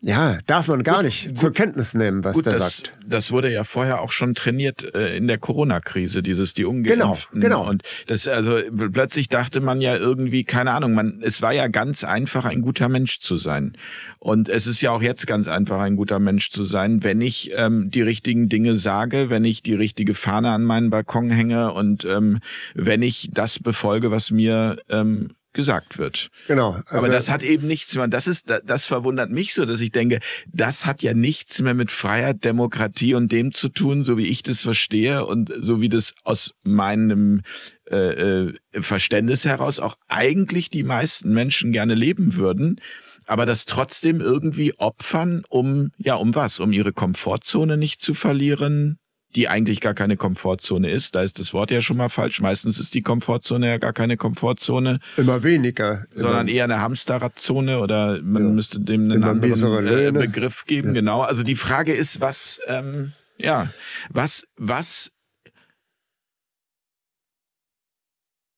ja, darf man gar gut, nicht gut, zur Kenntnis nehmen, was gut, der das, sagt. Das wurde ja vorher auch schon trainiert äh, in der Corona-Krise, dieses die Ungeimpften. Genau, genau. Und das also plötzlich dachte man ja irgendwie, keine Ahnung, man es war ja ganz einfach ein guter Mensch zu sein. Und es ist ja auch jetzt ganz einfach ein guter Mensch zu sein, wenn ich ähm, die richtigen Dinge sage, wenn ich die richtige Fahne an meinen Balkon hänge und ähm, wenn ich das befolge, was mir ähm, gesagt wird. Genau. Also Aber das hat eben nichts mehr, das ist, das verwundert mich so, dass ich denke, das hat ja nichts mehr mit Freiheit, Demokratie und dem zu tun, so wie ich das verstehe und so wie das aus meinem äh, äh, Verständnis heraus auch eigentlich die meisten Menschen gerne leben würden aber das trotzdem irgendwie opfern, um, ja, um was? Um ihre Komfortzone nicht zu verlieren, die eigentlich gar keine Komfortzone ist. Da ist das Wort ja schon mal falsch. Meistens ist die Komfortzone ja gar keine Komfortzone. Immer weniger. Sondern eher eine Hamsterradzone oder man ja. müsste dem einen Immer anderen äh, Begriff geben. Ja. Genau. Also die Frage ist, was, ähm, ja, was, was,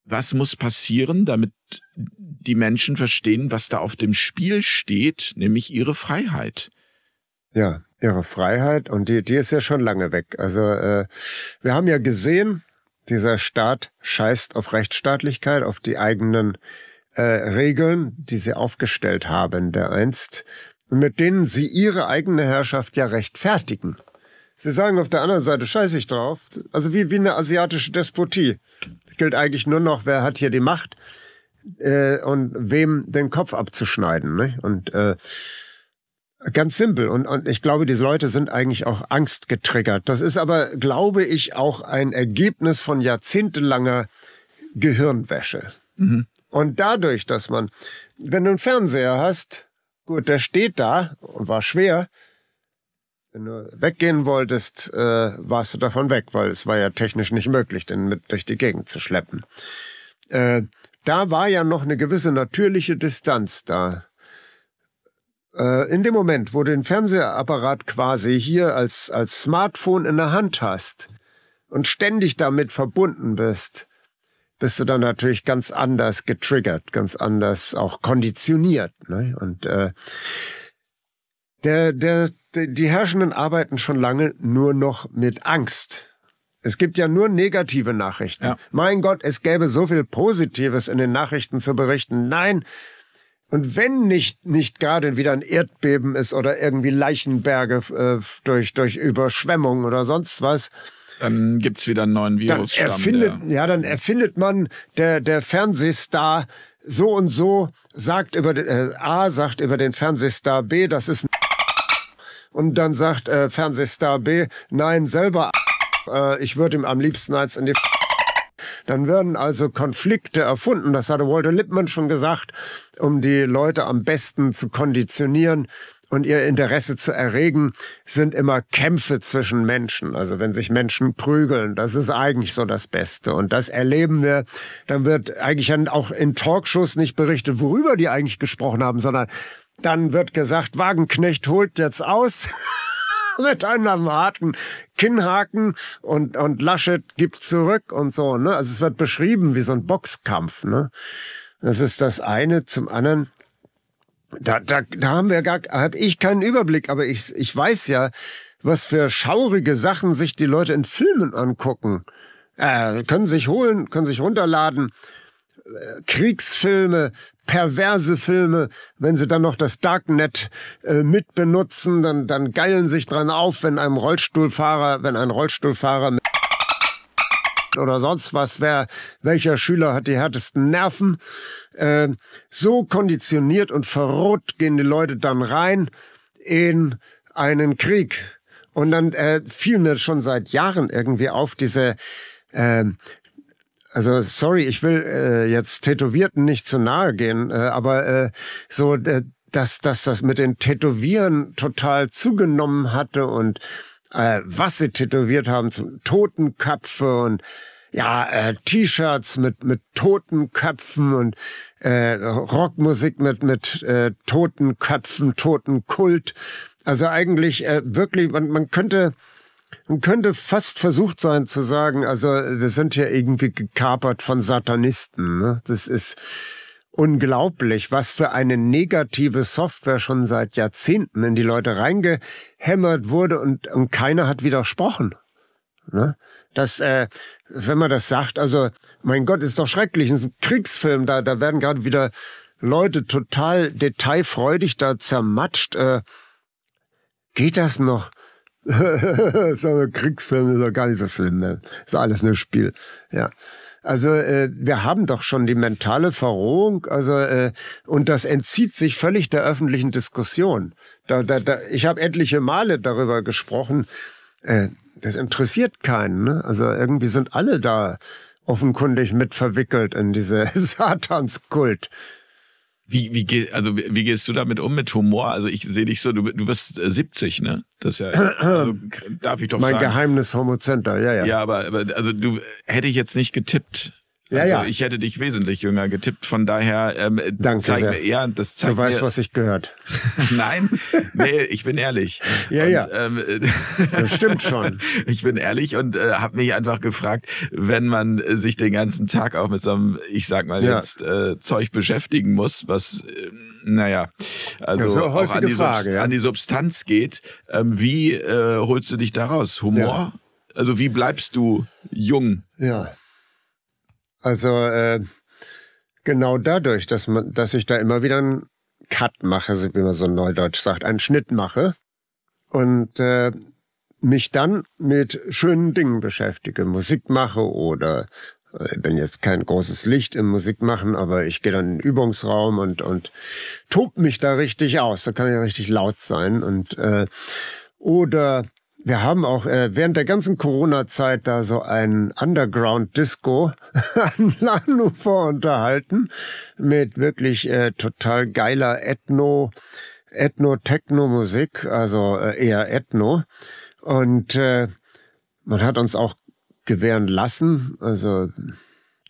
was muss passieren, damit die Menschen verstehen, was da auf dem Spiel steht, nämlich ihre Freiheit? Ja, ihre Freiheit und die, die ist ja schon lange weg. Also äh, wir haben ja gesehen, dieser Staat scheißt auf Rechtsstaatlichkeit, auf die eigenen äh, Regeln, die sie aufgestellt haben, der einst, mit denen sie ihre eigene Herrschaft ja rechtfertigen. Sie sagen auf der anderen Seite, scheiß ich drauf. Also wie, wie eine asiatische Despotie. Gilt eigentlich nur noch, wer hat hier die Macht äh, und wem den Kopf abzuschneiden. Ne? Und äh, Ganz simpel. Und, und ich glaube, diese Leute sind eigentlich auch angstgetriggert. Das ist aber, glaube ich, auch ein Ergebnis von jahrzehntelanger Gehirnwäsche. Mhm. Und dadurch, dass man, wenn du einen Fernseher hast, gut, der steht da und war schwer. Wenn du weggehen wolltest, äh, warst du davon weg, weil es war ja technisch nicht möglich, den mit durch die Gegend zu schleppen. Äh, da war ja noch eine gewisse natürliche Distanz da. Äh, in dem Moment, wo du den Fernsehapparat quasi hier als, als Smartphone in der Hand hast und ständig damit verbunden bist, bist du dann natürlich ganz anders getriggert, ganz anders auch konditioniert. Ne? Und äh, der, der, die Herrschenden arbeiten schon lange nur noch mit Angst. Es gibt ja nur negative Nachrichten. Ja. Mein Gott, es gäbe so viel Positives in den Nachrichten zu berichten. Nein, und wenn nicht, nicht gerade wieder ein Erdbeben ist oder irgendwie Leichenberge äh, durch, durch Überschwemmung oder sonst was, dann gibt's wieder einen neuen Virus. Dann erfindet, ja, dann erfindet man der, der Fernsehstar so und so sagt über äh, A sagt über den Fernsehstar B, das ist und dann sagt äh, Fernsehstar B, nein, selber äh, ich würde ihm am liebsten eins in die dann werden also Konflikte erfunden, das hatte Walter Lippmann schon gesagt, um die Leute am besten zu konditionieren und ihr Interesse zu erregen, sind immer Kämpfe zwischen Menschen. Also wenn sich Menschen prügeln, das ist eigentlich so das Beste. Und das erleben wir. Dann wird eigentlich auch in Talkshows nicht berichtet, worüber die eigentlich gesprochen haben, sondern dann wird gesagt, Wagenknecht holt jetzt aus. mit einem harten Kinnhaken und, und Laschet gibt zurück und so. Ne? Also es wird beschrieben wie so ein Boxkampf. Ne? Das ist das eine. Zum anderen, da, da, da haben wir gar, habe ich keinen Überblick, aber ich, ich weiß ja, was für schaurige Sachen sich die Leute in Filmen angucken. Äh, können sich holen, können sich runterladen. Kriegsfilme, perverse Filme, wenn sie dann noch das Darknet äh, mitbenutzen, dann, dann geilen sich dran auf, wenn einem Rollstuhlfahrer, wenn ein Rollstuhlfahrer mit oder sonst was, wer, welcher Schüler hat die härtesten Nerven. Äh, so konditioniert und verroht gehen die Leute dann rein in einen Krieg. Und dann äh, fiel mir schon seit Jahren irgendwie auf diese äh, also sorry, ich will äh, jetzt Tätowierten nicht zu nahe gehen, äh, aber äh, so, äh, dass, dass das mit den Tätowieren total zugenommen hatte und äh, was sie tätowiert haben, zum Totenköpfe und ja, äh, T-Shirts mit mit Totenköpfen und äh, Rockmusik mit mit äh, Totenköpfen, Totenkult. Also eigentlich äh, wirklich, man, man könnte man könnte fast versucht sein zu sagen, also wir sind ja irgendwie gekapert von Satanisten. Ne? Das ist unglaublich, was für eine negative Software schon seit Jahrzehnten in die Leute reingehämmert wurde und, und keiner hat widersprochen. Ne? Das, äh, wenn man das sagt, also mein Gott, ist doch schrecklich, ein Kriegsfilm, da, da werden gerade wieder Leute total detailfreudig da zermatscht. Äh, geht das noch? so Kriegsfilm ist doch gar nicht so schlimm, ne? Ist alles nur Spiel. Ja. Also äh, wir haben doch schon die mentale Verrohung, also äh, und das entzieht sich völlig der öffentlichen Diskussion. Da, da, da, ich habe etliche Male darüber gesprochen. Äh, das interessiert keinen. Ne? Also irgendwie sind alle da offenkundig mit verwickelt in diese Satanskult. Wie, wie, also, wie gehst du damit um mit Humor? Also ich sehe dich so, du, du bist 70, äh, ne? Das ist ja, also, darf ich doch mein sagen. Mein Geheimnis Homocenter, ja, ja. Ja, aber, aber also du hätte ich jetzt nicht getippt. Ja, also ja. Ich hätte dich wesentlich jünger getippt, von daher ähm, Danke zeig sehr. mir, ja, das zeigt Du weißt, mir, was ich gehört. Nein, nee, ich bin ehrlich. Ja, und, ja. Ähm, Das stimmt schon. ich bin ehrlich und äh, habe mich einfach gefragt, wenn man sich den ganzen Tag auch mit so einem, ich sag mal Ja. jetzt, äh, Zeug beschäftigen muss, was, äh, naja, also auch an die, Frage, ja. an die Substanz geht, ähm, wie äh, holst du dich da raus? Humor? Also wie bleibst du jung? Ja. Also äh, genau dadurch, dass man, dass ich da immer wieder einen Cut mache, wie man so neudeutsch sagt, einen Schnitt mache und äh, mich dann mit schönen Dingen beschäftige, Musik mache oder äh, ich bin jetzt kein großes Licht im Musikmachen, aber ich gehe dann in den Übungsraum und und tob mich da richtig aus. Da kann ich richtig laut sein und äh, oder wir haben auch äh, während der ganzen Corona-Zeit da so ein Underground-Disco an Lanufer unterhalten mit wirklich äh, total geiler Ethno, Ethno-Techno-Musik, also äh, eher Ethno. Und äh, man hat uns auch gewähren lassen, also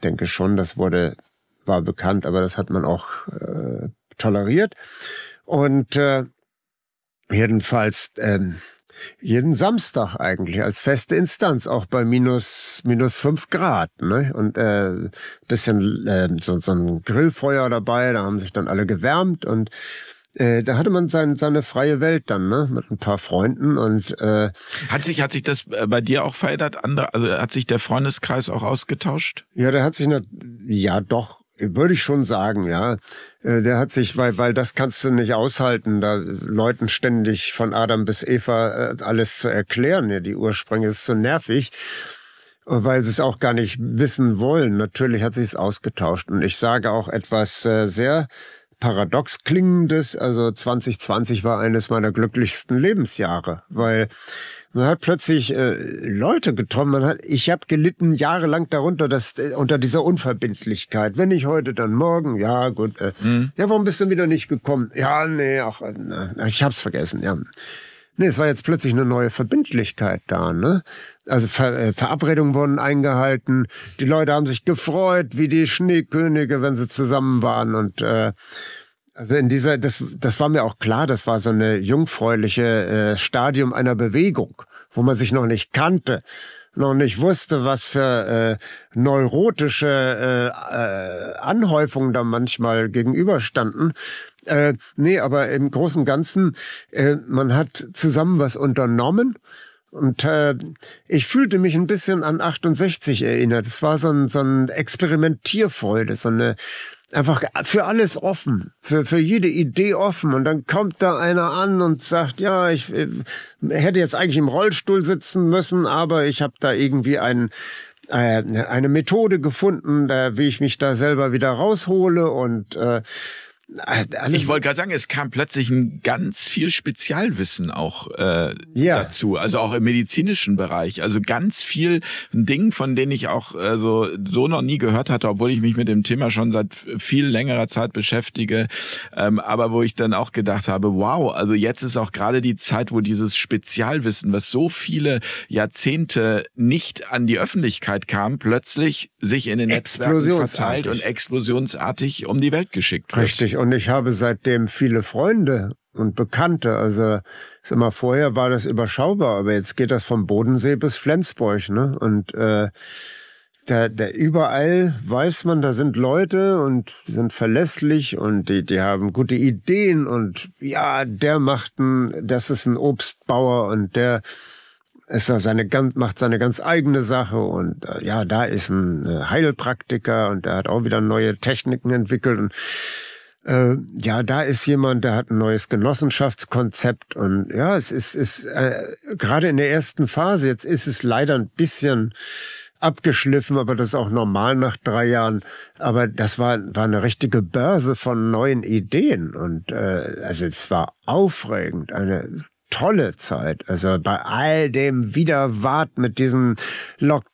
denke schon, das wurde war bekannt, aber das hat man auch äh, toleriert. Und äh, jedenfalls ähm, jeden Samstag eigentlich als feste Instanz, auch bei minus minus fünf Grad, ne? Und äh, bisschen äh, so, so ein Grillfeuer dabei, da haben sich dann alle gewärmt und äh, da hatte man sein, seine freie Welt dann, ne? Mit ein paar Freunden und äh, Hat sich, hat sich das äh, bei dir auch verändert? Andere, also hat sich der Freundeskreis auch ausgetauscht? Ja, der hat sich nat- ja doch, würde ich schon sagen, ja. Äh, Der hat sich, weil, weil das kannst du nicht aushalten, da Leuten ständig von Adam bis Eva äh, alles zu erklären. Ja, die Ursprünge ist so nervig, äh, weil sie es auch gar nicht wissen wollen. Natürlich hat sich es ausgetauscht. Und ich sage auch etwas sehr paradox klingendes. Also 2020 war eines meiner glücklichsten Lebensjahre, weil man hat plötzlich äh, Leute getroffen. Man hat, ich habe gelitten jahrelang darunter, dass äh, unter dieser Unverbindlichkeit. Wenn nicht heute, dann morgen. Ja, gut. Äh, Ja, warum bist du wieder nicht gekommen? Ja, nee, ach, äh, na, ich hab's vergessen. Ja. Nee, es war jetzt plötzlich eine neue Verbindlichkeit da, ne? Also Ver äh, Verabredungen wurden eingehalten. Die Leute haben sich gefreut, wie die Schneekönige, wenn sie zusammen waren und äh, also in dieser, das, das war mir auch klar, das war so eine jungfräuliche äh, Stadium einer Bewegung, wo man sich noch nicht kannte, noch nicht wusste, was für äh, neurotische äh, äh, Anhäufungen da manchmal gegenüberstanden. Äh, nee, aber im Großen und Ganzen, äh, man hat zusammen was unternommen. Und äh, ich fühlte mich ein bisschen an 68 erinnert. Es war so ein, so ein Experimentierfreude, so eine einfach für alles offen, für, für jede Idee offen. Und dann kommt da einer an und sagt, ja, ich äh, hätte jetzt eigentlich im Rollstuhl sitzen müssen, aber ich habe da irgendwie einen äh, eine Methode gefunden, äh, wie ich mich da selber wieder raushole und äh, alle- Ich wollte gerade sagen, es kam plötzlich ein ganz viel Spezialwissen auch äh, Ja. dazu, also auch im medizinischen Bereich. Also ganz viel Dingen, von denen ich auch äh, so, so noch nie gehört hatte, obwohl ich mich mit dem Thema schon seit viel längerer Zeit beschäftige. Ähm, aber wo ich dann auch gedacht habe, wow, also jetzt ist auch gerade die Zeit, wo dieses Spezialwissen, was so viele Jahrzehnte nicht an die Öffentlichkeit kam, plötzlich sich in den Netzwerken verteilt und explosionsartig um die Welt geschickt wird. Richtig. Und ich habe seitdem viele Freunde und Bekannte. Also ist immer vorher war das überschaubar, aber jetzt geht das vom Bodensee bis Flensburg, ne? Und äh, da, da überall weiß man, da sind Leute und die sind verlässlich und die, die haben gute Ideen und ja, der macht ein, das ist ein Obstbauer und der ist seine ganz, macht seine ganz eigene Sache und äh, ja, da ist ein äh, Heilpraktiker und der hat auch wieder neue Techniken entwickelt und äh, ja, da ist jemand, der hat ein neues Genossenschaftskonzept und ja, es ist, ist äh, gerade in der ersten Phase, jetzt ist es leider ein bisschen abgeschliffen, aber das ist auch normal nach drei Jahren. Aber das war, war eine richtige Börse von neuen Ideen und äh, also es war aufregend, eine tolle Zeit. Also bei all dem Widerwart mit diesem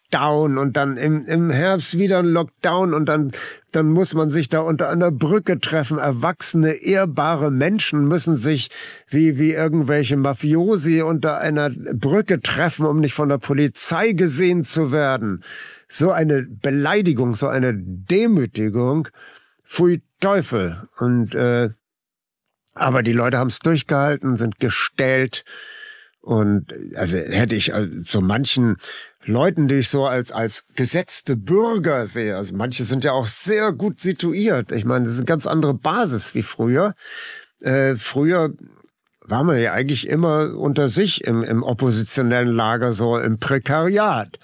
Lockdown und dann im, im Herbst wieder ein Lockdown und dann, dann muss man sich da unter einer Brücke treffen. Erwachsene, ehrbare Menschen müssen sich wie, wie irgendwelche Mafiosi unter einer Brücke treffen, um nicht von der Polizei gesehen zu werden. So eine Beleidigung, so eine Demütigung. Pfui Teufel. Und äh, aber die Leute haben es durchgehalten, sind gestellt. Und also hätte ich äh, so manchen Leuten, die ich so als, als gesetzte Bürger sehe, also manche sind ja auch sehr gut situiert. Ich meine, das ist eine ganz andere Basis wie früher. Äh, früher war man ja eigentlich immer unter sich im, im oppositionellen Lager, so im Prekariat.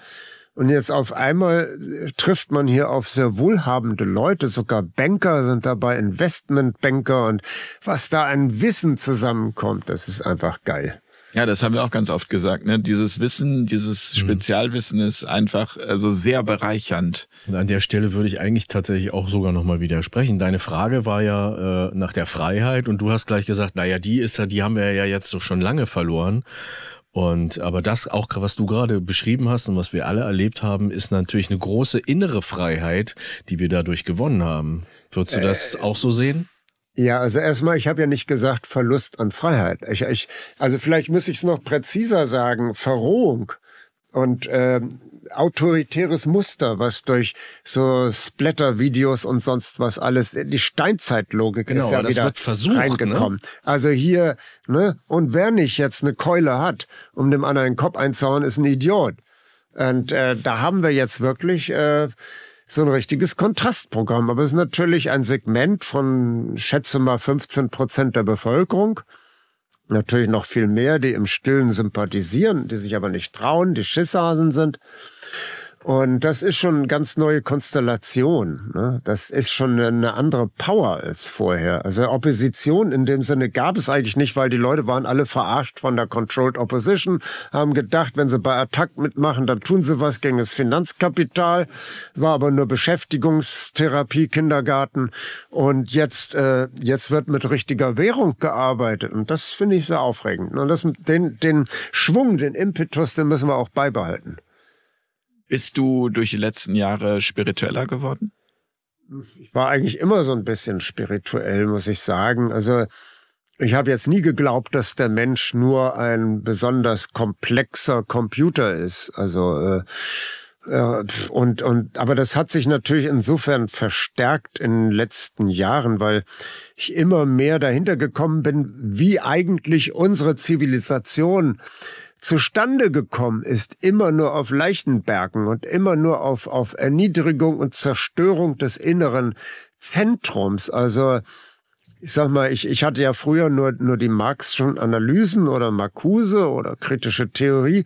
Und jetzt auf einmal äh, trifft man hier auf sehr wohlhabende Leute, sogar Banker sind dabei, Investmentbanker und was da an Wissen zusammenkommt, das ist einfach geil. Ja, das haben wir auch ganz oft gesagt. Ne? Dieses Wissen, dieses mhm. Spezialwissen ist einfach also sehr bereichernd. Und an der Stelle würde ich eigentlich tatsächlich auch sogar nochmal widersprechen. Deine Frage war ja äh, nach der Freiheit und du hast gleich gesagt, naja, die ist ja, die haben wir ja jetzt doch schon lange verloren. Und aber das auch, was du gerade beschrieben hast und was wir alle erlebt haben, ist natürlich eine große innere Freiheit, die wir dadurch gewonnen haben. Würdest du das äh, auch so sehen? Ja, also erstmal, ich habe ja nicht gesagt Verlust an Freiheit. Ich, ich, also vielleicht muss ich es noch präziser sagen, Verrohung. Und äh, autoritäres Muster, was durch so Splatter-Videos und sonst was alles, die Steinzeitlogik genau, ist ja wieder versucht, ne? reingekommen. Ne? Also hier, ne, und wer nicht jetzt eine Keule hat, um dem anderen den Kopf einzuhauen, ist ein Idiot. Und äh, da haben wir jetzt wirklich äh, so ein richtiges Kontrastprogramm. Aber es ist natürlich ein Segment von, schätze mal, 15 Prozent der Bevölkerung natürlich noch viel mehr, die im Stillen sympathisieren, die sich aber nicht trauen, die Schisshasen sind. Und das ist schon eine ganz neue Konstellation. Ne? Das ist schon eine andere Power als vorher. Also Opposition in dem Sinne gab es eigentlich nicht, weil die Leute waren alle verarscht von der Controlled Opposition, haben gedacht, wenn sie bei Attack mitmachen, dann tun sie was gegen das Finanzkapital. War aber nur Beschäftigungstherapie, Kindergarten. Und jetzt, äh, jetzt wird mit richtiger Währung gearbeitet. Und das finde ich sehr aufregend. Und das, den, den Schwung, den Impetus, den müssen wir auch beibehalten. Bist du durch die letzten Jahre spiritueller geworden? Ich war eigentlich immer so ein bisschen spirituell, muss ich sagen. Also ich habe jetzt nie geglaubt, dass der Mensch nur ein besonders komplexer Computer ist. Also äh, und und aber das hat sich natürlich insofern verstärkt in den letzten Jahren, weil ich immer mehr dahinter gekommen bin, wie eigentlich unsere Zivilisation zustande gekommen ist, immer nur auf Leichenbergen und immer nur auf, auf Erniedrigung und Zerstörung des inneren Zentrums. Also, ich sag mal, ich, ich hatte ja früher nur, nur die Marxischen Analysen oder Marcuse oder kritische Theorie.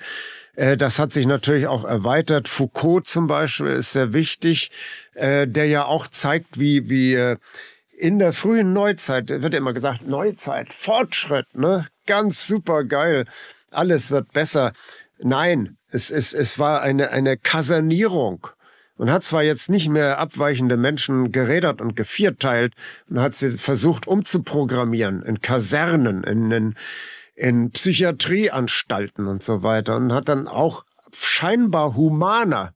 Äh, das hat sich natürlich auch erweitert. Foucault zum Beispiel ist sehr wichtig, äh, der ja auch zeigt, wie, wie äh, in der frühen Neuzeit, wird immer gesagt, Neuzeit, Fortschritt, ne? Ganz super geil alles wird besser. Nein, es, es, es war eine, eine Kasernierung. Man hat zwar jetzt nicht mehr abweichende Menschen gerädert und gevierteilt, man hat sie versucht umzuprogrammieren in Kasernen, in, in, in Psychiatrieanstalten und so weiter und hat dann auch scheinbar humaner,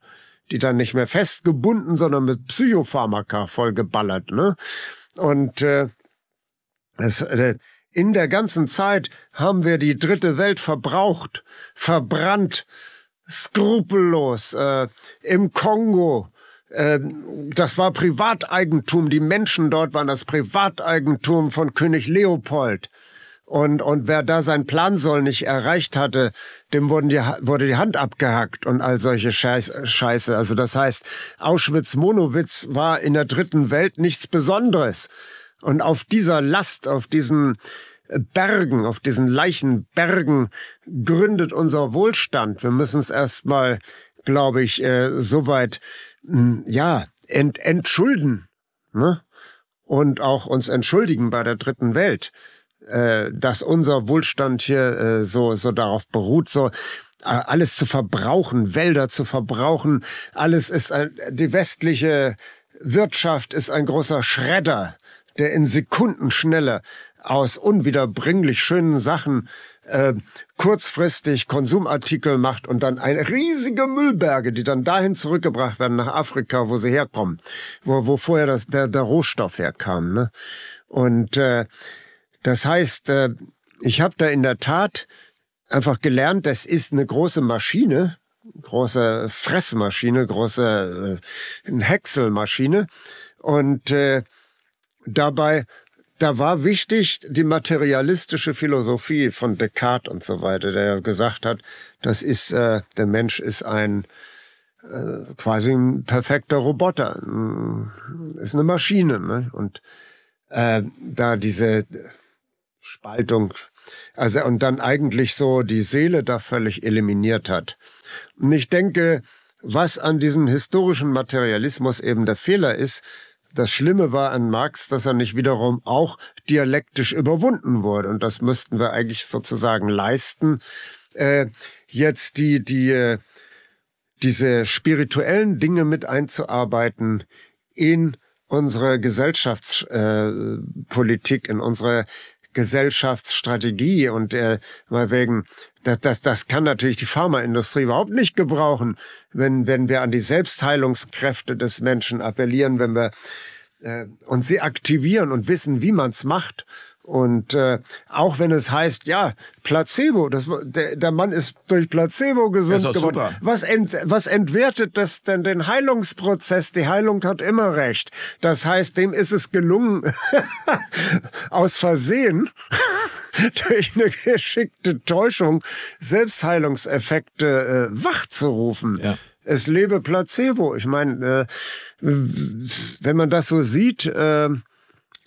die dann nicht mehr festgebunden, sondern mit Psychopharmaka vollgeballert. Ne? Und äh, es, äh, in der ganzen Zeit haben wir die dritte Welt verbraucht, verbrannt, skrupellos, äh, im Kongo. Äh, das war Privateigentum. Die Menschen dort waren das Privateigentum von König Leopold. Und, und wer da sein Plansoll nicht erreicht hatte, dem wurden die, wurde die Hand abgehackt und all solche Scheiße. Also das heißt, Auschwitz-Monowitz war in der dritten Welt nichts Besonderes. Und auf dieser Last, auf diesen Bergen, auf diesen Leichenbergen gründet unser Wohlstand. Wir müssen es erstmal, glaube ich, äh, soweit, hm, ja, ent, entschulden. Ne? Und auch uns entschuldigen bei der dritten Welt äh, dass unser Wohlstand hier äh, so, so darauf beruht, so äh, alles zu verbrauchen, Wälder zu verbrauchen, alles ist ein, die westliche Wirtschaft ist ein großer Schredder, der in Sekundenschnelle aus unwiederbringlich schönen Sachen äh, kurzfristig Konsumartikel macht und dann eine riesige Müllberge, die dann dahin zurückgebracht werden nach Afrika, wo sie herkommen, wo, wo vorher das, der, der Rohstoff herkam. Ne? Und äh, das heißt, äh, ich habe da in der Tat einfach gelernt, das ist eine große Maschine, große Fressmaschine, große äh, Häckselmaschine. Und äh, dabei, da war wichtig die materialistische Philosophie von Descartes und so weiter, der gesagt hat, das ist, äh, der Mensch ist ein äh, quasi ein perfekter Roboter, ist eine Maschine. Ne? Und äh, da diese Spaltung. Also, und dann eigentlich so die Seele da völlig eliminiert hat. Und ich denke, was an diesem historischen Materialismus eben der Fehler ist, das Schlimme war an Marx, dass er nicht wiederum auch dialektisch überwunden wurde. Und das müssten wir eigentlich sozusagen leisten. Äh, jetzt die, die, äh, diese spirituellen Dinge mit einzuarbeiten in unsere Gesellschaftspolitik, äh, in unsere Gesellschaftsstrategie und äh, mal wegen das, das, das kann natürlich die Pharmaindustrie überhaupt nicht gebrauchen, wenn, wenn wir an die Selbstheilungskräfte des Menschen appellieren, wenn wir äh, und sie aktivieren und wissen, wie man es macht und äh, auch wenn es heißt, ja, Placebo, das, der, der Mann ist durch Placebo gesund geworden. Super. Was, ent, was entwertet das denn den Heilungsprozess? Die Heilung hat immer recht. Das heißt, dem ist es gelungen, aus Versehen, durch eine geschickte Täuschung, Selbstheilungseffekte äh, wachzurufen. Ja. Es lebe Placebo. Ich meine, äh, wenn man das so sieht, äh,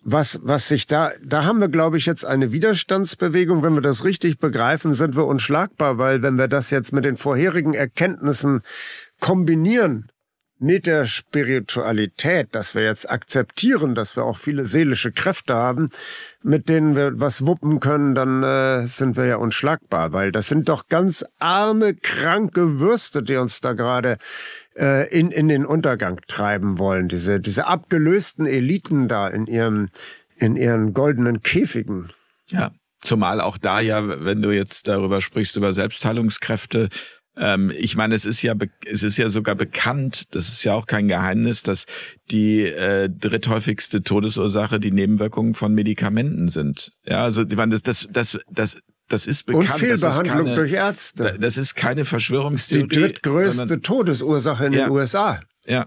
was, was sich da, da haben wir, glaube ich, jetzt eine Widerstandsbewegung. Wenn wir das richtig begreifen, sind wir unschlagbar, weil wenn wir das jetzt mit den vorherigen Erkenntnissen kombinieren, mit der Spiritualität, dass wir jetzt akzeptieren, dass wir auch viele seelische Kräfte haben, mit denen wir was wuppen können, dann äh, sind wir ja unschlagbar, weil das sind doch ganz arme, kranke Würste, die uns da gerade äh, in, in den Untergang treiben wollen. Diese, diese abgelösten Eliten da in ihrem, in ihren goldenen Käfigen. Ja, zumal auch da ja, wenn du jetzt darüber sprichst, über Selbstheilungskräfte, ähm, ich meine, es ist ja, es ist ja sogar bekannt, das ist ja auch kein Geheimnis, dass die äh, dritthäufigste Todesursache die Nebenwirkungen von Medikamenten sind. Ja, also ich meine, das, das, das, das das ist bekannt. Und Fehlbehandlung keine, durch Ärzte. Das ist keine Verschwörungstheorie. Die drittgrößte sondern, Todesursache in ja, den USA. Ja.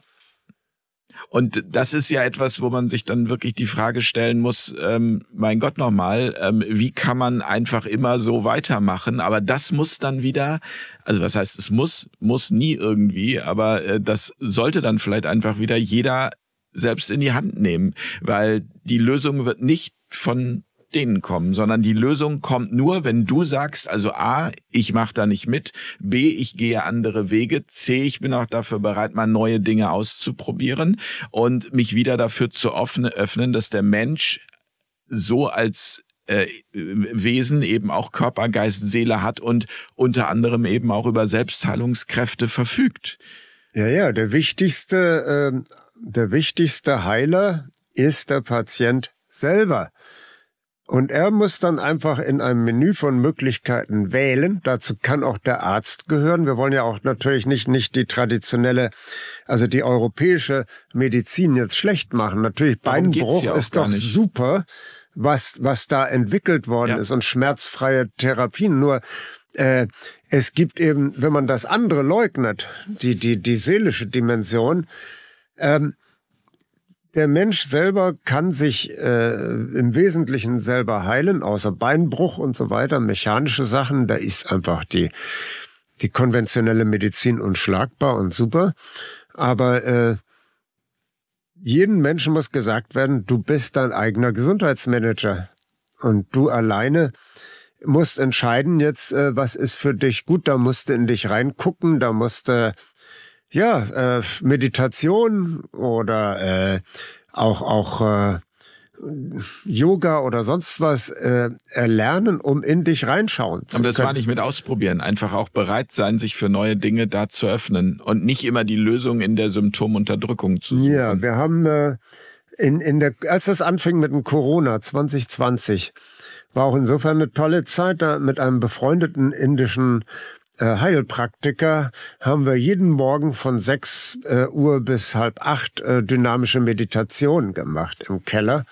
Und das ist ja etwas, wo man sich dann wirklich die Frage stellen muss, ähm, mein Gott nochmal, ähm, wie kann man einfach immer so weitermachen? Aber das muss dann wieder, also was heißt, es muss, muss nie irgendwie, aber äh, das sollte dann vielleicht einfach wieder jeder selbst in die Hand nehmen, weil die Lösung wird nicht von denen kommen, sondern die Lösung kommt nur, wenn du sagst, also A, ich mache da nicht mit, B, ich gehe andere Wege, C, ich bin auch dafür bereit, mal neue Dinge auszuprobieren und mich wieder dafür zu öffnen, dass der Mensch so als äh, Wesen eben auch Körper, Geist, Seele hat und unter anderem eben auch über Selbstheilungskräfte verfügt. Ja, ja, der wichtigste, äh, der wichtigste Heiler ist der Patient selber. Und er muss dann einfach in einem Menü von Möglichkeiten wählen. Dazu kann auch der Arzt gehören. Wir wollen ja auch natürlich nicht, nicht die traditionelle, also die europäische Medizin jetzt schlecht machen. Natürlich Beinbruch ja ist doch nicht. super, was, was da entwickelt worden ja. ist und schmerzfreie Therapien. Nur, äh, es gibt eben, wenn man das andere leugnet, die, die, die seelische Dimension, ähm, der Mensch selber kann sich äh, im Wesentlichen selber heilen, außer Beinbruch und so weiter, mechanische Sachen. Da ist einfach die, die konventionelle Medizin unschlagbar und super. Aber äh, jedem Menschen muss gesagt werden, du bist dein eigener Gesundheitsmanager. Und du alleine musst entscheiden jetzt, äh, was ist für dich gut. Da musst du in dich reingucken, da musst du ja, äh, Meditation oder äh, auch, auch äh, Yoga oder sonst was äh, erlernen, um in dich reinschauen zu können. Aber das war nicht mit ausprobieren, einfach auch bereit sein, sich für neue Dinge da zu öffnen und nicht immer die Lösung in der Symptomunterdrückung zu suchen. Ja, wir haben äh, in, in der, als das anfing mit dem Corona 2020, war auch insofern eine tolle Zeit, da mit einem befreundeten indischen Heilpraktiker haben wir jeden Morgen von 6 äh, Uhr bis halb acht äh, dynamische Meditationen gemacht im Keller.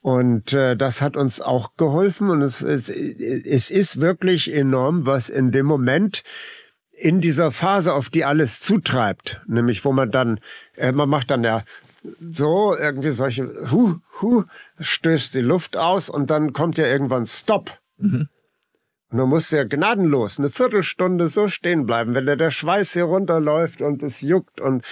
Und äh, das hat uns auch geholfen und es, es, es ist wirklich enorm, was in dem Moment in dieser Phase, auf die alles zutreibt, nämlich wo man dann, äh, man macht dann ja so irgendwie solche, hu, hu, stößt die Luft aus und dann kommt ja irgendwann Stopp. Mhm. Und du musst ja gnadenlos eine Viertelstunde so stehen bleiben, wenn dir der Schweiß hier runterläuft und es juckt und,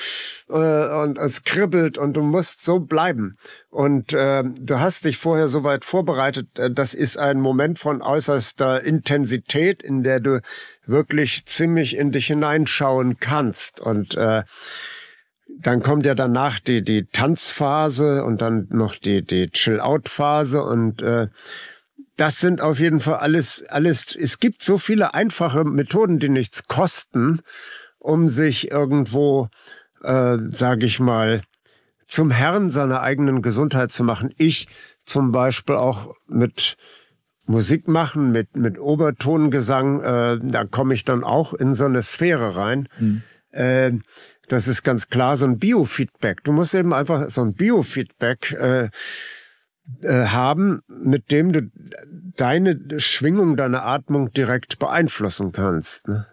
äh, und es kribbelt und du musst so bleiben. Und äh, du hast dich vorher so weit vorbereitet. Äh, das ist ein Moment von äußerster Intensität, in der du wirklich ziemlich in dich hineinschauen kannst. Und äh, dann kommt ja danach die, die Tanzphase und dann noch die, die Chill-Out-Phase und äh, das sind auf jeden Fall alles, alles, es gibt so viele einfache Methoden, die nichts kosten, um sich irgendwo, äh, sage ich mal, zum Herrn seiner eigenen Gesundheit zu machen. Ich zum Beispiel auch mit Musik machen, mit, mit Obertongesang, äh, da komme ich dann auch in so eine Sphäre rein. Mhm. Äh, das ist ganz klar so ein Biofeedback. Du musst eben einfach so ein Biofeedback äh, äh, haben, mit dem du deine Schwingung, deine Atmung direkt beeinflussen kannst. Ne?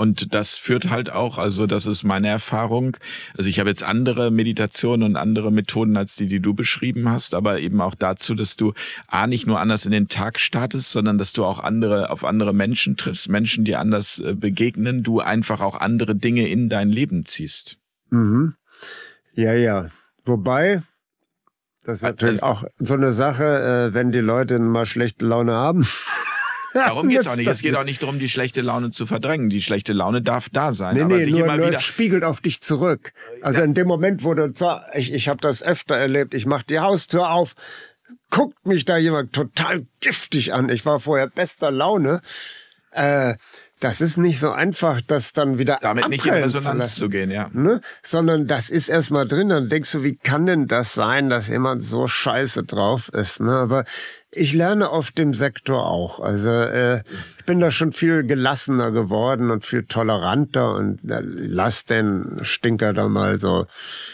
Und das führt halt auch, also das ist meine Erfahrung. Also ich habe jetzt andere Meditationen und andere Methoden als die, die du beschrieben hast, aber eben auch dazu, dass du A, nicht nur anders in den Tag startest, sondern dass du auch andere, auf andere Menschen triffst, Menschen, die anders äh, begegnen, du einfach auch andere Dinge in dein Leben ziehst. Mhm. Ja, ja. Wobei, das ist natürlich auch so eine Sache, äh, wenn die Leute mal schlechte Laune haben. Darum geht's auch nicht. Es geht auch nicht darum, die schlechte Laune zu verdrängen. Die schlechte Laune darf da sein. Nee, nee, nur, nur es spiegelt auf dich zurück. Also ja. in dem Moment, wo du, ich, ich habe das öfter erlebt, ich mach die Haustür auf, guckt mich da jemand total giftig an. Ich war vorher bester Laune. Äh, das ist nicht so einfach, das dann wieder damit nicht in Resonanz zu, zu gehen, ja. Ne? Sondern das ist erstmal drin, dann denkst du, wie kann denn das sein, dass jemand so scheiße drauf ist, ne? Aber ich lerne auf dem Sektor auch. Also äh, bin da schon viel gelassener geworden und viel toleranter und äh, lass den Stinker da mal so.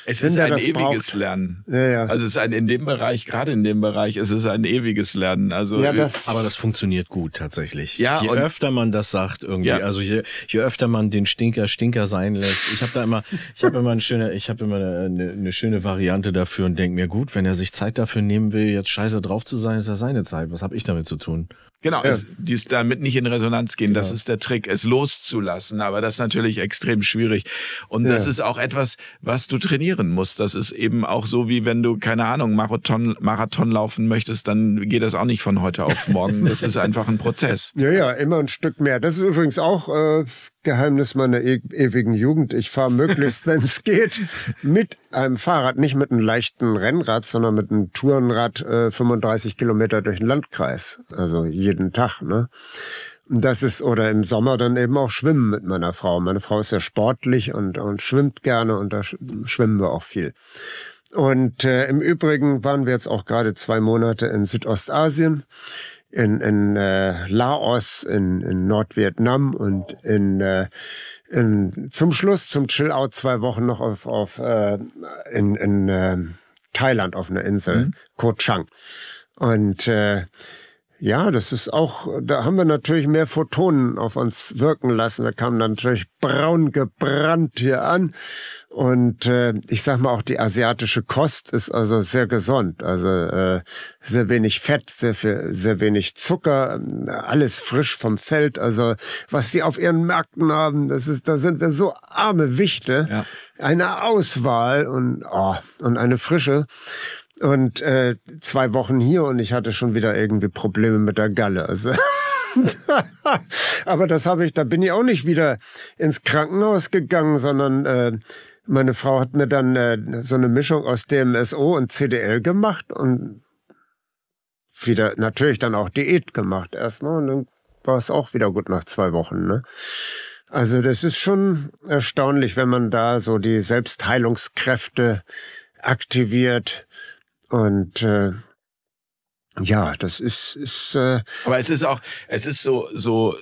Es ist ein ewiges braucht. Lernen. Ja, ja. Also es ist ein in dem Bereich, gerade in dem Bereich, es ist ein ewiges Lernen. Also ja, das, aber das funktioniert gut tatsächlich. Ja, je öfter man das sagt irgendwie, ja. also je, je öfter man den Stinker Stinker sein lässt. Ich habe da immer, ich habe immer eine schöne, ich habe immer eine, eine, schöne Variante dafür und denke mir gut, wenn er sich Zeit dafür nehmen will, jetzt scheiße drauf zu sein, ist das seine Zeit. Was habe ich damit zu tun? Genau, ja. es, dies damit nicht in Resonanz gehen, genau. das ist der Trick, es loszulassen. Aber das ist natürlich extrem schwierig. Und ja. das ist auch etwas, was du trainieren musst. Das ist eben auch so, wie wenn du, keine Ahnung, Marathon, Marathon laufen möchtest, dann geht das auch nicht von heute auf morgen. Das ist einfach ein Prozess. Ja, ja, immer ein Stück mehr. Das ist übrigens auch äh, Geheimnis meiner e ewigen Jugend. Ich fahre möglichst, wenn es geht, mit einem Fahrrad, nicht mit einem leichten Rennrad, sondern mit einem Tourenrad äh, 35 Kilometer durch den Landkreis. Also jeden Tag. Ne? Das ist, oder im Sommer dann eben auch schwimmen mit meiner Frau. Meine Frau ist sehr sportlich und, und schwimmt gerne und da schwimmen wir auch viel. Und äh, im Übrigen waren wir jetzt auch gerade zwei Monate in Südostasien in, in äh, Laos, in, in Nordvietnam und in, äh, in zum Schluss zum Chill-Out zwei Wochen noch auf, auf äh, in, in äh, Thailand auf einer Insel, mhm. Koh Chang. Und äh, ja, das ist auch, da haben wir natürlich mehr Photonen auf uns wirken lassen. Wir kamen dann natürlich braun gebrannt hier an Und äh, ich sag mal auch die asiatische Kost ist also sehr gesund, also äh, sehr wenig Fett, sehr viel, sehr wenig Zucker, alles frisch vom Feld. Also was sie auf ihren Märkten haben, das ist, da sind wir so arme Wichte. Ja. Eine Auswahl und oh, und eine Frische. Und äh, zwei Wochen hier und ich hatte schon wieder irgendwie Probleme mit der Galle. Also Aber das habe ich, da bin ich auch nicht wieder ins Krankenhaus gegangen, sondern äh, meine Frau hat mir dann äh, so eine Mischung aus DMSO und CDL gemacht und wieder natürlich dann auch Diät gemacht erstmal und dann war es auch wieder gut nach zwei Wochen. Ne? Also das ist schon erstaunlich, wenn man da so die Selbstheilungskräfte aktiviert und äh, ja, das ist, ist äh aber es ist auch, es ist so so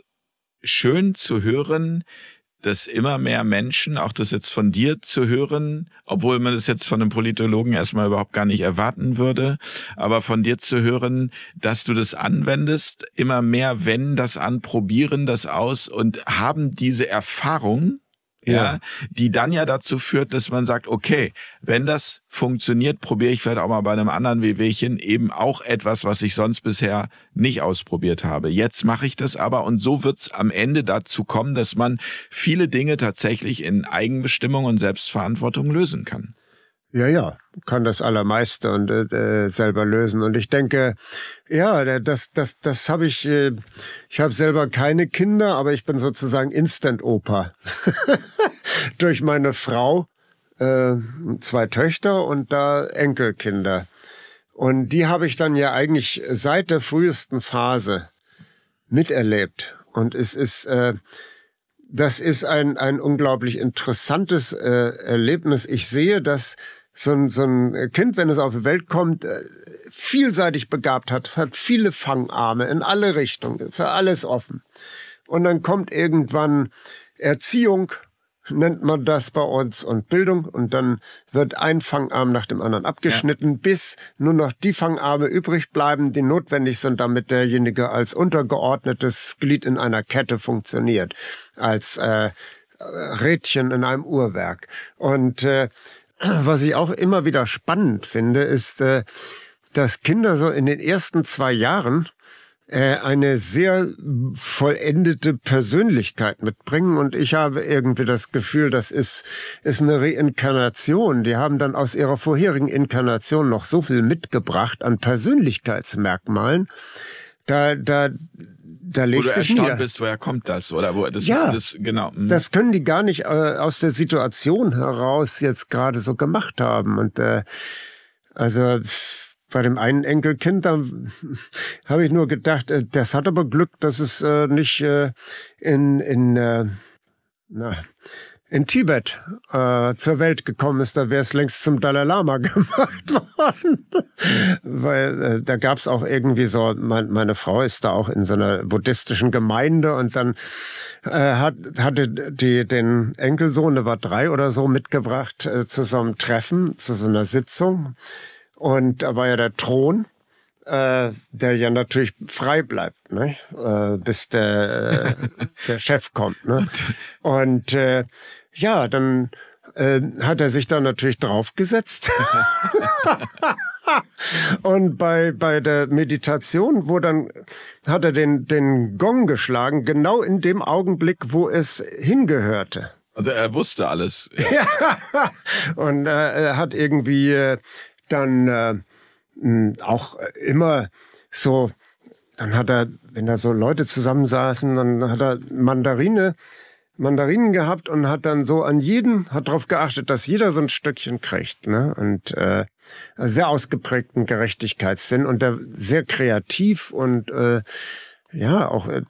schön zu hören, dass immer mehr Menschen, auch das jetzt von dir zu hören, obwohl man das jetzt von einem Politologen erstmal überhaupt gar nicht erwarten würde, aber von dir zu hören, dass du das anwendest, immer mehr wenden das an, probieren das aus und haben diese Erfahrung, ja. die dann ja dazu führt, dass man sagt, okay, wenn das funktioniert, probiere ich vielleicht auch mal bei einem anderen Wehwehchen eben auch etwas, was ich sonst bisher nicht ausprobiert habe. Jetzt mache ich das aber und so wird es am Ende dazu kommen, dass man viele Dinge tatsächlich in Eigenbestimmung und Selbstverantwortung lösen kann. Ja, ja, kann das Allermeiste und äh, selber lösen. Und ich denke, ja, das, das, das habe ich. Äh, ich habe selber keine Kinder, aber ich bin sozusagen Instant-Opa durch meine Frau, äh, zwei Töchter und da Enkelkinder. Und die habe ich dann ja eigentlich seit der frühesten Phase miterlebt. Und es ist äh, das ist ein, ein unglaublich interessantes äh, Erlebnis. Ich sehe, dass so ein, so ein Kind, wenn es auf die Welt kommt, äh, vielseitig begabt hat, hat viele Fangarme in alle Richtungen, für alles offen. Und dann kommt irgendwann Erziehung, nennt man das bei uns, und Bildung, und dann wird ein Fangarm nach dem anderen abgeschnitten, ja. bis nur noch die Fangarme übrig bleiben, die notwendig sind, damit derjenige als untergeordnetes Glied in einer Kette funktioniert, als äh, Rädchen in einem Uhrwerk. Und äh, was ich auch immer wieder spannend finde, ist, äh, dass Kinder so in den ersten zwei Jahren äh, eine sehr vollendete Persönlichkeit mitbringen und ich habe irgendwie das Gefühl, das ist, ist eine Reinkarnation. Die haben dann aus ihrer vorherigen Inkarnation noch so viel mitgebracht an Persönlichkeitsmerkmalen. Da, da, da legst wo du erstaunt nieder. bist, woher kommt das? Oder wo das, ja, das, genau. Mhm. Das können die gar nicht äh, aus der Situation heraus jetzt gerade so gemacht haben. Und äh, also bei dem einen Enkelkind, da habe ich nur gedacht, äh, das hat aber Glück, dass es äh, nicht äh, in, in äh, na, in Tibet äh, zur Welt gekommen ist, da wäre es längst zum Dalai Lama gemacht worden. Weil äh, da gab es auch irgendwie so, mein, meine Frau ist da auch in so einer buddhistischen Gemeinde und dann äh, hat, hatte die den Enkelsohn, der war drei oder so, mitgebracht äh, zu so einem Treffen, zu so einer Sitzung. Und da war ja der Thron äh, der ja natürlich frei bleibt, ne? äh, bis der, äh, der Chef kommt. Ne? Und äh, ja, dann äh, hat er sich da natürlich draufgesetzt. Und bei, bei der Meditation, wo dann hat er den, den Gong geschlagen, genau in dem Augenblick, wo es hingehörte. Also er wusste alles. Ja. Und äh, er hat irgendwie äh, dann äh, auch immer so, dann hat er, wenn da so Leute zusammensaßen, dann hat er Mandarine, Mandarinen gehabt und hat dann so an jeden, hat darauf geachtet, dass jeder so ein Stückchen kriegt. Ne? Und äh, sehr ausgeprägten Gerechtigkeitssinn und der sehr kreativ und äh, ja, auch äh,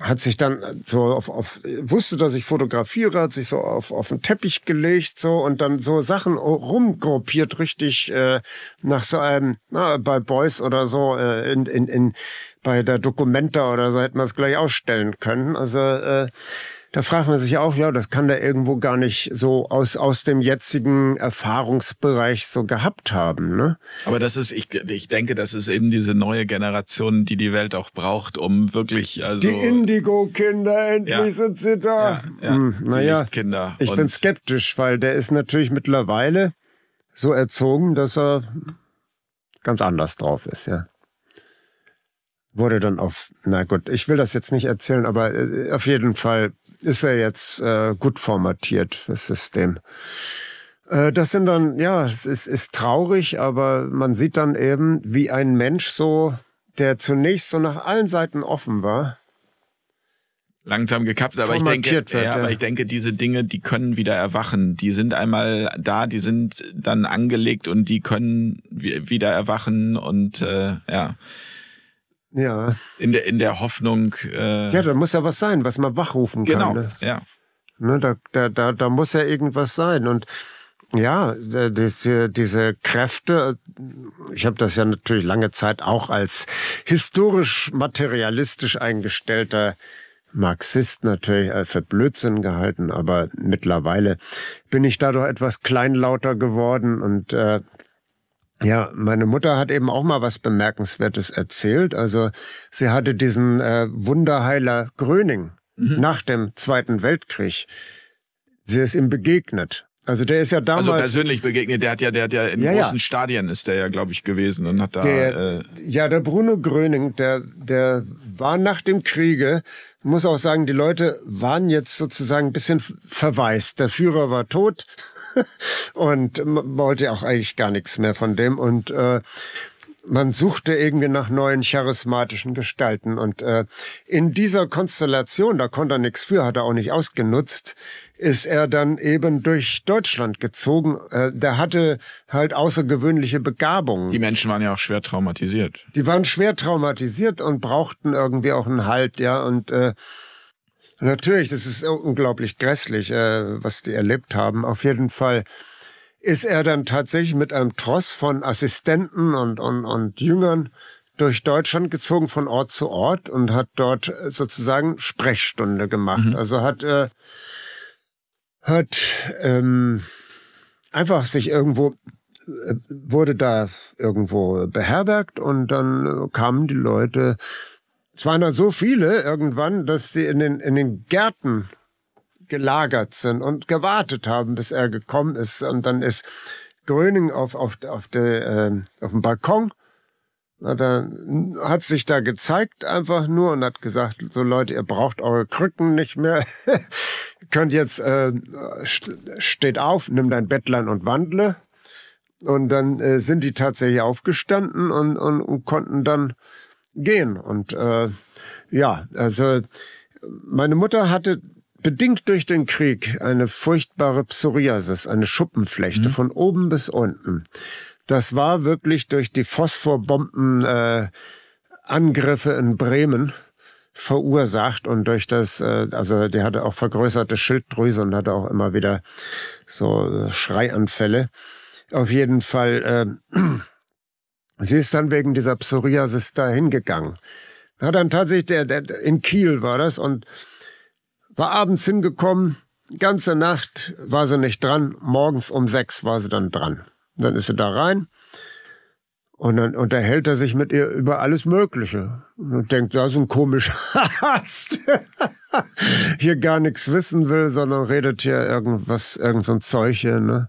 hat sich dann so auf, auf wusste, dass ich fotografiere, hat sich so auf, auf den Teppich gelegt so und dann so Sachen rumgruppiert, richtig äh, nach so einem, na, bei Boys oder so, äh, in, in, in, bei der Documenta oder so hätte man es gleich ausstellen können. Also äh, da fragt man sich auch, ja, das kann der irgendwo gar nicht so aus, aus dem jetzigen Erfahrungsbereich so gehabt haben. Ne? Aber das ist, ich, ich denke, das ist eben diese neue Generation, die die Welt auch braucht, um wirklich, also. Die Indigo-Kinder, endlich ja. sind sie da. Ja, ja. Hm, naja, Kinder. Ich bin skeptisch, weil der ist natürlich mittlerweile so erzogen, dass er ganz anders drauf ist, ja wurde dann auf, na gut, ich will das jetzt nicht erzählen, aber äh, auf jeden Fall ist er jetzt äh, gut formatiert, das System. Äh, das sind dann, ja, es ist, ist traurig, aber man sieht dann eben, wie ein Mensch so, der zunächst so nach allen Seiten offen war, langsam gekappt, aber ich denke, wird, ja, ja, aber ich denke, diese Dinge, die können wieder erwachen. Die sind einmal da, die sind dann angelegt und die können wieder erwachen und äh, ja. Ja. In der, in der Hoffnung. Äh, ja, da muss ja was sein, was man wachrufen kann. Genau, ne? ja. Ne, da, da, da, da muss ja irgendwas sein. Und ja, diese, diese Kräfte, ich habe das ja natürlich lange Zeit auch als historisch materialistisch eingestellter Marxist natürlich äh, für Blödsinn gehalten, aber mittlerweile bin ich dadurch etwas kleinlauter geworden und äh, ja, meine Mutter hat eben auch mal was Bemerkenswertes erzählt. Also sie hatte diesen äh, Wunderheiler Gröning mhm. nach dem Zweiten Weltkrieg. Sie ist ihm begegnet. Also der ist ja damals. Also persönlich begegnet, der hat ja, der hat ja in ja, großen ja. Stadien ist der ja, glaube ich, gewesen und hat da. Der, äh, ja, der Bruno Gröning, der, der war nach dem Kriege, muss auch sagen, die Leute waren jetzt sozusagen ein bisschen verwaist. Der Führer war tot. und wollte auch eigentlich gar nichts mehr von dem. Und äh, man suchte irgendwie nach neuen charismatischen Gestalten. Und äh, in dieser Konstellation, da konnte er nichts für, hat er auch nicht ausgenutzt, ist er dann eben durch Deutschland gezogen. Äh, der hatte halt außergewöhnliche Begabungen. Die Menschen waren ja auch schwer traumatisiert. Die waren schwer traumatisiert und brauchten irgendwie auch einen Halt, ja. Und äh, Natürlich, das ist unglaublich grässlich, äh, was die erlebt haben. Auf jeden Fall ist er dann tatsächlich mit einem Tross von Assistenten und, und, und Jüngern durch Deutschland gezogen von Ort zu Ort und hat dort sozusagen Sprechstunde gemacht. Mhm. Also hat äh, hat ähm, einfach sich irgendwo äh, wurde da irgendwo beherbergt und dann kamen die Leute es waren dann so viele irgendwann, dass sie in den, in den Gärten gelagert sind und gewartet haben, bis er gekommen ist. Und dann ist Gröning auf, auf, auf, der, äh, auf dem Balkon. Na, dann hat sich da gezeigt einfach nur und hat gesagt, so Leute, ihr braucht eure Krücken nicht mehr. Könnt jetzt, äh, steht auf, nimm dein Bettlein und wandle. Und dann äh, sind die tatsächlich aufgestanden und, und, und konnten dann gehen. Und äh, ja, also meine Mutter hatte bedingt durch den Krieg eine furchtbare Psoriasis, eine Schuppenflechte mhm. von oben bis unten. Das war wirklich durch die Phosphorbomben äh, Angriffe in Bremen verursacht und durch das, äh, also die hatte auch vergrößerte Schilddrüse und hatte auch immer wieder so Schreianfälle. Auf jeden Fall äh, Sie ist dann wegen dieser Psoriasis da hingegangen. Hat dann tatsächlich, der, der, in Kiel war das und war abends hingekommen, ganze Nacht war sie nicht dran, morgens um sechs war sie dann dran. Dann ist sie da rein und dann unterhält er sich mit ihr über alles Mögliche. Und denkt, das ist ein komischer Arzt. hier gar nichts wissen will, sondern redet hier irgendwas, irgend so ein Zeug hier, ne?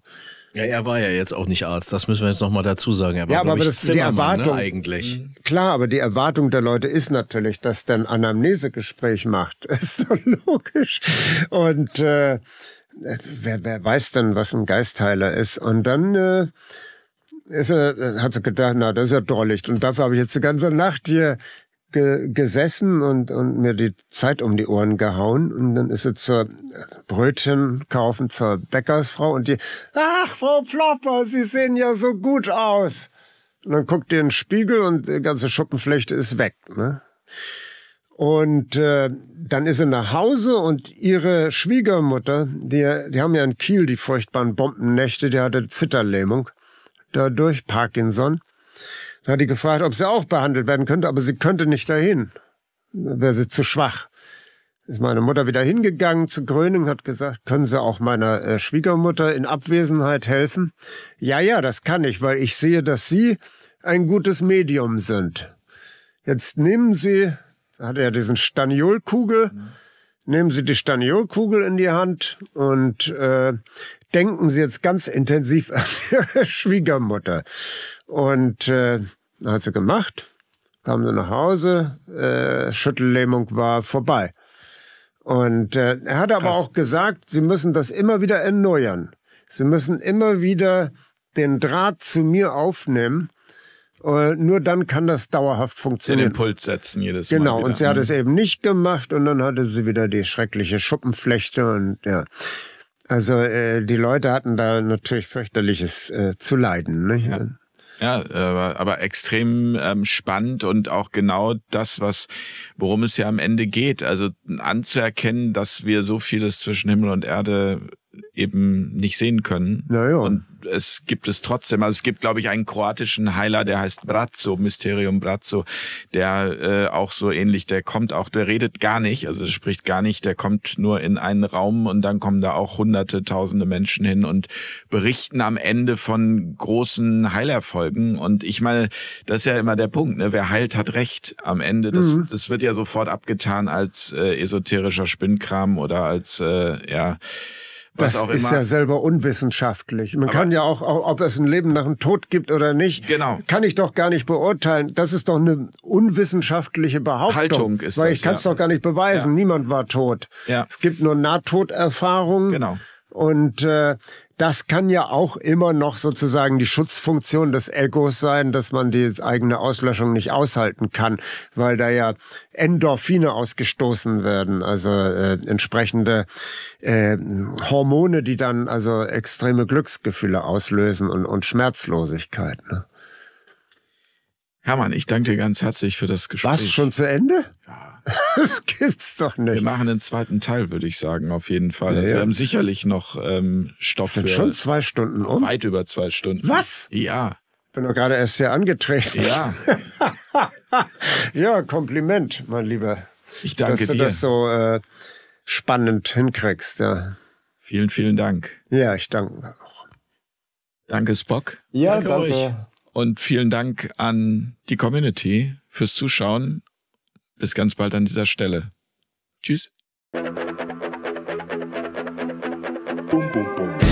Ja, er war ja jetzt auch nicht Arzt, das müssen wir jetzt nochmal dazu sagen. Er war, ja, aber, aber das ist die ne, Erwartung. Ne, eigentlich. Mhm. Klar, aber die Erwartung der Leute ist natürlich, dass der ein Anamnesegespräch macht. Das ist so logisch. Und äh, wer, wer weiß denn, was ein Geistheiler ist? Und dann äh, ist er, hat sie gedacht, na, das ist ja drollig. Und dafür habe ich jetzt die ganze Nacht hier ge gesessen und, und mir die Zeit um die Ohren gehauen. Und dann ist sie zur Brötchen kaufen zur Bäckersfrau und die, ach, Frau Plopper, Sie sehen ja so gut aus. Und dann guckt ihr in den Spiegel und die ganze Schuppenflechte ist weg. Ne? Und äh, dann ist sie nach Hause und ihre Schwiegermutter, die, die haben ja in Kiel die furchtbaren Bombennächte, die hatte Zitterlähmung, dadurch Parkinson. Da hat die gefragt, ob sie auch behandelt werden könnte, aber sie könnte nicht dahin. Da wäre sie zu schwach. ist meine Mutter wieder hingegangen zu Gröning, hat gesagt, können Sie auch meiner äh, Schwiegermutter in Abwesenheit helfen? Ja, ja, das kann ich, weil ich sehe, dass Sie ein gutes Medium sind. Jetzt nehmen Sie, hat er diesen Staniolkugel, mhm. nehmen Sie die Staniolkugel in die Hand und äh, denken Sie jetzt ganz intensiv an Ihre Schwiegermutter. Und äh, hat sie gemacht, kam sie nach Hause, äh, Schüttellähmung war vorbei. Und äh, er hat aber Krass. auch gesagt, sie müssen das immer wieder erneuern. Sie müssen immer wieder den Draht zu mir aufnehmen. Uh, nur dann kann das dauerhaft funktionieren. Den Impuls setzen jedes Mal. Genau, und sie hat es eben nicht gemacht und dann hatte sie wieder die schreckliche Schuppenflechte und ja. Also äh, die Leute hatten da natürlich fürchterliches äh, zu leiden. Ne? Ja. Ja, aber, aber extrem ähm, spannend und auch genau das, was worum es ja am Ende geht. Also anzuerkennen, dass wir so vieles zwischen Himmel und Erde eben nicht sehen können. Naja. Und es gibt es trotzdem. Also es gibt, glaube ich, einen kroatischen Heiler, der heißt Brazzo, Mysterium Brazzo, der äh, auch so ähnlich, der kommt auch, der redet gar nicht, also spricht gar nicht, der kommt nur in einen Raum und dann kommen da auch hunderte, tausende Menschen hin und berichten am Ende von großen Heilerfolgen. Und ich meine, das ist ja immer der Punkt, ne? wer heilt, hat Recht am Ende. Das, mhm. das wird ja sofort abgetan als äh, esoterischer Spinnkram oder als, äh, ja, das ist ja selber unwissenschaftlich. Man Aber kann ja auch, ob es ein Leben nach dem Tod gibt oder nicht, genau. kann ich doch gar nicht beurteilen. Das ist doch eine unwissenschaftliche Behauptung. Haltung ist Weil das, ich kann es ja. doch gar nicht beweisen. Ja. Niemand war tot. Ja. Es gibt nur Nahtoderfahrungen. Genau. Und äh, das kann ja auch immer noch sozusagen die Schutzfunktion des Egos sein, dass man die eigene Auslöschung nicht aushalten kann, weil da ja Endorphine ausgestoßen werden, also äh, entsprechende äh, Hormone, die dann also extreme Glücksgefühle auslösen und, und Schmerzlosigkeit. Ne? Hermann, ich danke dir ganz herzlich für das Gespräch. Was, schon zu Ende? Ja. Das gibt's doch nicht. Wir machen den zweiten Teil, würde ich sagen, auf jeden Fall. Ja, also wir haben sicherlich noch ähm, Stoff das sind für schon zwei Stunden um. Weit über zwei Stunden. Was? Ja. Bin doch gerade erst hier angetreten. Ja. ja, Kompliment, mein Lieber. Ich danke dass dir. Dass du das so äh, spannend hinkriegst. Ja. Vielen, vielen Dank. Ja, ich danke auch. Danke, Spock. Ja, danke, danke. Und vielen Dank an die Community fürs Zuschauen bis ganz bald an dieser Stelle. Tschüss. Bum, bum, bum.